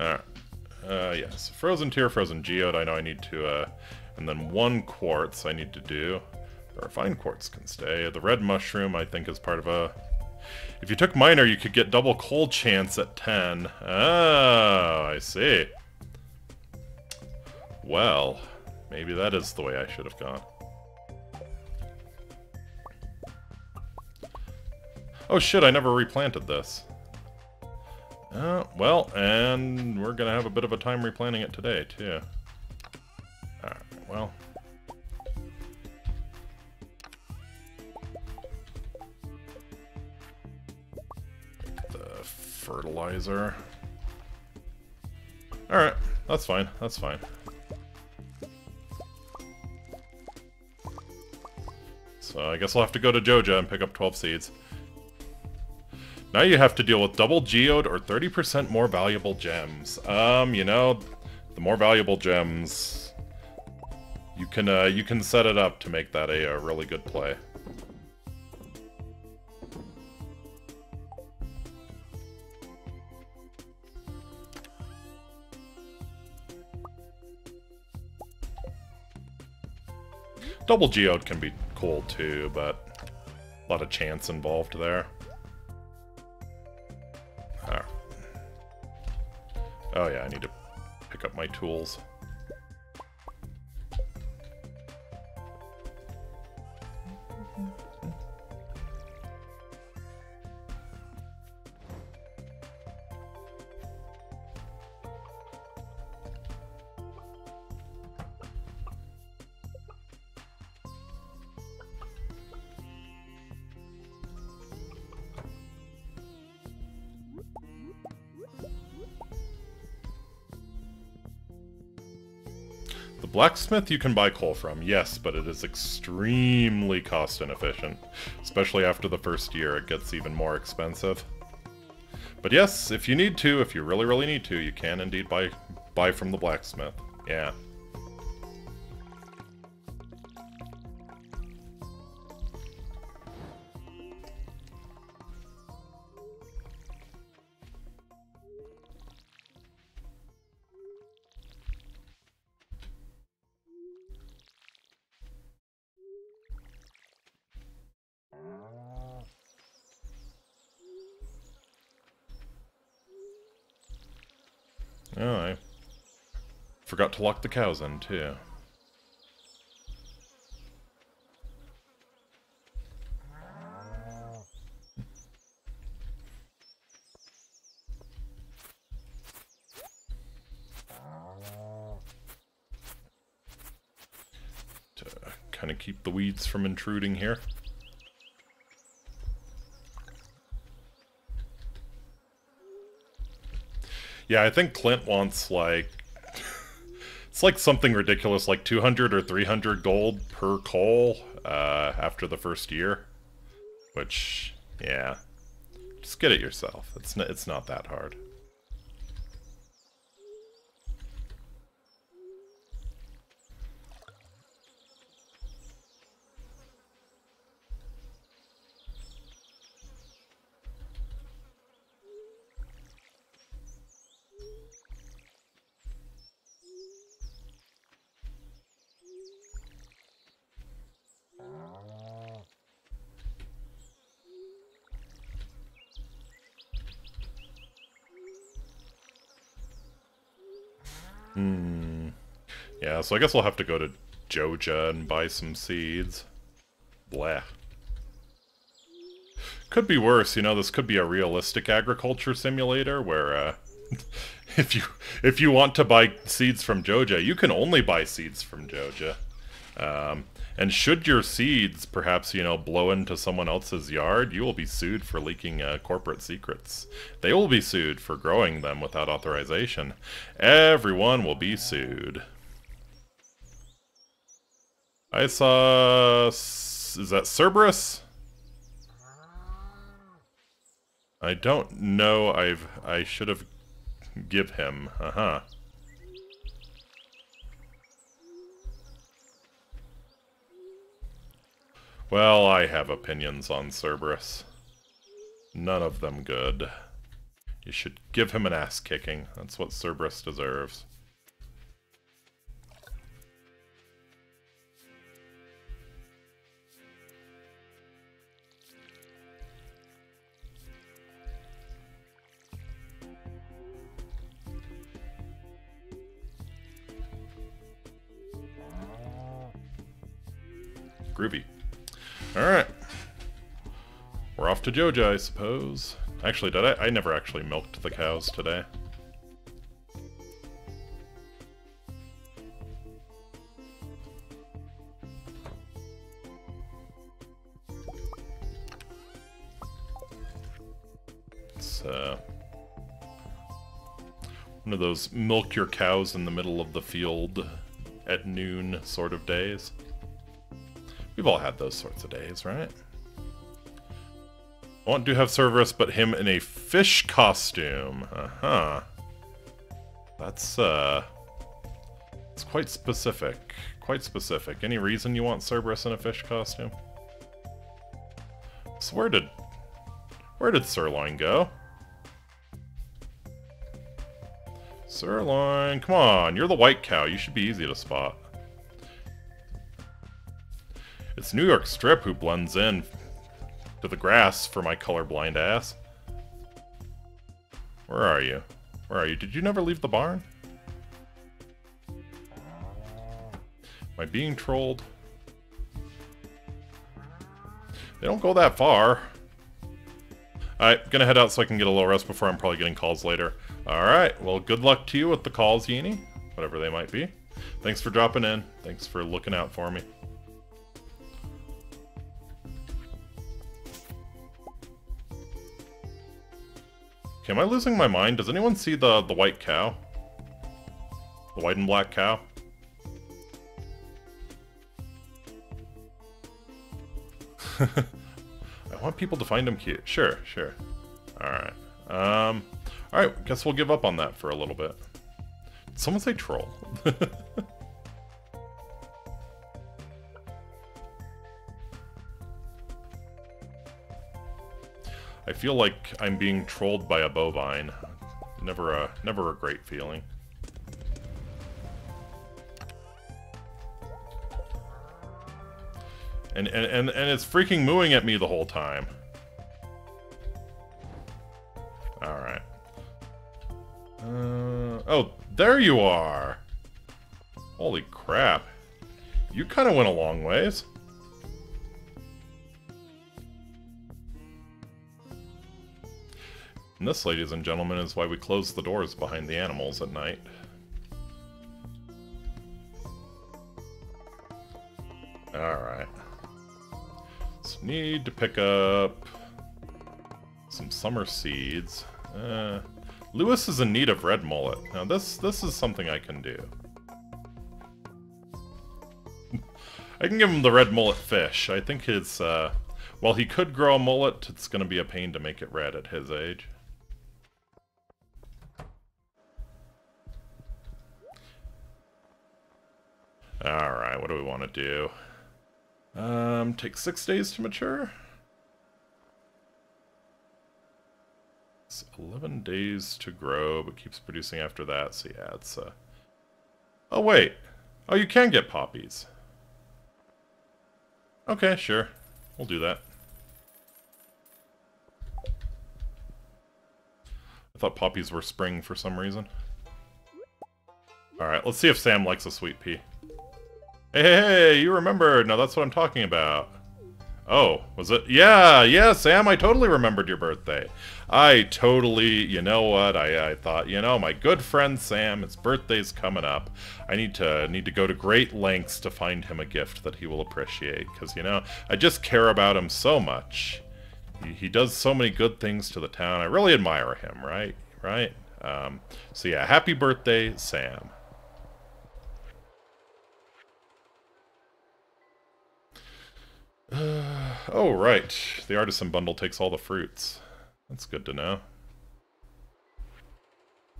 Alright. Uh, yes. Frozen Tear, Frozen Geode, I know I need to, uh... And then one Quartz I need to do. The refined Quartz can stay. The Red Mushroom, I think, is part of a... If you took Miner, you could get double coal chance at 10. Oh, I see. Well, maybe that is the way I should have gone. Oh shit, I never replanted this. Uh, well, and we're gonna have a bit of a time replanting it today, too. Alright, well. The fertilizer. Alright, that's fine, that's fine. So I guess I'll have to go to Joja and pick up 12 seeds. Now you have to deal with double geode or 30% more valuable gems. Um, you know, the more valuable gems, you can uh, you can set it up to make that a, a really good play. Double geode can be cool too, but a lot of chance involved there. Ah. Oh yeah, I need to pick up my tools. Blacksmith you can buy coal from, yes, but it is extremely cost inefficient. Especially after the first year, it gets even more expensive. But yes, if you need to, if you really, really need to, you can indeed buy, buy from the blacksmith. Yeah. Forgot to lock the cows in, too. To kind of keep the weeds from intruding here. Yeah, I think Clint wants like it's like something ridiculous, like 200 or 300 gold per coal uh, after the first year. Which, yeah, just get it yourself. It's n it's not that hard. So I guess we'll have to go to Joja and buy some seeds. Blah. Could be worse, you know, this could be a realistic agriculture simulator where, uh, *laughs* if you if you want to buy seeds from Joja, you can only buy seeds from Joja. Um, and should your seeds perhaps, you know, blow into someone else's yard, you will be sued for leaking uh, corporate secrets. They will be sued for growing them without authorization. Everyone will be sued. I saw... Is that Cerberus? I don't know. I've I should have give him. Uh-huh. Well, I have opinions on Cerberus. None of them good. You should give him an ass kicking. That's what Cerberus deserves. Groovy. Alright. We're off to Joja, I suppose. Actually, did I? I never actually milked the cows today. It's, uh... One of those milk your cows in the middle of the field at noon sort of days. We've all had those sorts of days, right? I want to have Cerberus, but him in a fish costume. Uh-huh. That's, uh... It's quite specific. Quite specific. Any reason you want Cerberus in a fish costume? So where did... Where did Sirloin go? Sirloin, come on, you're the white cow. You should be easy to spot. It's New York Strip who blends in to the grass for my colorblind ass. Where are you? Where are you? Did you never leave the barn? Am I being trolled? They don't go that far. Alright, gonna head out so I can get a little rest before I'm probably getting calls later. Alright, well good luck to you with the calls, Yini. Whatever they might be. Thanks for dropping in. Thanks for looking out for me. Am I losing my mind? Does anyone see the, the white cow? The white and black cow? *laughs* I want people to find him cute. Sure, sure. Alright. Um, Alright, guess we'll give up on that for a little bit. Did someone say troll? *laughs* I feel like I'm being trolled by a bovine. Never a never a great feeling. And, and, and, and it's freaking mooing at me the whole time. Alright. Uh, Oh, there you are! Holy crap. You kind of went a long ways. And this, ladies and gentlemen, is why we close the doors behind the animals at night. Alright. So need to pick up some summer seeds. Uh, Lewis is in need of red mullet. Now this this is something I can do. *laughs* I can give him the red mullet fish. I think his, uh, while he could grow a mullet, it's going to be a pain to make it red at his age. Alright, what do we want to do? Um, take six days to mature? It's 11 days to grow, but keeps producing after that, so yeah, it's, uh... Oh, wait! Oh, you can get poppies. Okay, sure. We'll do that. I thought poppies were spring for some reason. Alright, let's see if Sam likes a sweet pea. Hey, you remembered. Now that's what I'm talking about. Oh, was it? Yeah, yeah, Sam, I totally remembered your birthday. I totally, you know what, I, I thought, you know, my good friend Sam, his birthday's coming up. I need to need to go to great lengths to find him a gift that he will appreciate, because, you know, I just care about him so much. He, he does so many good things to the town. I really admire him, right? Right? Um, so yeah, happy birthday, Sam. *sighs* oh, right. The artisan bundle takes all the fruits. That's good to know.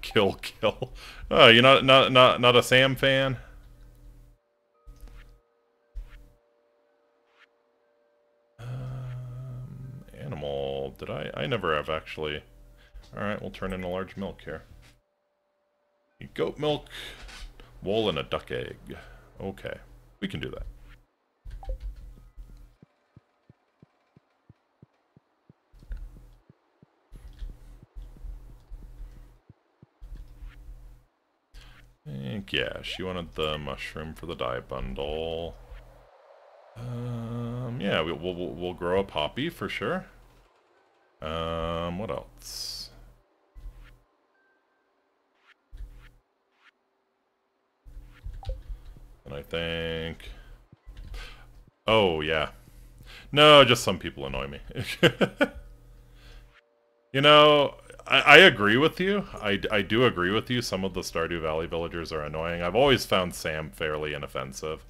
Kill, kill. *laughs* Oh, you're not not not not a Sam fan? Um, animal. Did I? I never have actually. All right, we'll turn in a large milk here. Goat milk, wool, and a duck egg. Okay, we can do that. Think, yeah, she wanted the mushroom for the dye bundle. Um, yeah, we'll, we'll, we'll grow a poppy for sure. Um, what else? And I think... Oh, yeah. No, just some people annoy me. *laughs* you know, I, I agree with you. I, I do agree with you. Some of the Stardew Valley villagers are annoying. I've always found Sam fairly inoffensive.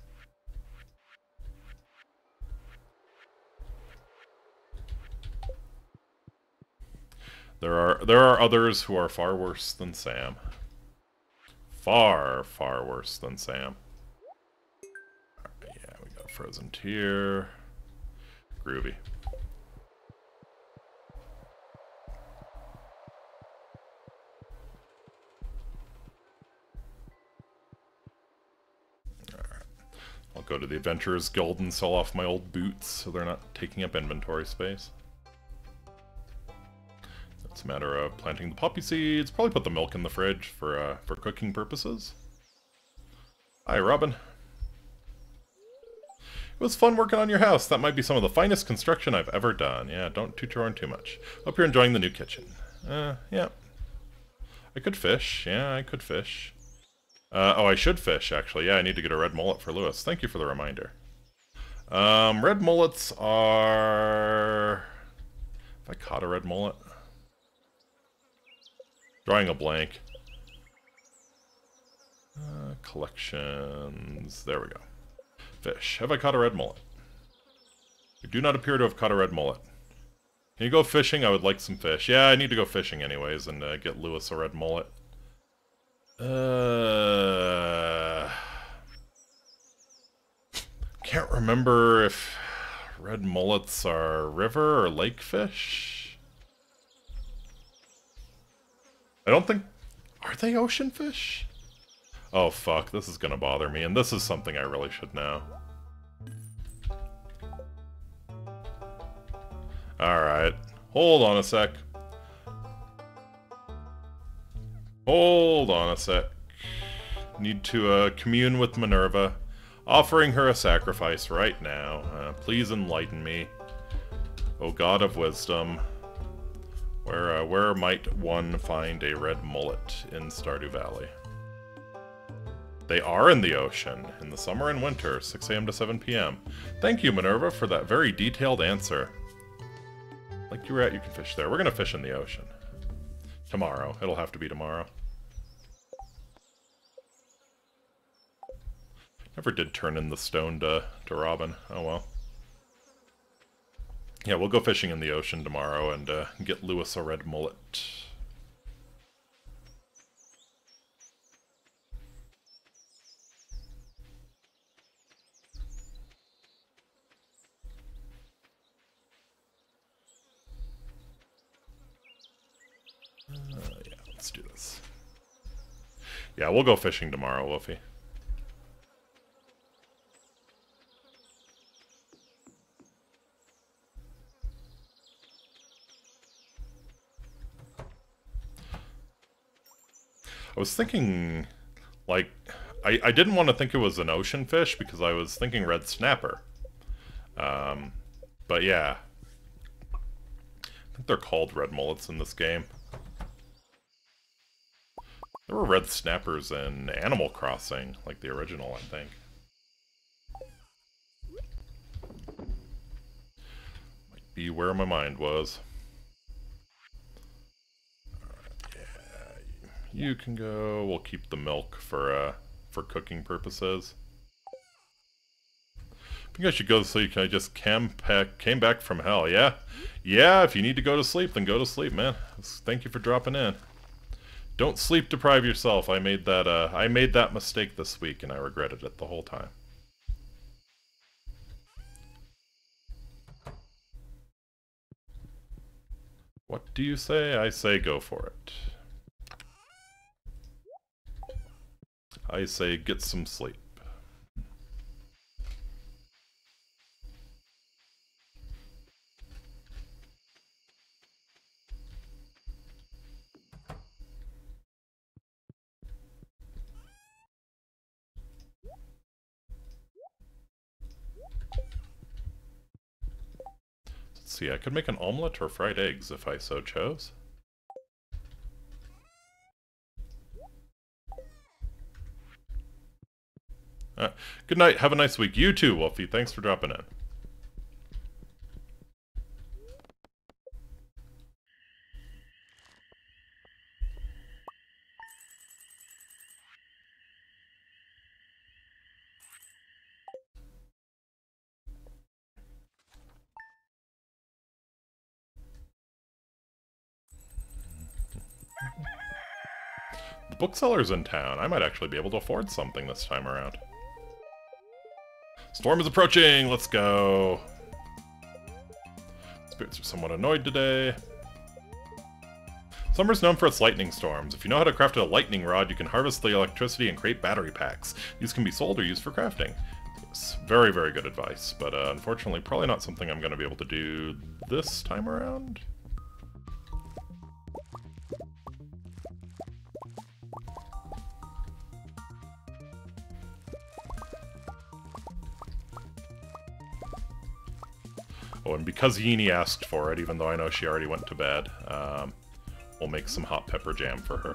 There are there are others who are far worse than Sam. Far, far worse than Sam. Right, yeah, we got Frozen Tear. Groovy. I'll go to the Adventurers Guild and sell off my old boots so they're not taking up inventory space. It's a matter of planting the poppy seeds, probably put the milk in the fridge for, uh, for cooking purposes. Hi, Robin. It was fun working on your house. That might be some of the finest construction I've ever done. Yeah, don't toot your horn too much. Hope you're enjoying the new kitchen. Uh, yeah. I could fish. Yeah, I could fish. Uh, oh, I should fish, actually. Yeah, I need to get a red mullet for Lewis. Thank you for the reminder. Um, red mullets are... If I caught a red mullet? Drawing a blank. Uh, collections... There we go. Fish. Have I caught a red mullet? You do not appear to have caught a red mullet. Can you go fishing? I would like some fish. Yeah, I need to go fishing anyways and uh, get Lewis a red mullet. Uh, can't remember if red mullets are river or lake fish. I don't think... Are they ocean fish? Oh fuck, this is gonna bother me, and this is something I really should know. Alright, hold on a sec. Hold on a sec. Need to uh, commune with Minerva. Offering her a sacrifice right now. Uh, please enlighten me. O God of wisdom. Where, uh, where might one find a red mullet in Stardew Valley? They are in the ocean, in the summer and winter, 6 a.m. to 7 p.m. Thank you, Minerva, for that very detailed answer. Like you were at, you can fish there. We're gonna fish in the ocean. Tomorrow. It'll have to be tomorrow. Never did turn in the stone to, to Robin. Oh well. Yeah, we'll go fishing in the ocean tomorrow and uh, get Lewis a red mullet. Yeah, let's do this. Yeah, we'll go fishing tomorrow, Wolfie. I was thinking, like, I, I didn't want to think it was an ocean fish because I was thinking red snapper. Um, but yeah. I think they're called red mullets in this game. There were red snappers in Animal Crossing, like the original, I think. Might be where my mind was. yeah, you can go. We'll keep the milk for uh for cooking purposes. I think I should go to sleep. Can I just came back, came back from hell. Yeah, yeah. If you need to go to sleep, then go to sleep, man. Thank you for dropping in. Don't sleep deprive yourself. I made that uh, I made that mistake this week and I regretted it the whole time. What do you say? I say go for it. I say get some sleep. See, I could make an omelette or fried eggs if I so chose. Uh, good night. Have a nice week. You too, Wolfie. Thanks for dropping in. Bookseller's in town. I might actually be able to afford something this time around. Storm is approaching! Let's go! Spirits are somewhat annoyed today. Summer's known for its lightning storms. If you know how to craft a lightning rod, you can harvest the electricity and create battery packs. These can be sold or used for crafting. Yes, very, very good advice, but uh, unfortunately probably not something I'm going to be able to do this time around. Oh, and because Yini asked for it, even though I know she already went to bed, um, we'll make some hot pepper jam for her.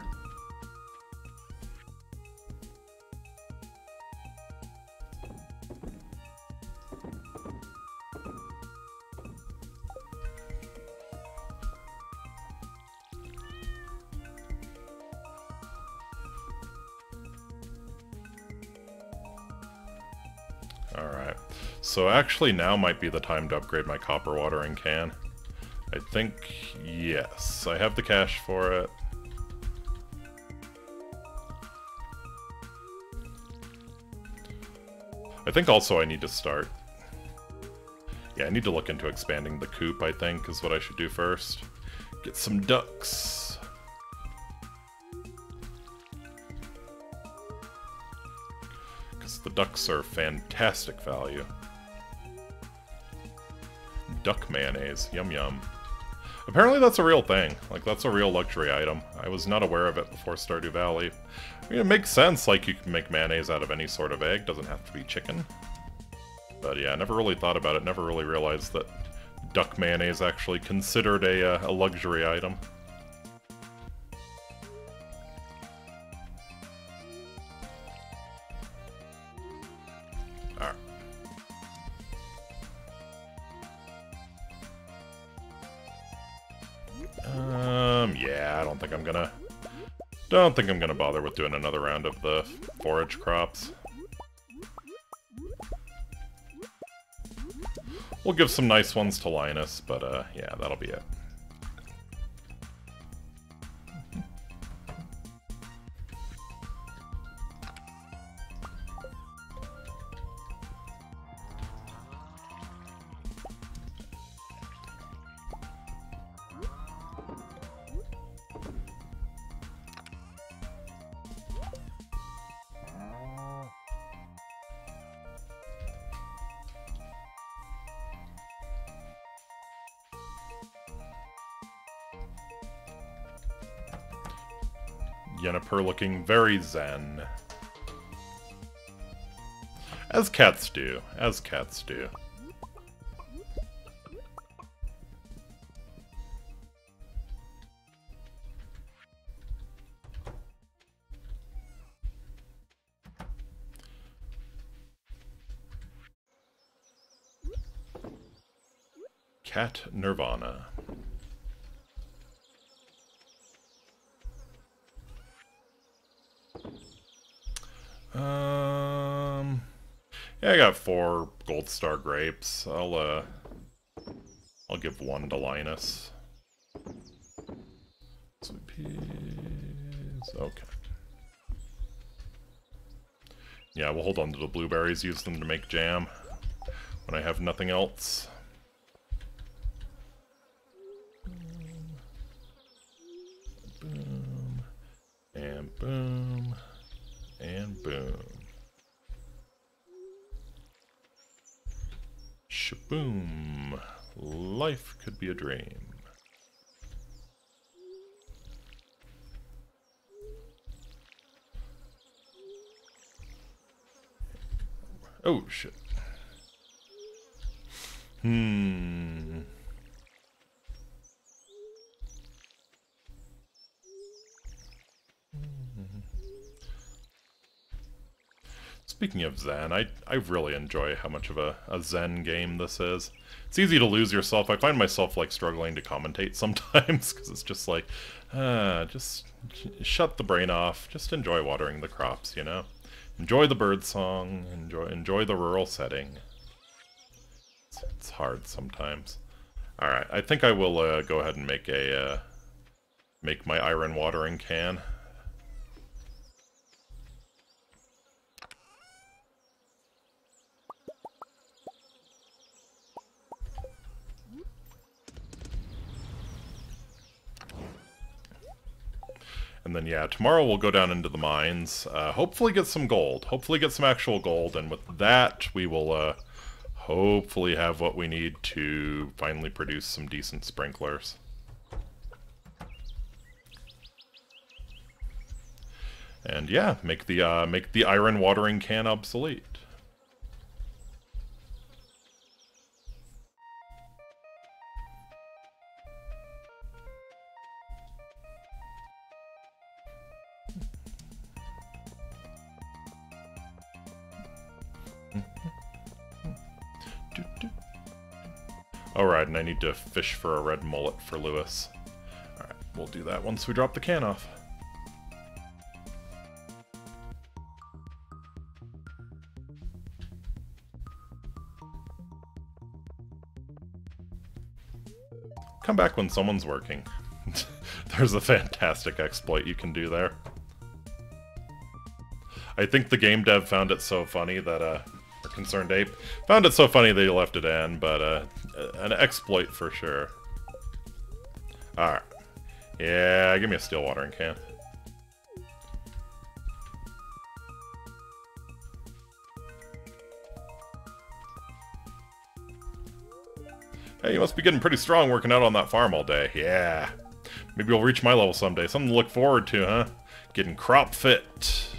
Actually now might be the time to upgrade my copper watering can. I think, yes, I have the cash for it. I think also I need to start. Yeah, I need to look into expanding the coop, I think, is what I should do first. Get some ducks. Because the ducks are fantastic value duck mayonnaise. Yum yum. Apparently that's a real thing. Like, that's a real luxury item. I was not aware of it before Stardew Valley. I mean, it makes sense, like, you can make mayonnaise out of any sort of egg, doesn't have to be chicken. But yeah, I never really thought about it, never really realized that duck mayonnaise actually considered a, uh, a luxury item. Don't think I'm gonna bother with doing another round of the forage crops. We'll give some nice ones to Linus, but uh, yeah, that'll be it. Looking very zen. As cats do. As cats do. Cat Nirvana. I got four gold star grapes. I'll uh, I'll give one to Linus. Okay. Yeah, we'll hold on to the blueberries. Use them to make jam when I have nothing else. Dream. Of Zen, I, I really enjoy how much of a, a Zen game this is. It's easy to lose yourself. I find myself like struggling to commentate *laughs* sometimes because it's just like, uh, just shut the brain off. Just enjoy watering the crops, you know? Enjoy the bird song. Enjoy enjoy the rural setting. It's, it's hard sometimes. All right, I think I will uh, go ahead and make a uh, make my iron watering can. And then, yeah, tomorrow we'll go down into the mines. Uh, hopefully get some gold. Hopefully get some actual gold. And with that, we will uh, hopefully have what we need to finally produce some decent sprinklers. And yeah, make the uh, make the iron watering can obsolete. Need to fish for a red mullet for Lewis. Alright, we'll do that once we drop the can off. Come back when someone's working. *laughs* There's a fantastic exploit you can do there. I think the game dev found it so funny that, uh, ConcernedApe, found it so funny they left it in, but, uh, an exploit for sure. Alright. Yeah, give me a steel watering can. Hey, you must be getting pretty strong working out on that farm all day. Yeah. Maybe you'll reach my level someday. Something to look forward to, huh? Getting crop fit.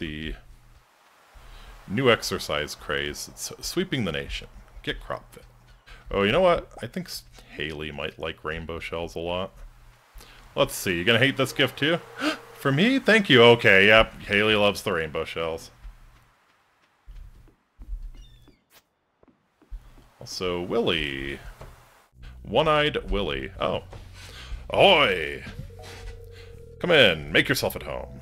The new exercise craze. It's sweeping the nation. Get crop fit. Oh, you know what? I think Haley might like rainbow shells a lot. Let's see. You gonna hate this gift too? *gasps* For me? Thank you. Okay, yep. Haley loves the rainbow shells. Also, Willy. One-eyed Willy. Oh. Ahoy! Come in. Make yourself at home.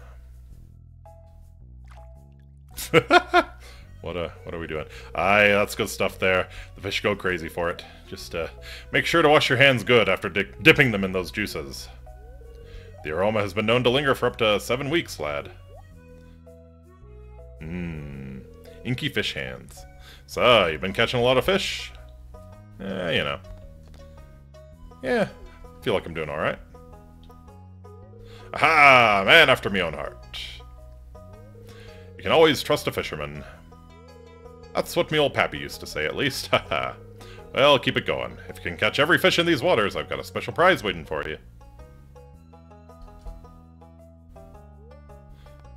*laughs* what uh, what are we doing? Aye, that's good stuff there. The fish go crazy for it. Just uh, make sure to wash your hands good after di dipping them in those juices. The aroma has been known to linger for up to seven weeks, lad. Mmm. Inky fish hands. So, you've been catching a lot of fish? Eh, you know. Yeah, feel like I'm doing alright. Aha! Man after me own heart. You can always trust a fisherman. That's what me old pappy used to say, at least. *laughs* Haha. well, keep it going. If you can catch every fish in these waters, I've got a special prize waiting for you.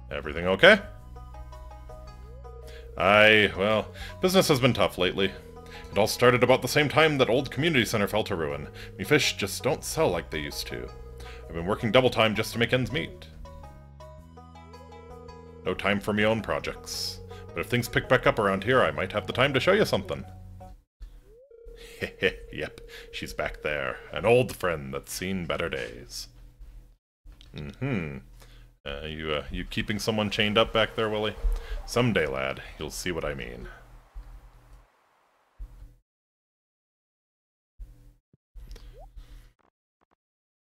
Everything okay? I, well, business has been tough lately. It all started about the same time that old community center fell to ruin. Me fish just don't sell like they used to. I've been working double time just to make ends meet. No time for me own projects. But if things pick back up around here, I might have the time to show you something. *laughs* yep, she's back there. An old friend that's seen better days. Mm-hmm. Uh, you, uh, you keeping someone chained up back there, Willy? Someday, lad, you'll see what I mean.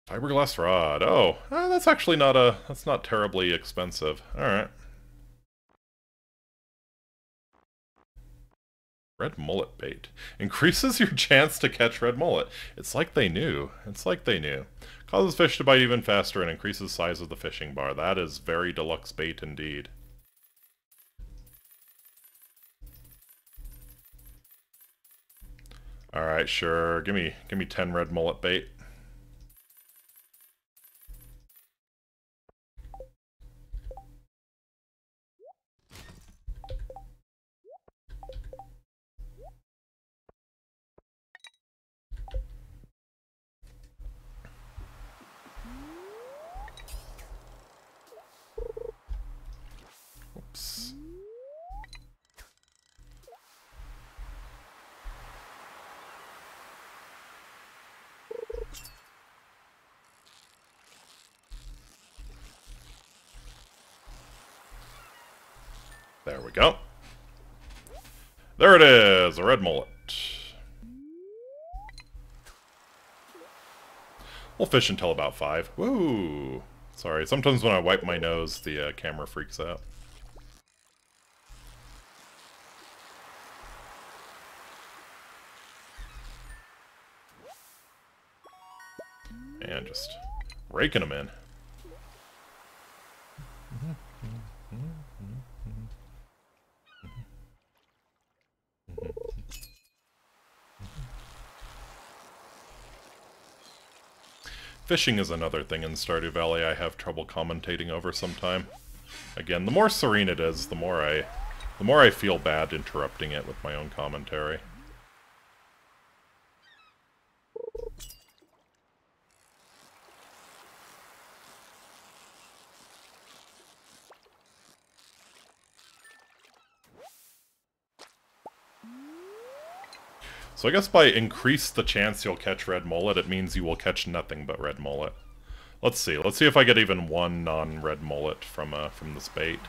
Fiberglass rod. Oh, uh, that's actually not a. That's not terribly expensive. All right. Red mullet bait. Increases your chance to catch red mullet. It's like they knew. It's like they knew. Causes fish to bite even faster and increases size of the fishing bar. That is very deluxe bait indeed. Alright, sure. Give me give me 10 red mullet bait. We go. There it is, a red mullet. We'll fish until about 5. Woo! Sorry, sometimes when I wipe my nose, the uh, camera freaks out. And just raking them in. Fishing is another thing in Stardew Valley I have trouble commentating over sometime. Again, the more serene it is, the more I the more I feel bad interrupting it with my own commentary. So I guess by increase the chance you'll catch red mullet, it means you will catch nothing but red mullet. Let's see. Let's see if I get even one non-red mullet from uh, from this bait.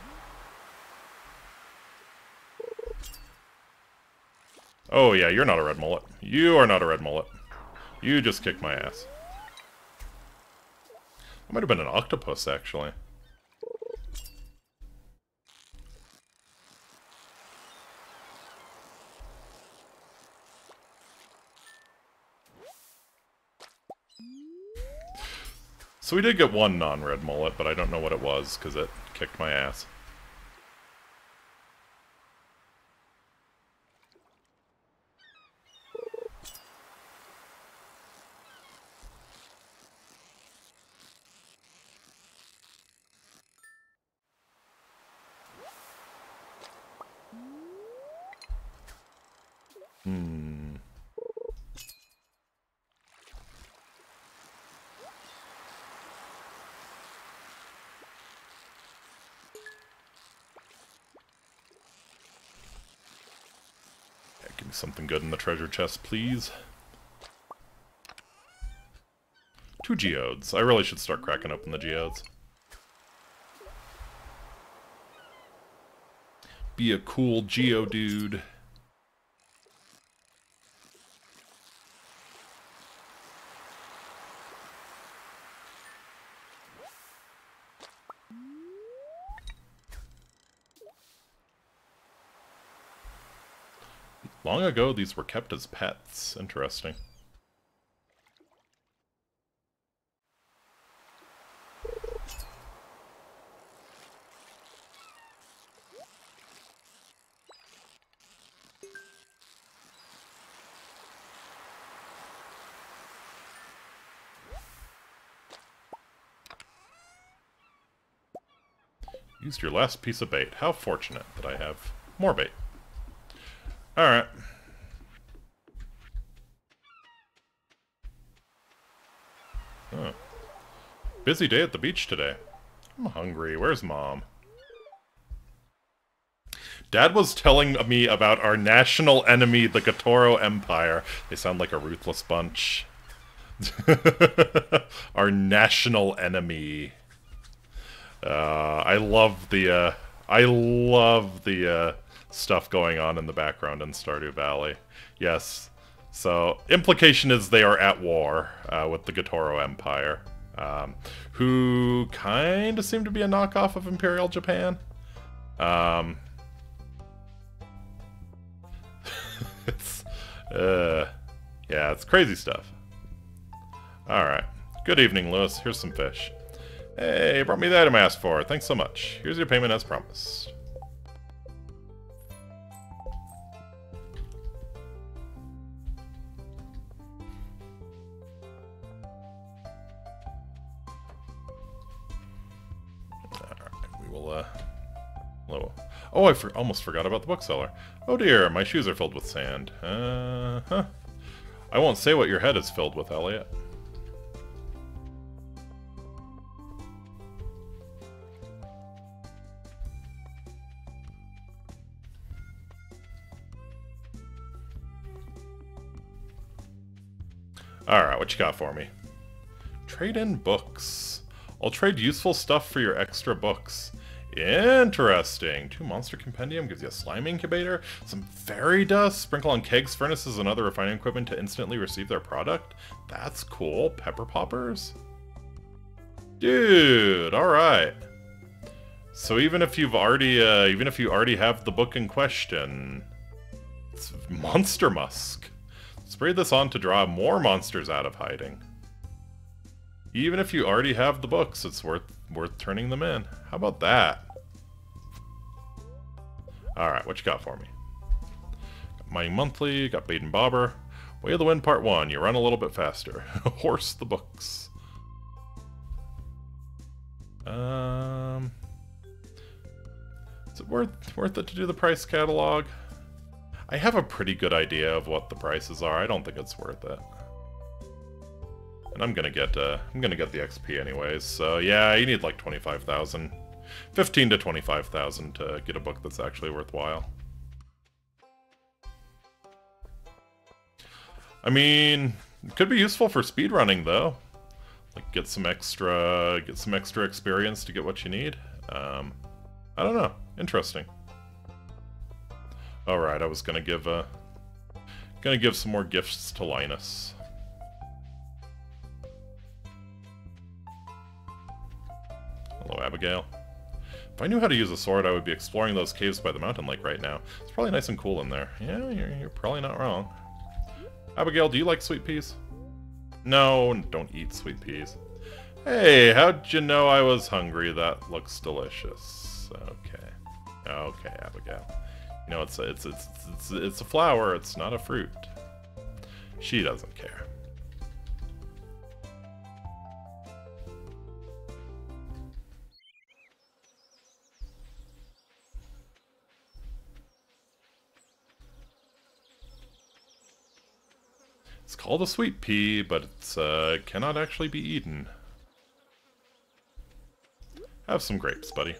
Oh yeah, you're not a red mullet. You are not a red mullet. You just kicked my ass. That might have been an octopus, actually. So we did get one non-red mullet, but I don't know what it was, because it kicked my ass. Good in the treasure chest, please. Two geodes. I really should start cracking open the geodes. Be a cool geo dude. Long ago, these were kept as pets. Interesting. Used your last piece of bait. How fortunate that I have more bait. Alright. Busy day at the beach today. I'm hungry. Where's mom? Dad was telling me about our national enemy, the Gotoro Empire. They sound like a ruthless bunch. *laughs* our national enemy. Uh, I love the, uh, I love the, uh, stuff going on in the background in Stardew Valley. Yes. So, implication is they are at war uh, with the Gotoro Empire, um, who kind of seem to be a knockoff of Imperial Japan. Um, *laughs* it's, uh, yeah, it's crazy stuff. Alright. Good evening, Lewis. Here's some fish. Hey, brought me the item I asked for. Thanks so much. Here's your payment as promised. Oh, I for almost forgot about the bookseller. Oh dear, my shoes are filled with sand. Uh huh. I won't say what your head is filled with, Elliott. Alright, what you got for me? Trade in books. I'll trade useful stuff for your extra books. Interesting. Two monster compendium gives you a slime incubator, some fairy dust, sprinkle on kegs, furnaces, and other refining equipment to instantly receive their product. That's cool. Pepper poppers? Dude, alright. So even if you've already, uh, even if you already have the book in question, it's Monster Musk. Spray this on to draw more monsters out of hiding. Even if you already have the books, it's worth worth turning them in. How about that? Alright, what you got for me? Got Mining Monthly, got Bait and Bobber. Way of the Wind Part 1, you run a little bit faster. *laughs* Horse the books. Um... Is it worth, worth it to do the price catalog? I have a pretty good idea of what the prices are. I don't think it's worth it. And I'm gonna get uh, I'm gonna get the XP anyways. So yeah, you need like twenty five thousand, fifteen to twenty five thousand to get a book that's actually worthwhile. I mean, it could be useful for speedrunning though. Like get some extra get some extra experience to get what you need. Um, I don't know. Interesting. All right, I was gonna give uh, gonna give some more gifts to Linus. Hello, Abigail. If I knew how to use a sword, I would be exploring those caves by the mountain lake right now. It's probably nice and cool in there. Yeah, you're, you're probably not wrong. Abigail, do you like sweet peas? No, don't eat sweet peas. Hey, how'd you know I was hungry? That looks delicious. Okay. Okay, Abigail. You know, it's a, it's, it's, it's, it's a flower, it's not a fruit. She doesn't care. Called a sweet pea, but it uh, cannot actually be eaten. Have some grapes, buddy.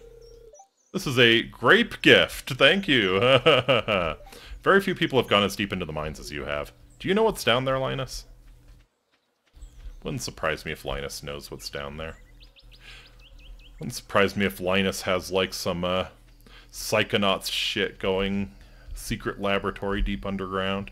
This is a grape gift. Thank you. *laughs* Very few people have gone as deep into the mines as you have. Do you know what's down there, Linus? Wouldn't surprise me if Linus knows what's down there. Wouldn't surprise me if Linus has, like, some, uh, Psychonauts shit going. Secret laboratory deep underground.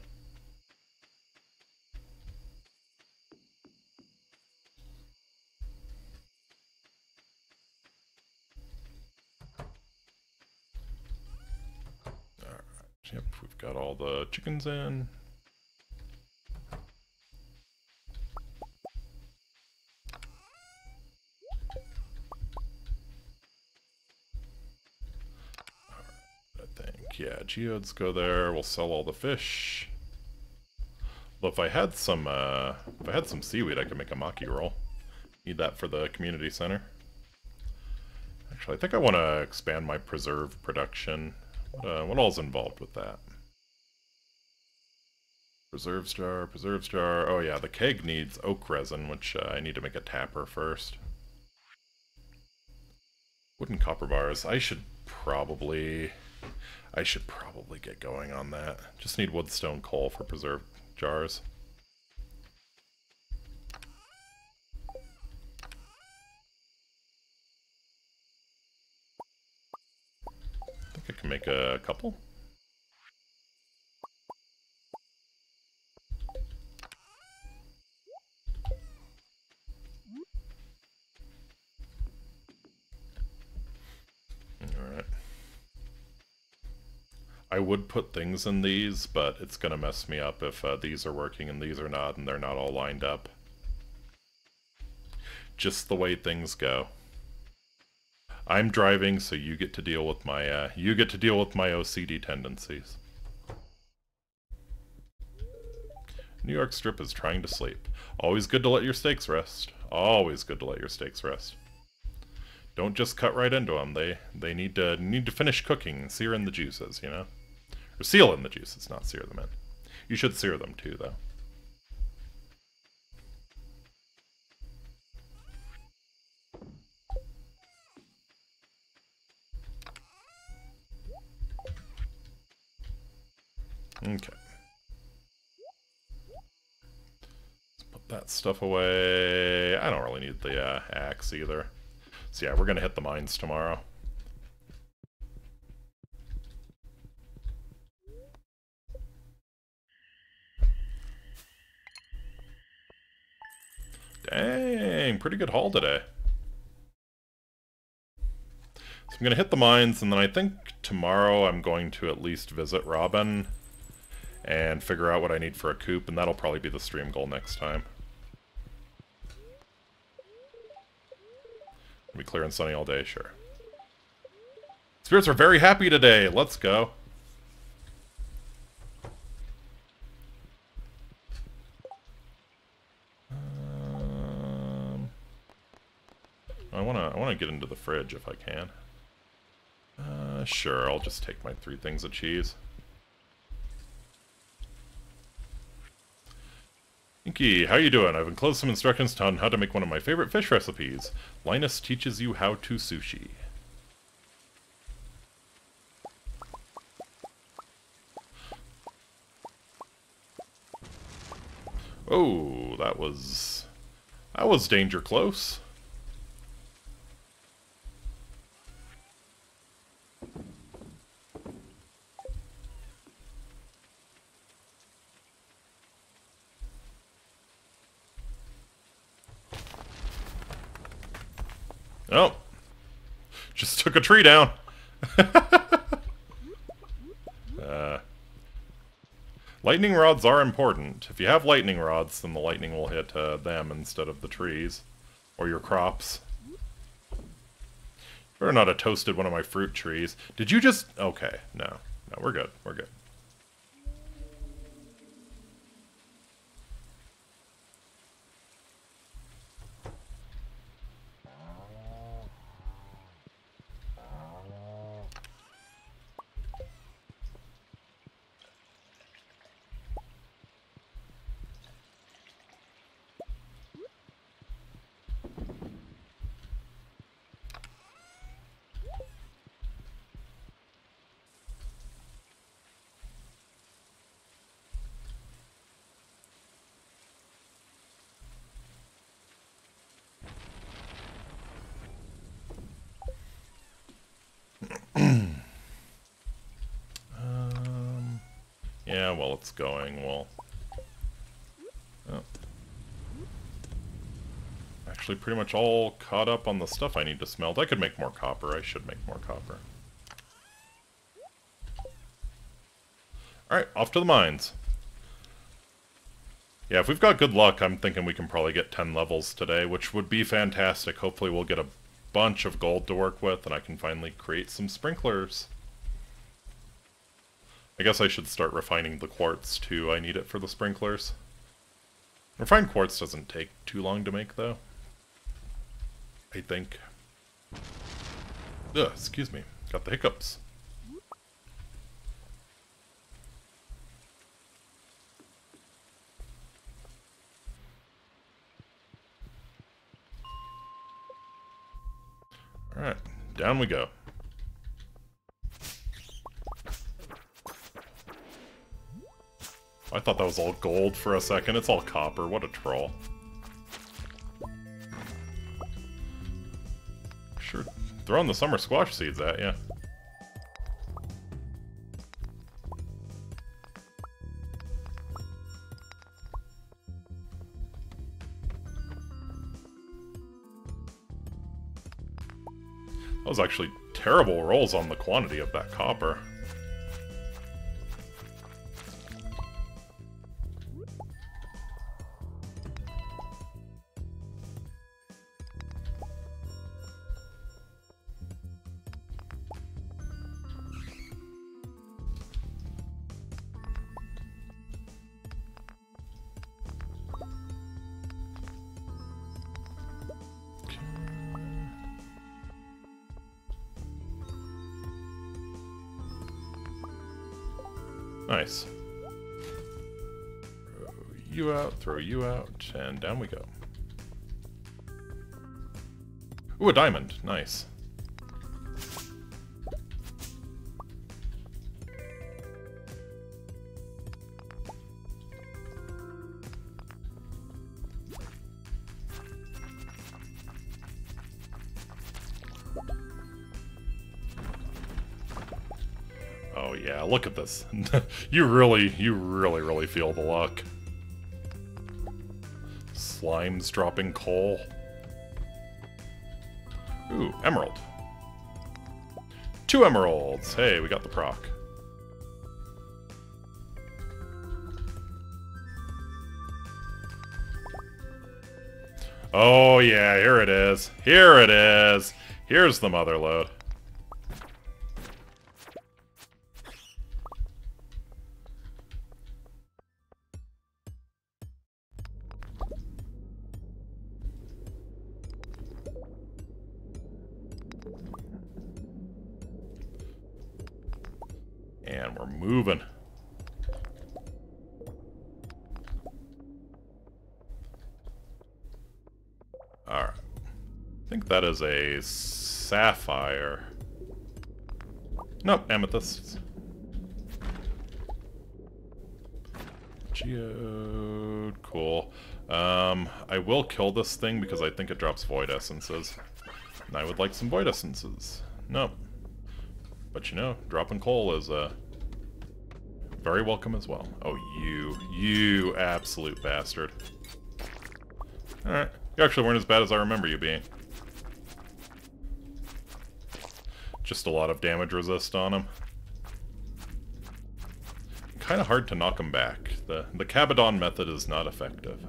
Got all the chickens in. I think, yeah, geodes go there. We'll sell all the fish. Well, if I had some, uh, if I had some seaweed, I could make a maki roll. Need that for the community center. Actually, I think I want to expand my preserve production. Uh, what all's involved with that? Preserves jar, preserves jar. Oh yeah, the keg needs oak resin, which uh, I need to make a tapper first. Wooden copper bars. I should probably... I should probably get going on that. Just need wood, stone, coal for preserve jars. I think I can make a couple. I would put things in these, but it's gonna mess me up if uh, these are working and these are not, and they're not all lined up. Just the way things go. I'm driving, so you get to deal with my uh, you get to deal with my OCD tendencies. New York Strip is trying to sleep. Always good to let your steaks rest. Always good to let your steaks rest. Don't just cut right into them. They they need to need to finish cooking, sear in the juices, you know, seal in the juices, not sear them in. You should sear them too, though. Okay. Let's put that stuff away. I don't really need the uh, axe either. So yeah, we're gonna hit the mines tomorrow. Dang, pretty good haul today. So I'm gonna hit the mines, and then I think tomorrow I'm going to at least visit Robin and figure out what I need for a coop, and that'll probably be the stream goal next time. Be clear and sunny all day, sure. Spirits are very happy today. Let's go. I wanna I wanna get into the fridge if I can. Uh, sure, I'll just take my three things of cheese. Inky, how you doing? I've enclosed some instructions on how to make one of my favorite fish recipes. Linus teaches you how to sushi. Oh, that was... That was danger close. Oh. Just took a tree down. *laughs* uh, lightning rods are important. If you have lightning rods, then the lightning will hit uh, them instead of the trees. Or your crops. Better not have toasted one of my fruit trees. Did you just... Okay, no. No, we're good. We're good. Yeah, well, it's going, well... Oh. Actually, pretty much all caught up on the stuff I need to smelt. I could make more copper. I should make more copper. Alright, off to the mines. Yeah, if we've got good luck, I'm thinking we can probably get 10 levels today, which would be fantastic. Hopefully we'll get a bunch of gold to work with, and I can finally create some sprinklers. I guess I should start refining the quartz, too. I need it for the sprinklers. Refined quartz doesn't take too long to make, though. I think. Ugh, excuse me. Got the hiccups. Alright, down we go. I thought that was all gold for a second. It's all copper. What a troll. Sure, throwing the summer squash seeds at, yeah. That was actually terrible rolls on the quantity of that copper. Ooh, a diamond. Nice. Oh yeah, look at this. *laughs* you really, you really, really feel the luck. Slimes dropping coal. Ooh, emerald. Two emeralds! Hey, we got the proc. Oh yeah, here it is. Here it is. Here's the mother lode. That is a sapphire. Nope, amethyst. Geode, cool. Um, I will kill this thing because I think it drops void essences. And I would like some void essences. Nope. But you know, dropping coal is uh, very welcome as well. Oh, you. You absolute bastard. Alright. You actually weren't as bad as I remember you being. Just a lot of damage resist on him. Kind of hard to knock him back. The, the Kabadon method is not effective.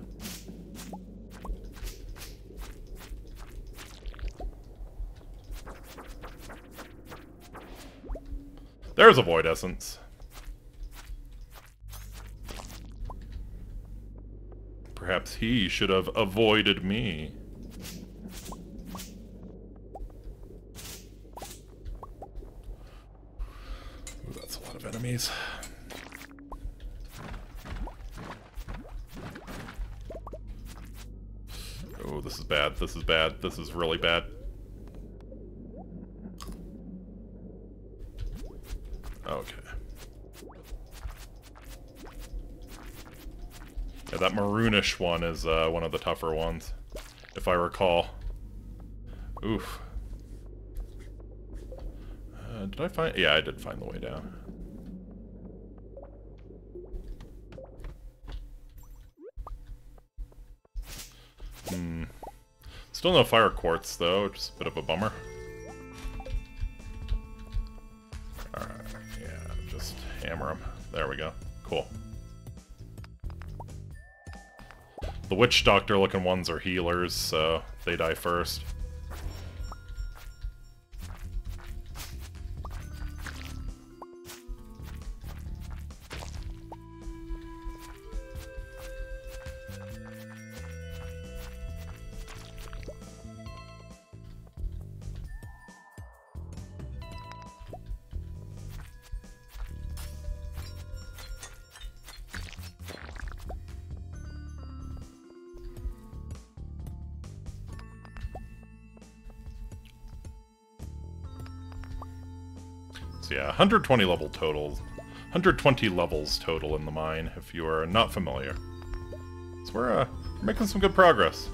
There's a Void Essence. Perhaps he should have avoided me. This is bad. This is really bad. Okay. Yeah, that maroonish one is uh, one of the tougher ones, if I recall. Oof. Uh, did I find... Yeah, I did find the way down. Still no fire quartz, though, just a bit of a bummer. Alright, yeah, just hammer them. There we go. Cool. The witch doctor looking ones are healers, so they die first. 120 level total. 120 levels total in the mine, if you are not familiar. So we're, uh, making some good progress.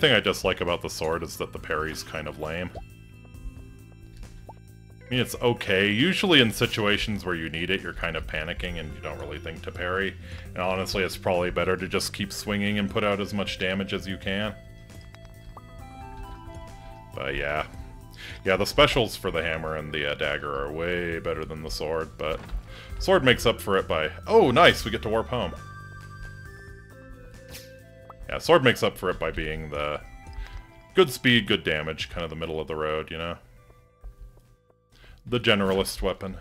Thing I dislike about the sword is that the parry's kind of lame. I mean, it's okay. Usually in situations where you need it, you're kind of panicking and you don't really think to parry. And honestly, it's probably better to just keep swinging and put out as much damage as you can. But yeah. Yeah, the specials for the hammer and the uh, dagger are way better than the sword, but sword makes up for it by... Oh, nice! We get to warp home. Yeah, sword makes up for it by being the good speed, good damage, kind of the middle of the road, you know? The generalist weapon.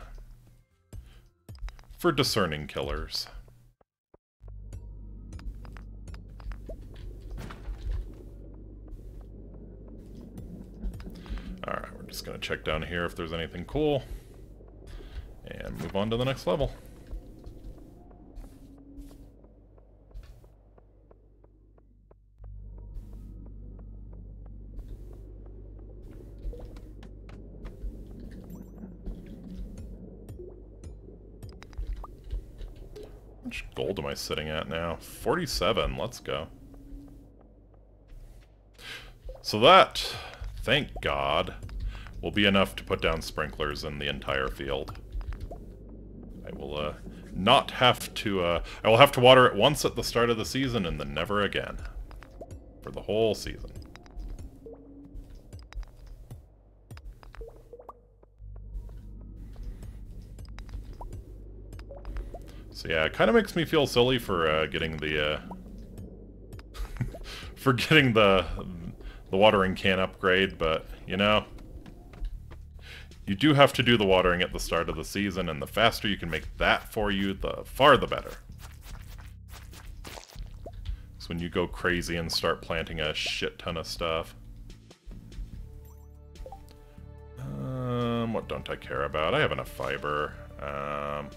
For discerning killers. Alright, we're just gonna check down here if there's anything cool. And move on to the next level. Gold am I sitting at now? 47, let's go. So that, thank God, will be enough to put down sprinklers in the entire field. I will uh, not have to, uh, I will have to water it once at the start of the season and then never again. For the whole season. So yeah, it kind of makes me feel silly for uh, getting the uh, *laughs* for getting the the watering can upgrade, but you know, you do have to do the watering at the start of the season, and the faster you can make that for you, the far the better. So when you go crazy and start planting a shit ton of stuff. Um, what don't I care about? I have enough fiber. Um,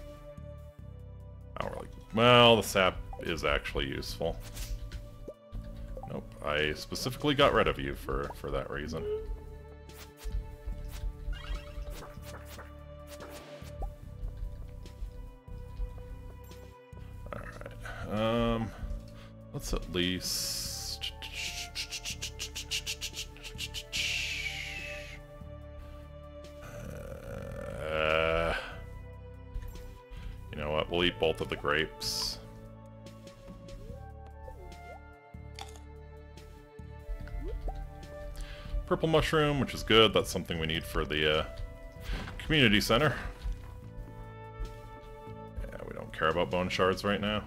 Well, the sap is actually useful. Nope, I specifically got rid of you for, for that reason. Alright, um... Let's at least... You know what, we'll eat both of the grapes. Purple mushroom, which is good. That's something we need for the uh, community center. Yeah, we don't care about bone shards right now.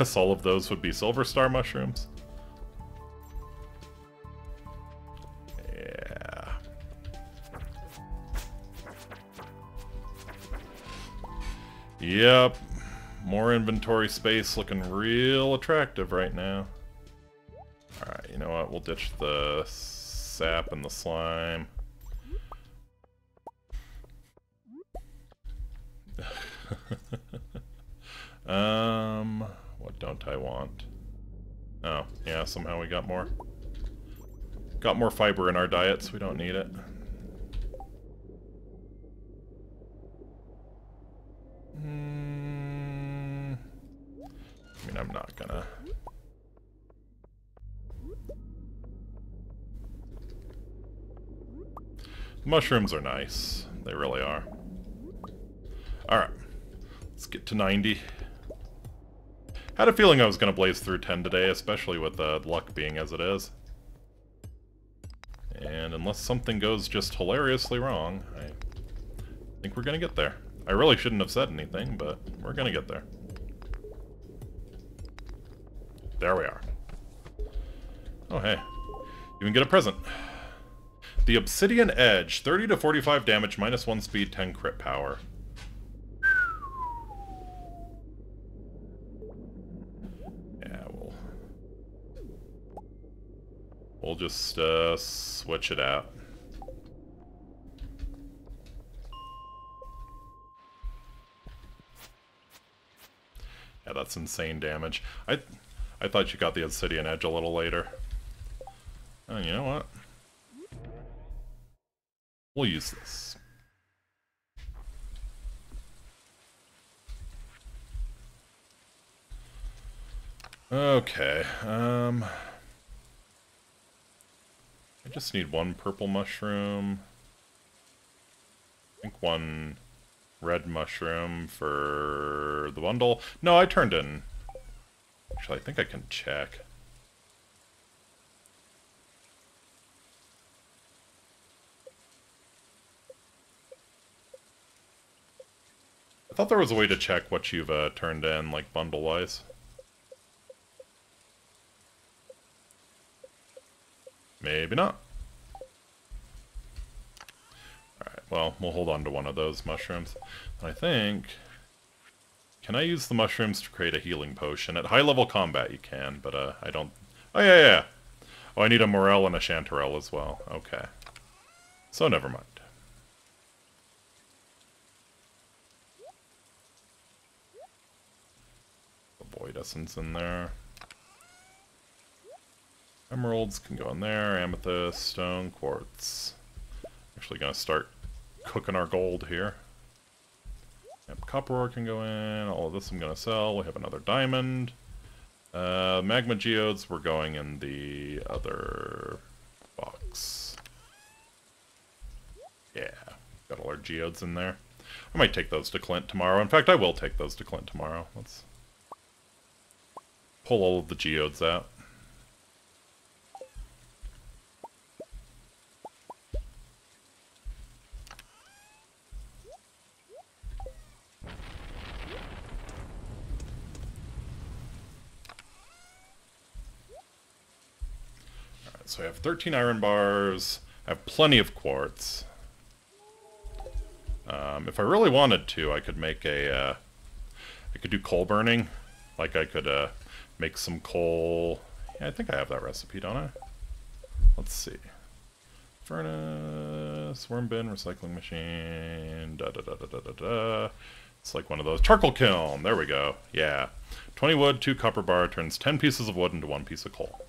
Guess all of those would be silver star mushrooms. Yeah. Yep. More inventory space looking real attractive right now. Alright, you know what? We'll ditch the sap and the slime. *laughs* um... Don't I want? Oh, yeah, somehow we got more. Got more fiber in our diets, we don't need it. Mm, I mean, I'm not gonna... Mushrooms are nice. They really are. Alright. Let's get to 90. Had a feeling I was going to blaze through 10 today, especially with uh, luck being as it is. And unless something goes just hilariously wrong, I think we're going to get there. I really shouldn't have said anything, but we're going to get there. There we are. Oh, hey. You can get a present. The Obsidian Edge, 30 to 45 damage, minus 1 speed, 10 crit power. Yeah, we'll... We'll just, uh, switch it out. Yeah, that's insane damage. I I thought you got the Obsidian Edge a little later. And you know what? We'll use this. Okay, um... I just need one purple mushroom. I think one red mushroom for the bundle. No, I turned in... Actually, I think I can check. I thought there was a way to check what you've uh, turned in, like, bundle-wise. Maybe not. Alright, well, we'll hold on to one of those mushrooms. I think... Can I use the mushrooms to create a healing potion? At high-level combat you can, but uh, I don't... Oh, yeah, yeah. Oh, I need a Morel and a Chanterelle as well. Okay. So never mind. Void Essence in there. Emeralds can go in there, amethyst, stone, quartz. Actually gonna start cooking our gold here. Yep, copper ore can go in, all of this I'm gonna sell, we have another diamond. Uh, magma geodes, we're going in the other box. Yeah, got all our geodes in there. I might take those to Clint tomorrow. In fact, I will take those to Clint tomorrow. Let's pull all of the geodes out. So I have 13 iron bars. I have plenty of quartz. Um, if I really wanted to, I could make a... Uh, I could do coal burning. Like I could uh, make some coal. Yeah, I think I have that recipe, don't I? Let's see. Furnace, worm bin, recycling machine, da da da da da da da. It's like one of those. Charcoal kiln, there we go. Yeah. 20 wood, 2 copper bar, turns 10 pieces of wood into 1 piece of coal.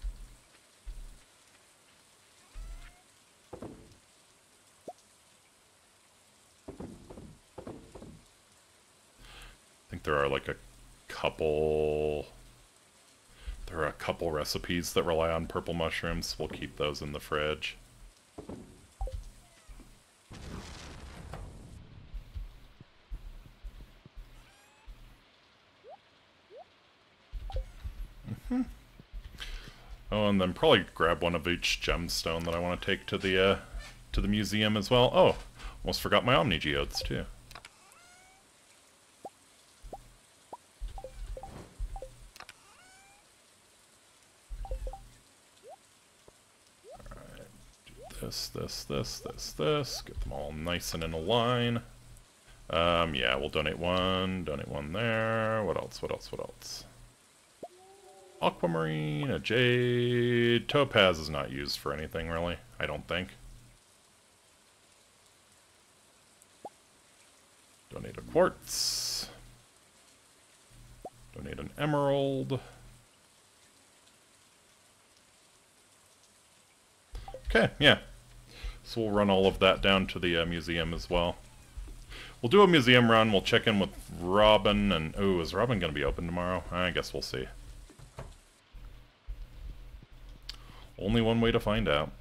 Think there are like a couple there are a couple recipes that rely on purple mushrooms. We'll keep those in the fridge. Mm -hmm. Oh, and then probably grab one of each gemstone that I want to take to the uh, to the museum as well. Oh, almost forgot my Omni Geodes too. This, this, this, this, this. Get them all nice and in a line. Um, yeah, we'll donate one, donate one there. What else, what else, what else? Aquamarine, a jade. Topaz is not used for anything, really. I don't think. Donate a quartz. Donate an emerald. Okay, yeah. So we'll run all of that down to the uh, museum as well. We'll do a museum run, we'll check in with Robin, and... Oh, is Robin going to be open tomorrow? I guess we'll see. Only one way to find out.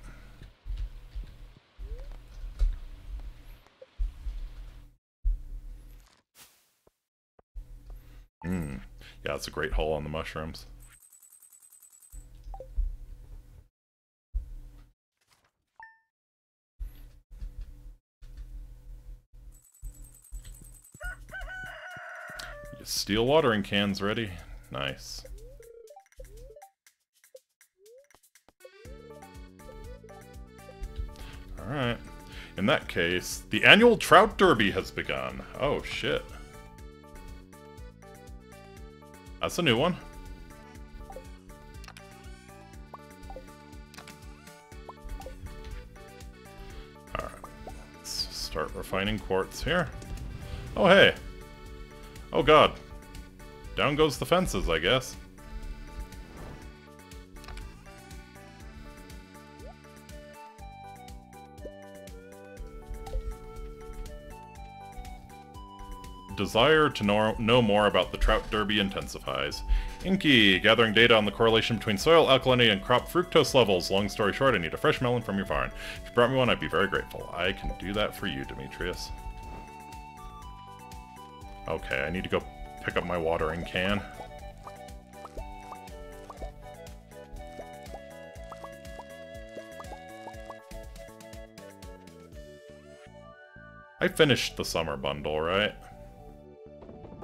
Hmm. Yeah, it's a great haul on the mushrooms. Steel watering cans ready. Nice. Alright. In that case, the annual Trout Derby has begun. Oh, shit. That's a new one. Alright. Let's start refining quartz here. Oh, hey. Oh, God. Down goes the fences, I guess. desire to know, know more about the trout derby intensifies. Inky, gathering data on the correlation between soil alkalinity and crop fructose levels. Long story short, I need a fresh melon from your farm. If you brought me one, I'd be very grateful. I can do that for you, Demetrius. Okay, I need to go pick up my watering can. I finished the summer bundle, right?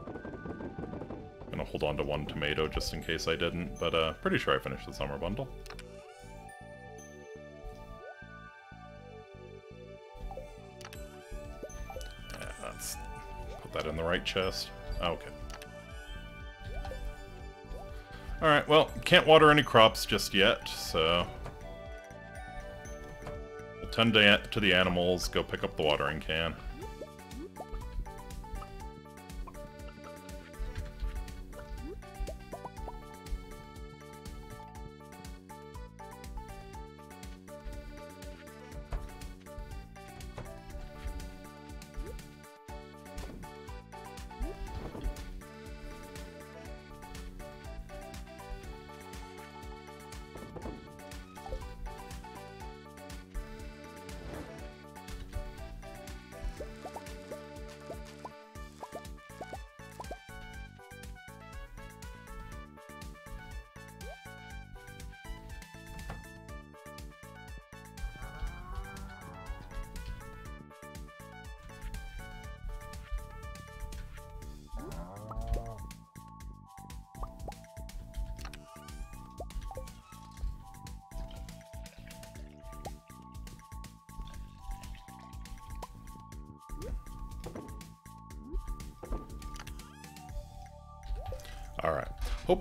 I'm gonna hold on to one tomato just in case I didn't, but uh, pretty sure I finished the summer bundle. That in the right chest. Okay. Alright, well, can't water any crops just yet, so... Tend to the animals, go pick up the watering can.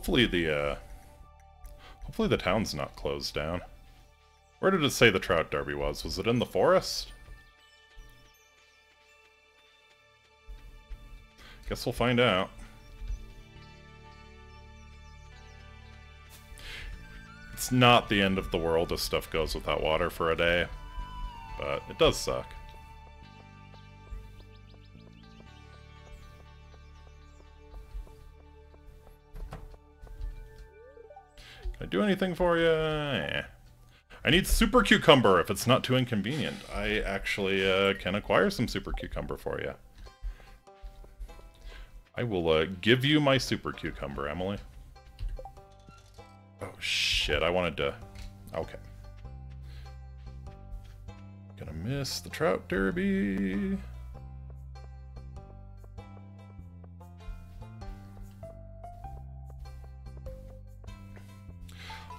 Hopefully the, uh... Hopefully the town's not closed down. Where did it say the Trout Derby was? Was it in the forest? Guess we'll find out. It's not the end of the world if stuff goes without water for a day, but it does suck. Do anything for you? Eh. I need super cucumber if it's not too inconvenient. I actually uh, can acquire some super cucumber for you. I will uh, give you my super cucumber, Emily. Oh shit, I wanted to... Okay. Gonna miss the trout derby.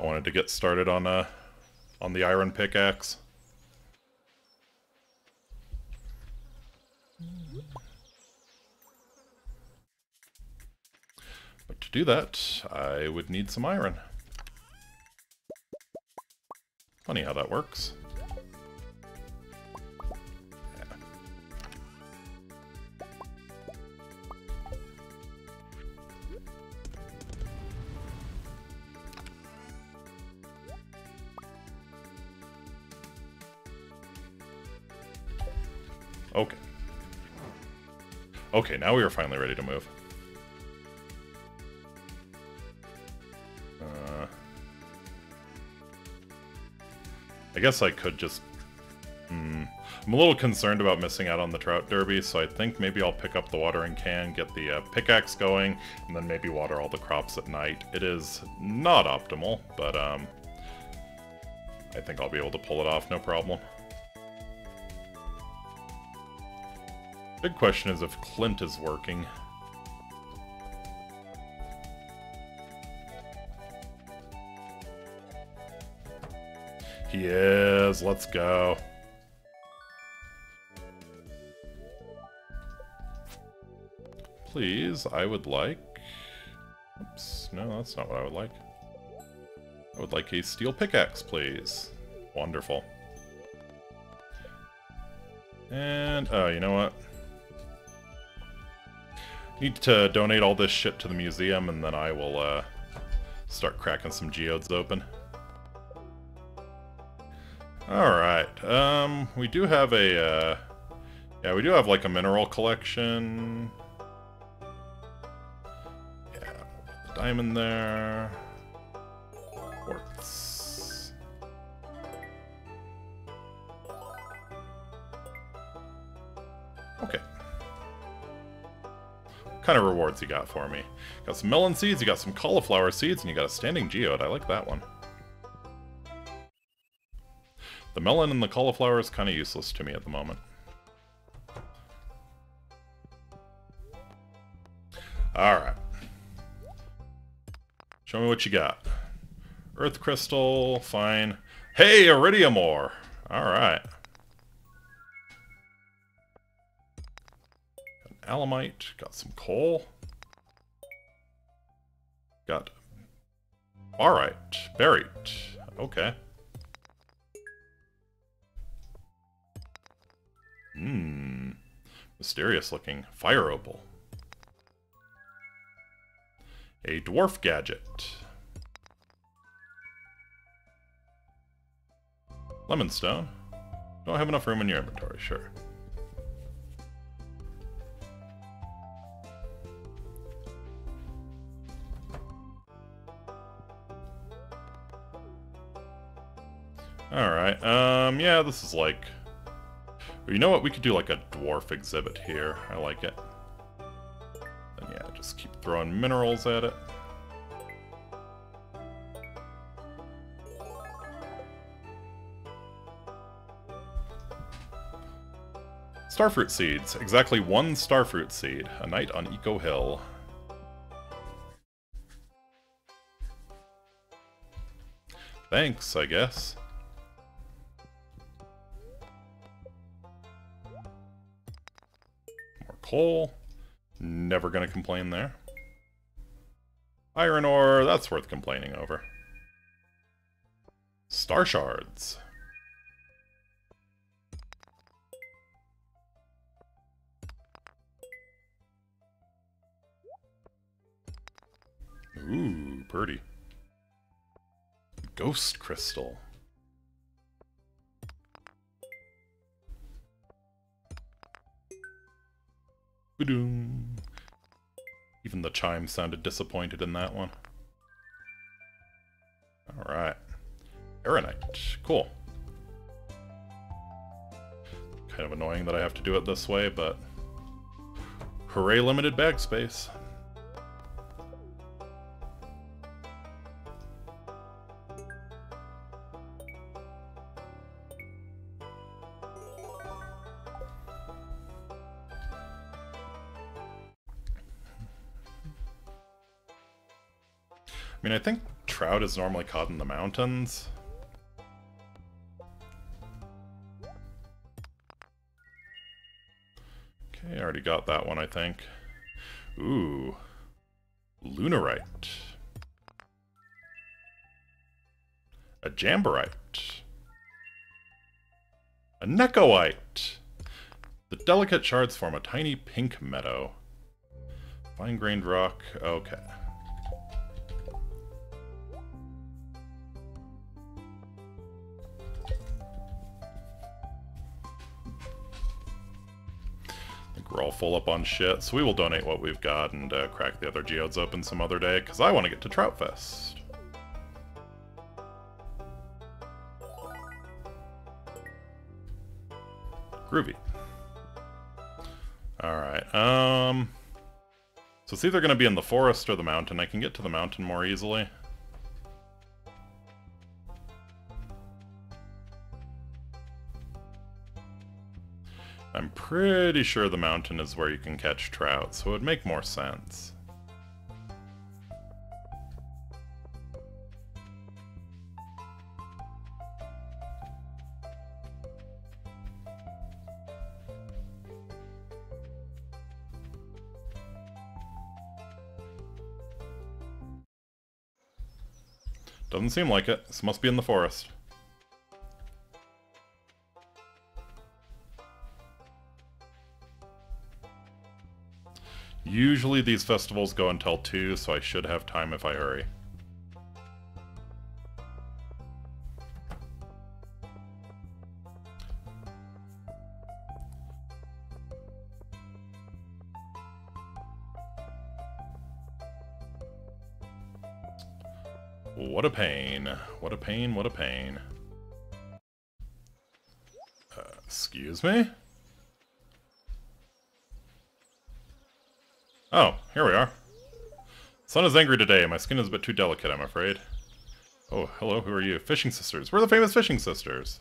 Wanted to get started on uh, on the iron pickaxe. But to do that, I would need some iron. Funny how that works. Okay, now we are finally ready to move. Uh, I guess I could just... Hmm. I'm a little concerned about missing out on the Trout Derby, so I think maybe I'll pick up the watering can, get the uh, pickaxe going, and then maybe water all the crops at night. It is not optimal, but um, I think I'll be able to pull it off, no problem. Big question is if Clint is working. He is, let's go. Please, I would like... Oops, no, that's not what I would like. I would like a steel pickaxe, please. Wonderful. And, oh, you know what? Need to donate all this shit to the museum, and then I will, uh, start cracking some geodes open. Alright, um, we do have a, uh, yeah, we do have, like, a mineral collection. Yeah, diamond there. Kind of rewards you got for me? Got some melon seeds, you got some cauliflower seeds, and you got a standing geode. I like that one. The melon and the cauliflower is kind of useless to me at the moment. Alright. Show me what you got. Earth crystal, fine. Hey, iridium ore! Alright. Alamite, got some coal. Got... Alright, Baryte. Okay. Hmm. Mysterious looking. Fire opal. A dwarf gadget. Lemon stone. Don't have enough room in your inventory, sure. Alright, um, yeah, this is like you know what? We could do like a dwarf exhibit here. I like it. And yeah, just keep throwing minerals at it. Starfruit seeds. Exactly one starfruit seed. A night on Eco Hill. Thanks, I guess. Coal. Never gonna complain there. Iron ore, that's worth complaining over. Star shards. Ooh, pretty. Ghost crystal. Even the chime sounded disappointed in that one. Alright. Aerinite. Cool. Kind of annoying that I have to do it this way, but... Hooray limited bag space. Mean, I think trout is normally caught in the mountains. Okay, I already got that one, I think. Ooh. Lunarite. A Jamborite. A Nekoite. The delicate shards form a tiny pink meadow. Fine-grained rock. Okay. We're all full up on shit, so we will donate what we've got and uh, crack the other geodes open some other day, because I want to get to Troutfest. Groovy. Alright, um... So it's either going to be in the forest or the mountain. I can get to the mountain more easily. I'm pretty sure the mountain is where you can catch trout, so it would make more sense. Doesn't seem like it. This must be in the forest. Usually these festivals go until 2, so I should have time if I hurry. What a pain. What a pain, what a pain. Uh, excuse me? Oh, here we are. Sun is angry today. My skin is a bit too delicate, I'm afraid. Oh, hello, who are you? Fishing sisters. We're the famous fishing sisters.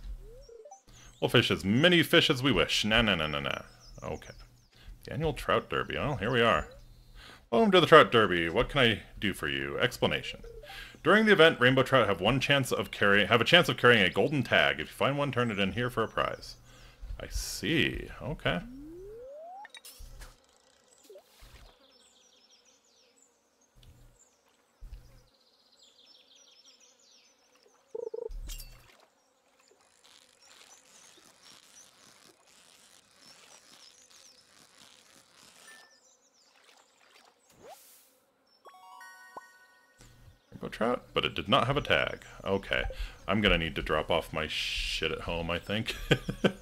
We'll fish as many fish as we wish. Nah, nah, nah, nah, nah. Okay. The annual trout derby. Oh, here we are. Welcome to the trout derby. What can I do for you? Explanation. During the event, rainbow trout have one chance of carrying have a chance of carrying a golden tag. If you find one, turn it in here for a prize. I see. Okay. Rainbow trout, but it did not have a tag. Okay. I'm gonna need to drop off my shit at home, I think. *laughs*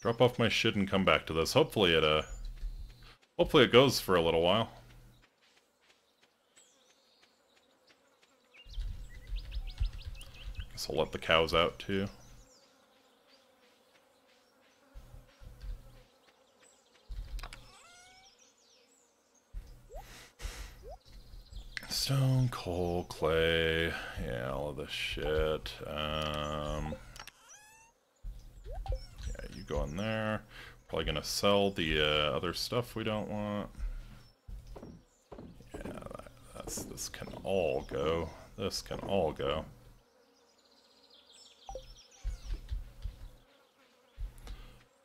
drop off my shit and come back to this. Hopefully it, uh... Hopefully it goes for a little while. Guess I'll let the cows out, too. Stone, coal, clay, yeah, all of this shit. Um, yeah, you go in there. Probably gonna sell the uh, other stuff we don't want. Yeah, that, that's this can all go. This can all go.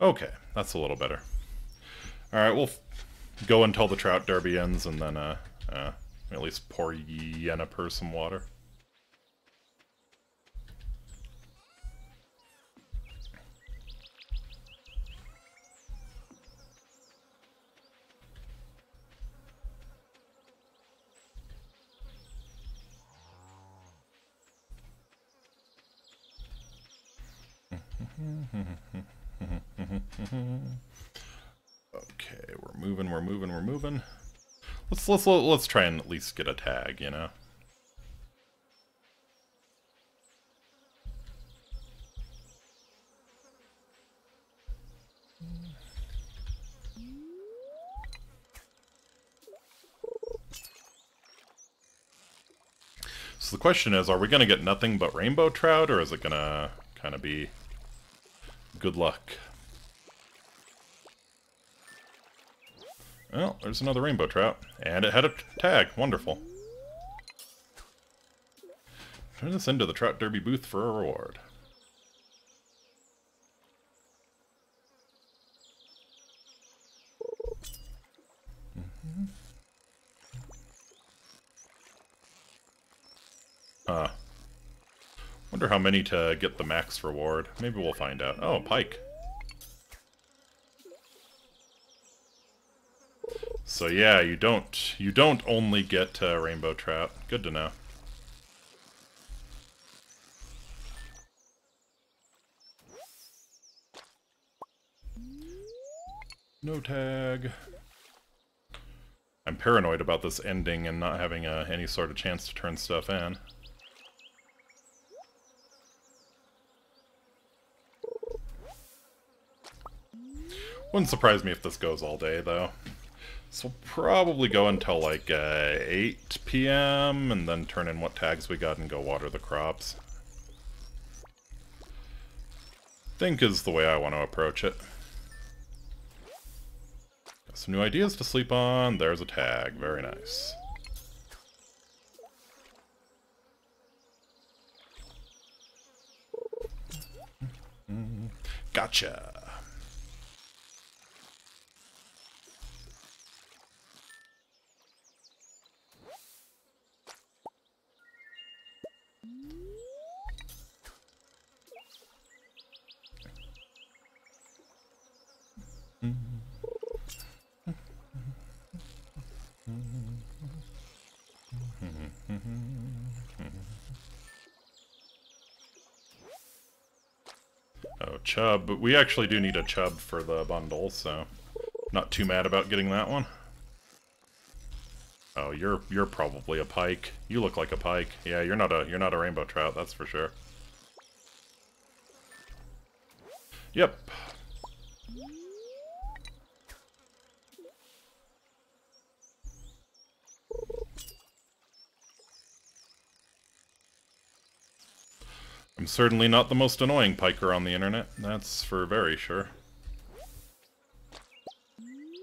Okay, that's a little better. Alright, we'll go until the trout derby ends and then uh, uh at least pour Yennefer some water. *laughs* okay, we're moving, we're moving, we're moving. Let's let's let's try and at least get a tag, you know. So the question is, are we going to get nothing but rainbow trout, or is it going to kind of be good luck? Well, there's another rainbow trout. And it had a tag. Wonderful. Turn this into the Trout Derby booth for a reward. Uh, wonder how many to get the max reward. Maybe we'll find out. Oh, pike. So yeah, you don't you don't only get uh, rainbow trout. Good to know. No tag. I'm paranoid about this ending and not having uh, any sort of chance to turn stuff in. Wouldn't surprise me if this goes all day, though. This will probably go until like uh, 8 p.m. and then turn in what tags we got and go water the crops. Think is the way I want to approach it. Got some new ideas to sleep on. There's a tag. Very nice. Gotcha. Chub. But we actually do need a chub for the bundle, so not too mad about getting that one. Oh, you're you're probably a pike. You look like a pike. Yeah, you're not a you're not a rainbow trout, that's for sure. Yep. I'm certainly not the most annoying piker on the internet, that's for very sure.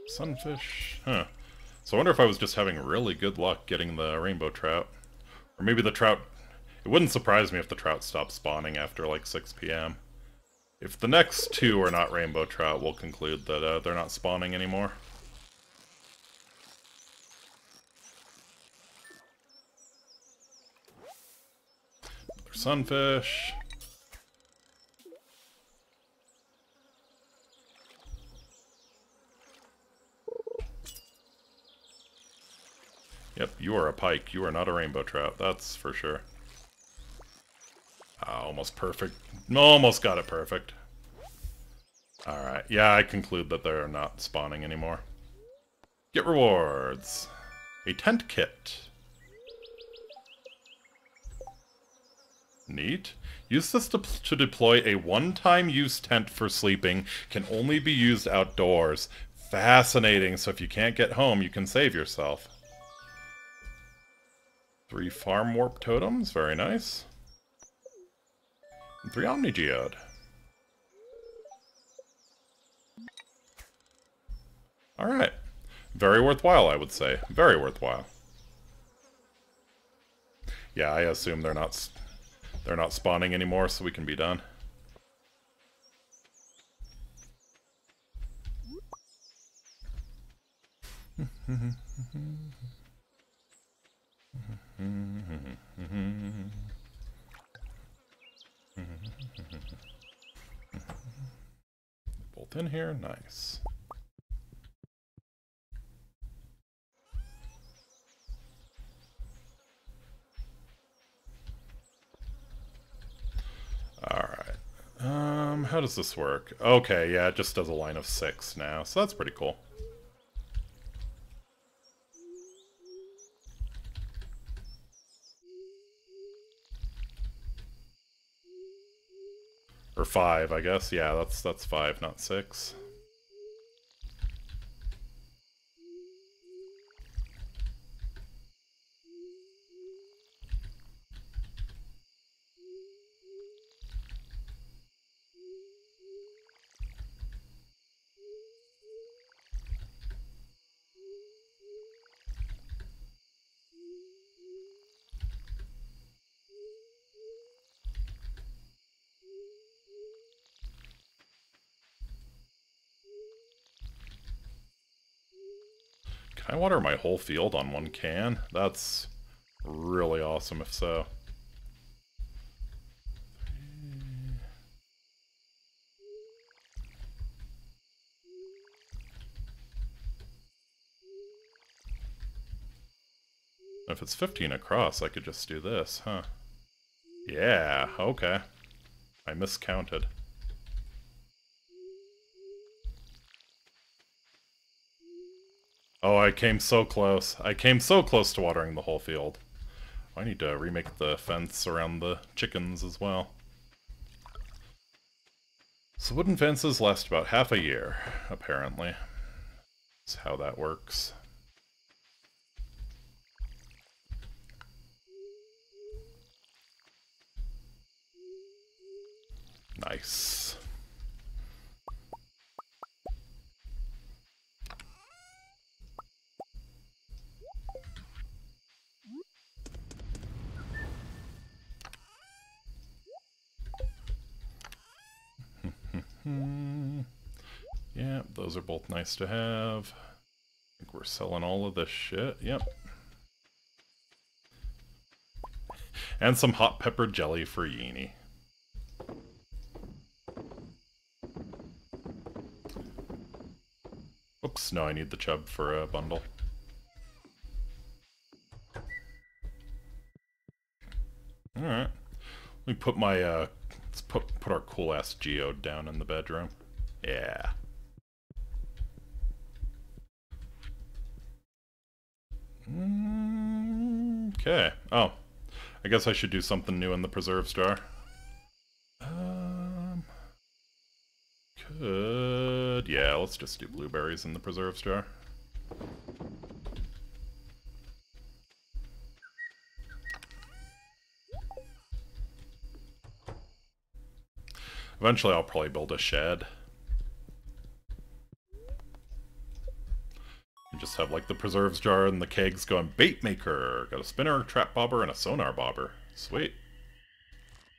Sunfish, huh. So I wonder if I was just having really good luck getting the rainbow trout. Or maybe the trout... It wouldn't surprise me if the trout stopped spawning after like 6 p.m. If the next two are not rainbow trout, we'll conclude that uh, they're not spawning anymore. Sunfish. Yep, you are a pike. You are not a rainbow trout. That's for sure. Ah, almost perfect. Almost got it perfect. Alright, yeah, I conclude that they're not spawning anymore. Get rewards. A tent kit. Neat. Use this to, to deploy a one-time use tent for sleeping. Can only be used outdoors. Fascinating. So if you can't get home, you can save yourself. Three farm warp totems. Very nice. And three omni geode. Alright. Very worthwhile, I would say. Very worthwhile. Yeah, I assume they're not they're not spawning anymore, so we can be done. *laughs* Both in here, nice. Alright. Um, how does this work? Okay, yeah, it just does a line of six now, so that's pretty cool. Or five, I guess. Yeah, that's that's five, not six. Water my whole field on one can? That's really awesome if so. If it's 15 across, I could just do this, huh? Yeah, okay. I miscounted. Oh, I came so close. I came so close to watering the whole field. I need to remake the fence around the chickens as well. So wooden fences last about half a year, apparently. That's how that works. Nice. Those are both nice to have. I think we're selling all of this shit. Yep. And some hot pepper jelly for Yini. Oops, no, I need the chub for a bundle. Alright. Let me put my, uh, let's put, put our cool-ass geode down in the bedroom. Yeah. Okay. Oh. I guess I should do something new in the preserves jar. Um, could... Yeah, let's just do blueberries in the preserves jar. Eventually I'll probably build a shed. Just have like the preserves jar and the kegs going bait maker. Got a spinner, trap bobber, and a sonar bobber. Sweet.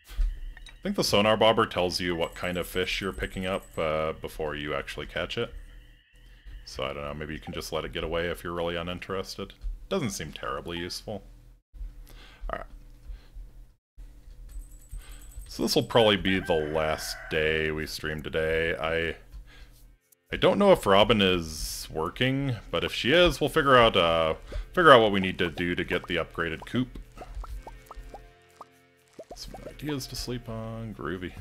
I think the sonar bobber tells you what kind of fish you're picking up uh, before you actually catch it. So I don't know, maybe you can just let it get away if you're really uninterested. Doesn't seem terribly useful. Alright. So this will probably be the last day we stream today. I I don't know if Robin is working, but if she is, we'll figure out uh figure out what we need to do to get the upgraded coop. Some ideas to sleep on, groovy.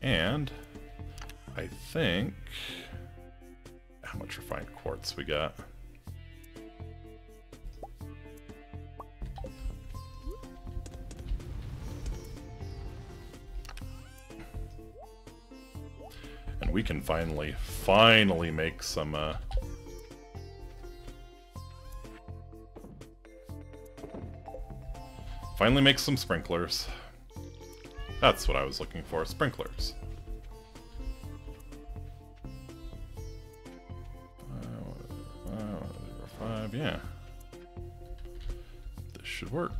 And I think how much refined quartz we got. And we can finally, finally make some, uh... Finally make some sprinklers. That's what I was looking for, sprinklers. Five, yeah. This should work.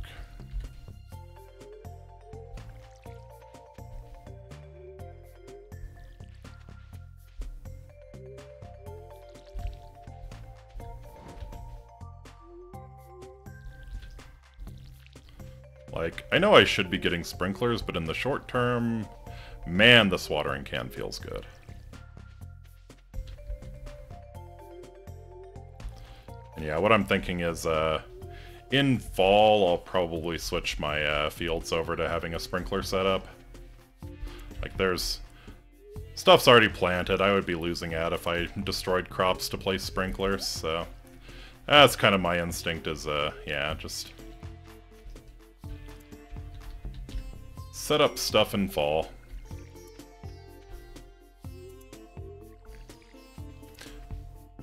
Like, I know I should be getting sprinklers, but in the short term, man, this watering can feels good. And yeah, what I'm thinking is, uh, in fall, I'll probably switch my uh, fields over to having a sprinkler setup. Like, there's... Stuff's already planted, I would be losing out if I destroyed crops to place sprinklers, so... That's kind of my instinct is, uh, yeah, just set up stuff in fall.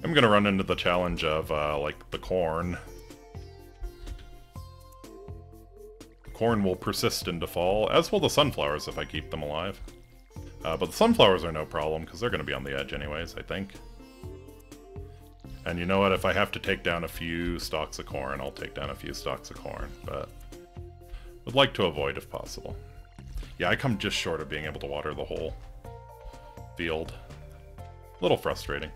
I'm gonna run into the challenge of, uh, like, the corn. corn will persist into fall, as will the sunflowers if I keep them alive. Uh, but the sunflowers are no problem, because they're gonna be on the edge anyways, I think. And you know what, if I have to take down a few stalks of corn, I'll take down a few stalks of corn, but... Would like to avoid if possible. Yeah, I come just short of being able to water the whole field. A little frustrating.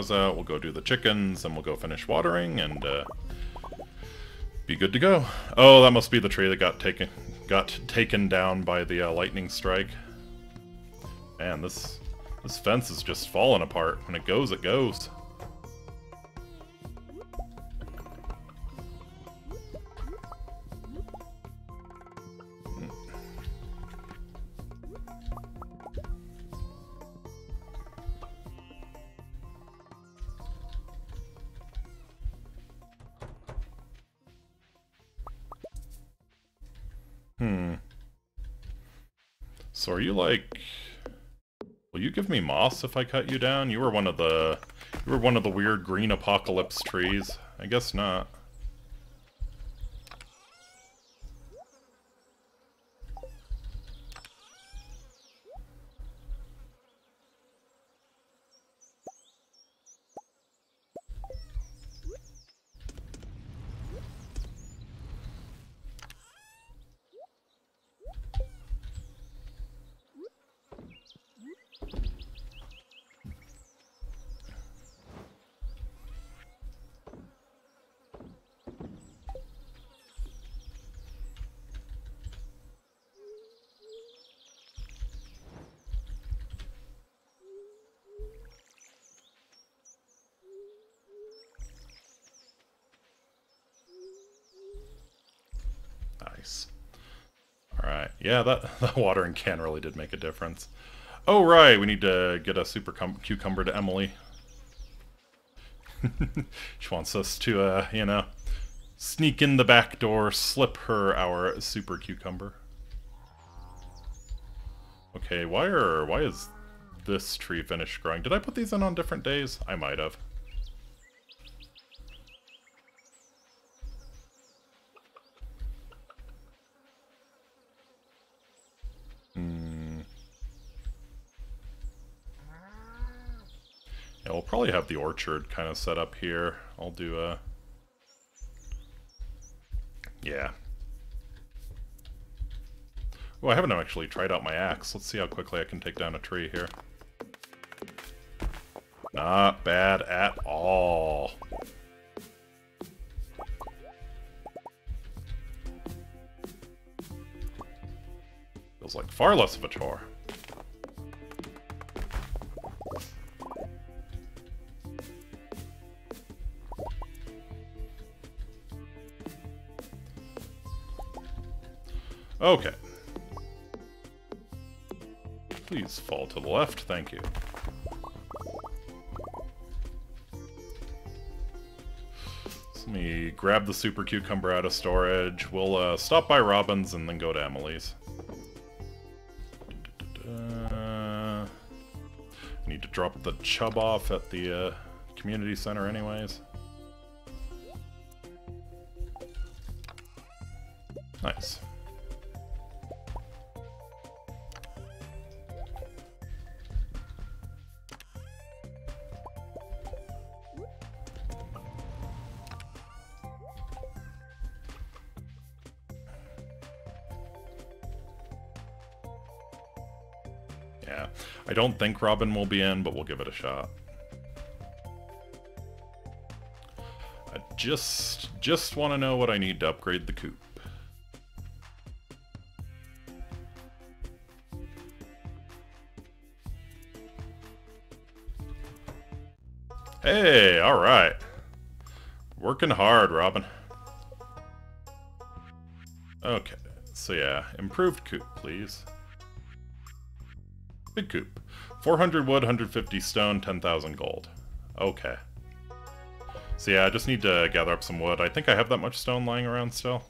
Cows out, we'll go do the chickens, and we'll go finish watering, and uh, be good to go. Oh, that must be the tree that got taken got taken down by the uh, lightning strike. Man, this this fence is just falling apart. When it goes, it goes. So are you like... Will you give me moss if I cut you down? You were one of the... You were one of the weird green apocalypse trees. I guess not. Nice. Alright, yeah, that, *laughs* that watering can really did make a difference. Oh, right, we need to get a super cucumber to Emily. *laughs* she wants us to, uh, you know, sneak in the back door, slip her our super cucumber. Okay, why are, why is this tree finished growing? Did I put these in on different days? I might have. Probably have the orchard kind of set up here. I'll do a... Yeah. Oh, I haven't actually tried out my axe. Let's see how quickly I can take down a tree here. Not bad at all. Feels like far less of a chore. Okay. Please fall to the left, thank you. let me grab the super cucumber out of storage. We'll uh, stop by Robin's and then go to Emily's. I need to drop the chub off at the uh, community center anyways. Don't think Robin will be in, but we'll give it a shot. I just, just want to know what I need to upgrade the coop. Hey, alright. Working hard, Robin. Okay, so yeah, improved coop, please. Big coop. 400 wood, 150 stone, 10,000 gold. Okay. So yeah, I just need to gather up some wood. I think I have that much stone lying around still.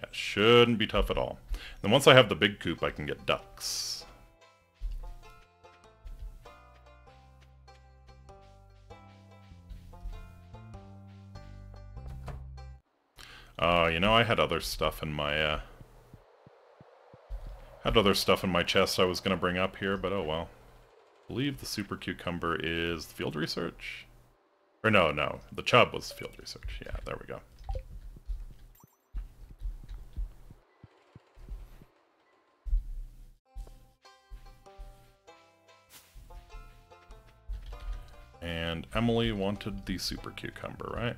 Yeah, shouldn't be tough at all. Then once I have the big coop, I can get ducks. Oh, uh, you know, I had other stuff in my, uh, had other stuff in my chest I was going to bring up here, but oh well. I believe the super cucumber is field research? Or no, no, the chub was field research. Yeah, there we go. And Emily wanted the super cucumber, right?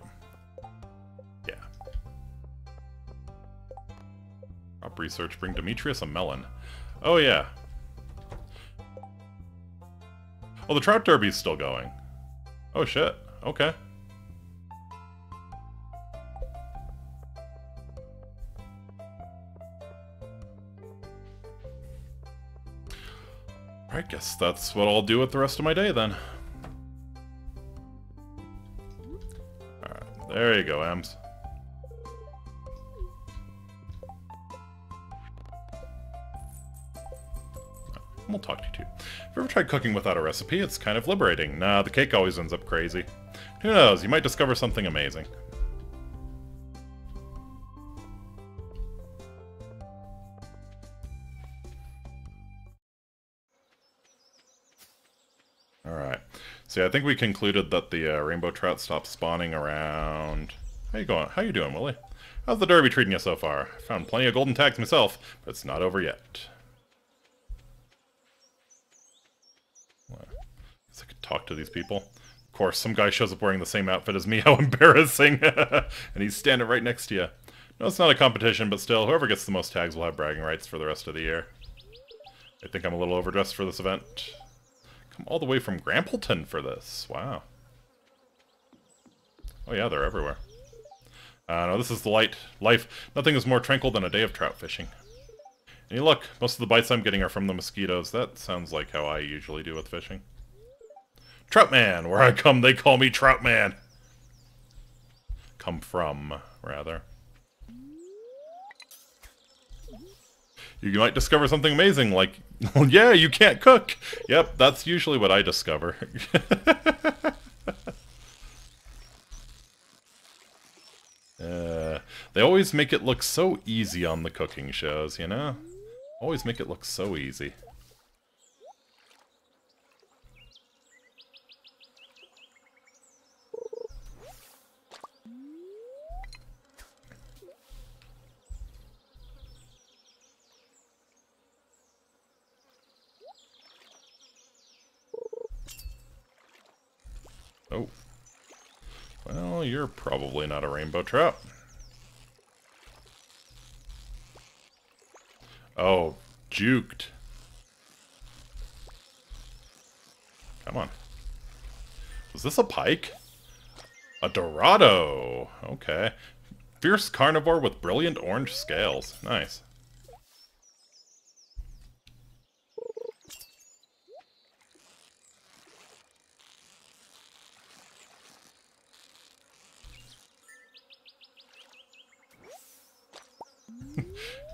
Research bring Demetrius a melon. Oh yeah. Oh, the trout derby's still going. Oh shit. Okay. I guess that's what I'll do with the rest of my day then. Alright, there you go, Ems. We'll talk to you too. Have you ever tried cooking without a recipe? It's kind of liberating. Nah, the cake always ends up crazy. Who knows, you might discover something amazing. Alright. Yeah, I think we concluded that the uh, rainbow trout stopped spawning around... How you going? How you doing, Willy? How's the derby treating you so far? I found plenty of golden tags myself, but it's not over yet. I could talk to these people. Of course, some guy shows up wearing the same outfit as me. *laughs* How embarrassing! *laughs* and he's standing right next to you. No, it's not a competition, but still, whoever gets the most tags will have bragging rights for the rest of the year. I think I'm a little overdressed for this event. Come all the way from Grampleton for this. Wow. Oh yeah, they're everywhere. Uh, no, this is the light life. Nothing is more tranquil than a day of trout fishing. And you look, most of the bites I'm getting are from the mosquitoes. That sounds like how I usually do with fishing. Troutman! Where I come, they call me Troutman! Come from, rather. You might discover something amazing, like, *laughs* yeah, you can't cook! Yep, that's usually what I discover. *laughs* uh, they always make it look so easy on the cooking shows, you know? Always make it look so easy. Oh. Well, you're probably not a rainbow trout. Oh, juked. Come on. Was this a pike? A Dorado! Okay. Fierce carnivore with brilliant orange scales. Nice.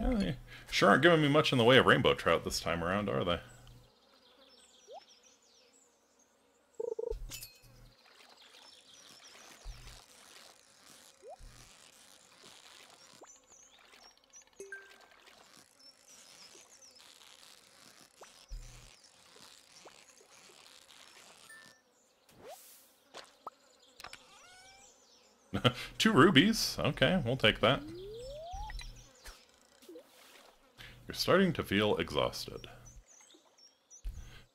Yeah, they sure aren't giving me much in the way of rainbow trout this time around, are they? *laughs* Two rubies. Okay, we'll take that. You're starting to feel exhausted.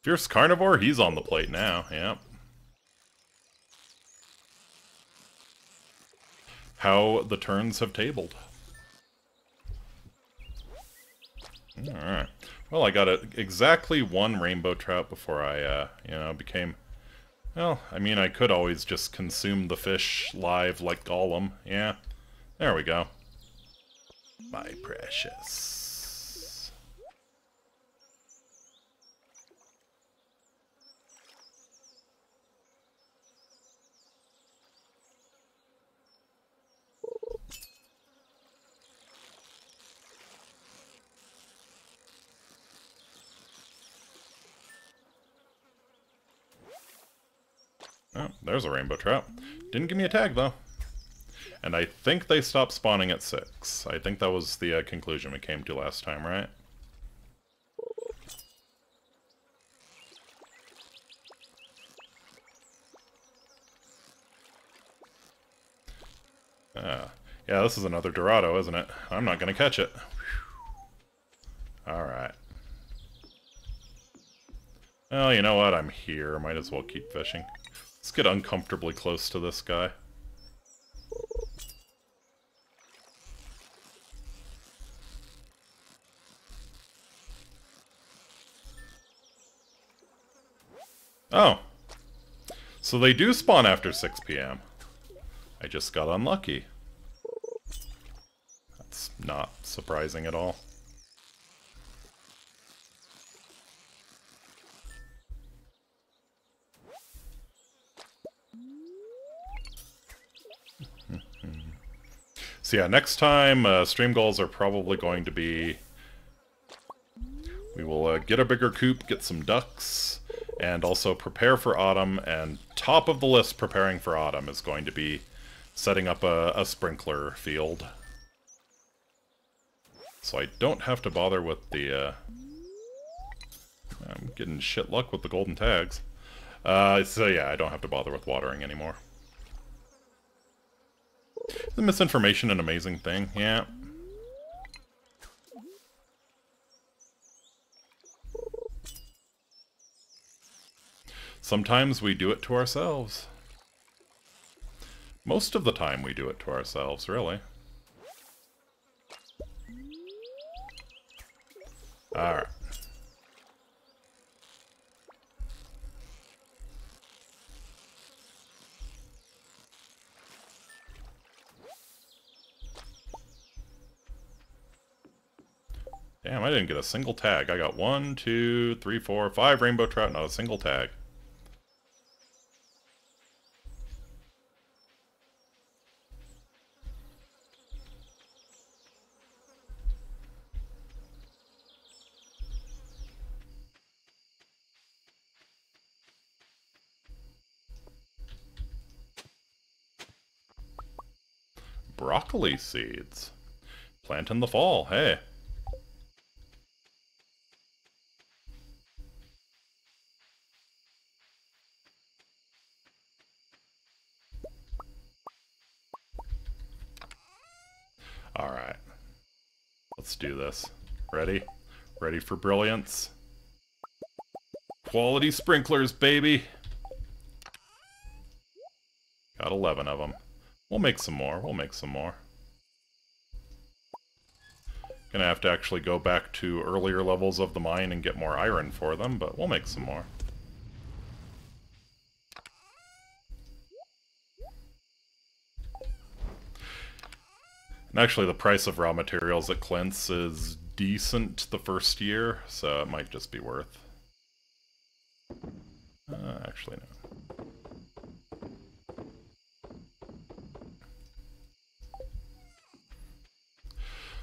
Fierce Carnivore, he's on the plate now, yep. How the turns have tabled. Alright. Well, I got a, exactly one rainbow trout before I, uh, you know, became... Well, I mean, I could always just consume the fish live like Gollum. Yeah. There we go. My precious. Oh, there's a rainbow trout. Didn't give me a tag, though. And I think they stopped spawning at 6. I think that was the uh, conclusion we came to last time, right? Ah. Yeah, this is another Dorado, isn't it? I'm not to catch it. Alright. Well, you know what? I'm here. Might as well keep fishing. Let's get uncomfortably close to this guy. Oh. So they do spawn after 6 p.m. I just got unlucky. That's not surprising at all. So yeah, next time, uh, stream goals are probably going to be... We will uh, get a bigger coop, get some ducks, and also prepare for autumn, and top of the list preparing for autumn is going to be setting up a, a sprinkler field. So I don't have to bother with the, uh... I'm getting shit luck with the golden tags. Uh, so yeah, I don't have to bother with watering anymore. The misinformation an amazing thing? Yeah. Sometimes we do it to ourselves. Most of the time we do it to ourselves, really. Alright. Damn, I didn't get a single tag. I got one, two, three, four, five rainbow trout, not a single tag. Broccoli seeds. Plant in the fall, hey. Let's do this. Ready? Ready for brilliance? Quality sprinklers, baby! Got 11 of them. We'll make some more. We'll make some more. Gonna have to actually go back to earlier levels of the mine and get more iron for them, but we'll make some more. And actually, the price of raw materials at Clint's is decent the first year, so it might just be worth. Uh, actually, no.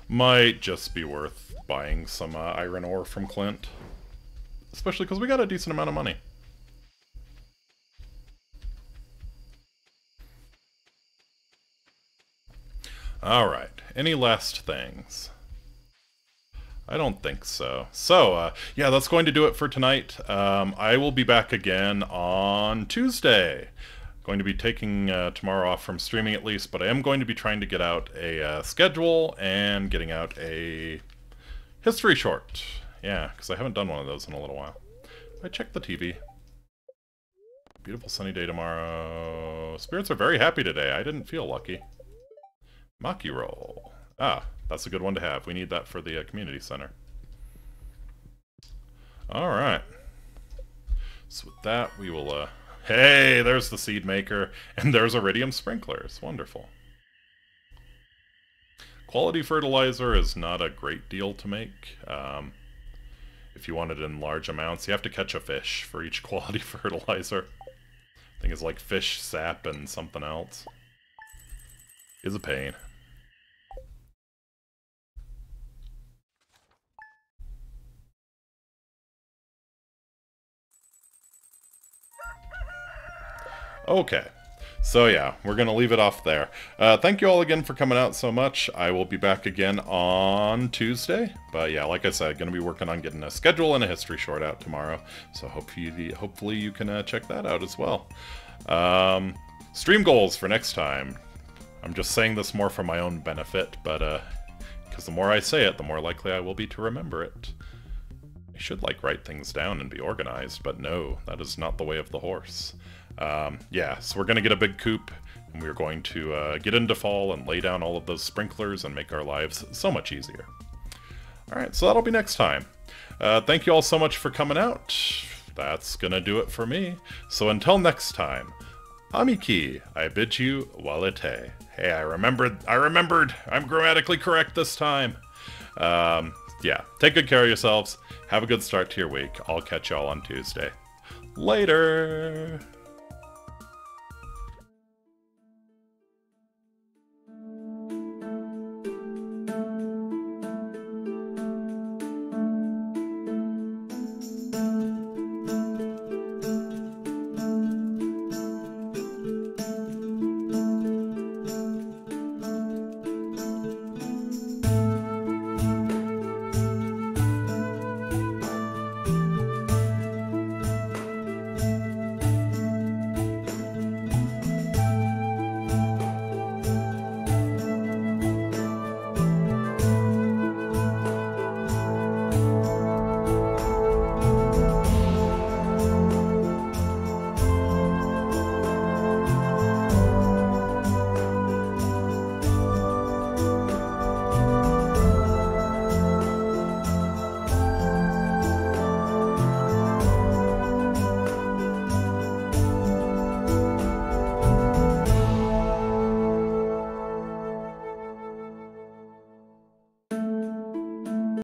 Might just be worth buying some uh, iron ore from Clint. Especially because we got a decent amount of money. Alright, any last things? I don't think so. So, uh, yeah, that's going to do it for tonight. Um, I will be back again on Tuesday. Going to be taking uh, tomorrow off from streaming at least, but I am going to be trying to get out a uh, schedule and getting out a history short. Yeah, because I haven't done one of those in a little while. I checked the TV. Beautiful sunny day tomorrow. Spirits are very happy today. I didn't feel lucky. Maki roll. Ah, that's a good one to have. We need that for the uh, community center. Alright. So with that, we will, uh... Hey, there's the seed maker, and there's iridium sprinklers. Wonderful. Quality fertilizer is not a great deal to make. Um, if you want it in large amounts, you have to catch a fish for each *laughs* quality fertilizer. I think it's like fish, sap, and something else. Is a pain. Okay. So yeah, we're going to leave it off there. Uh, thank you all again for coming out so much. I will be back again on Tuesday. But yeah, like I said, going to be working on getting a schedule and a history short out tomorrow. So hopefully, hopefully you can uh, check that out as well. Um, stream goals for next time. I'm just saying this more for my own benefit, but uh, because the more I say it, the more likely I will be to remember it. I should like write things down and be organized, but no, that is not the way of the horse. Um, yeah, so we're going to get a big coop, and we're going to uh, get into fall and lay down all of those sprinklers and make our lives so much easier. Alright, so that'll be next time. Uh, thank you all so much for coming out. That's going to do it for me. So until next time, amici, I bid you valete. Hey, I remembered, I remembered, I'm grammatically correct this time. Um, yeah, take good care of yourselves. Have a good start to your week. I'll catch y'all on Tuesday. Later!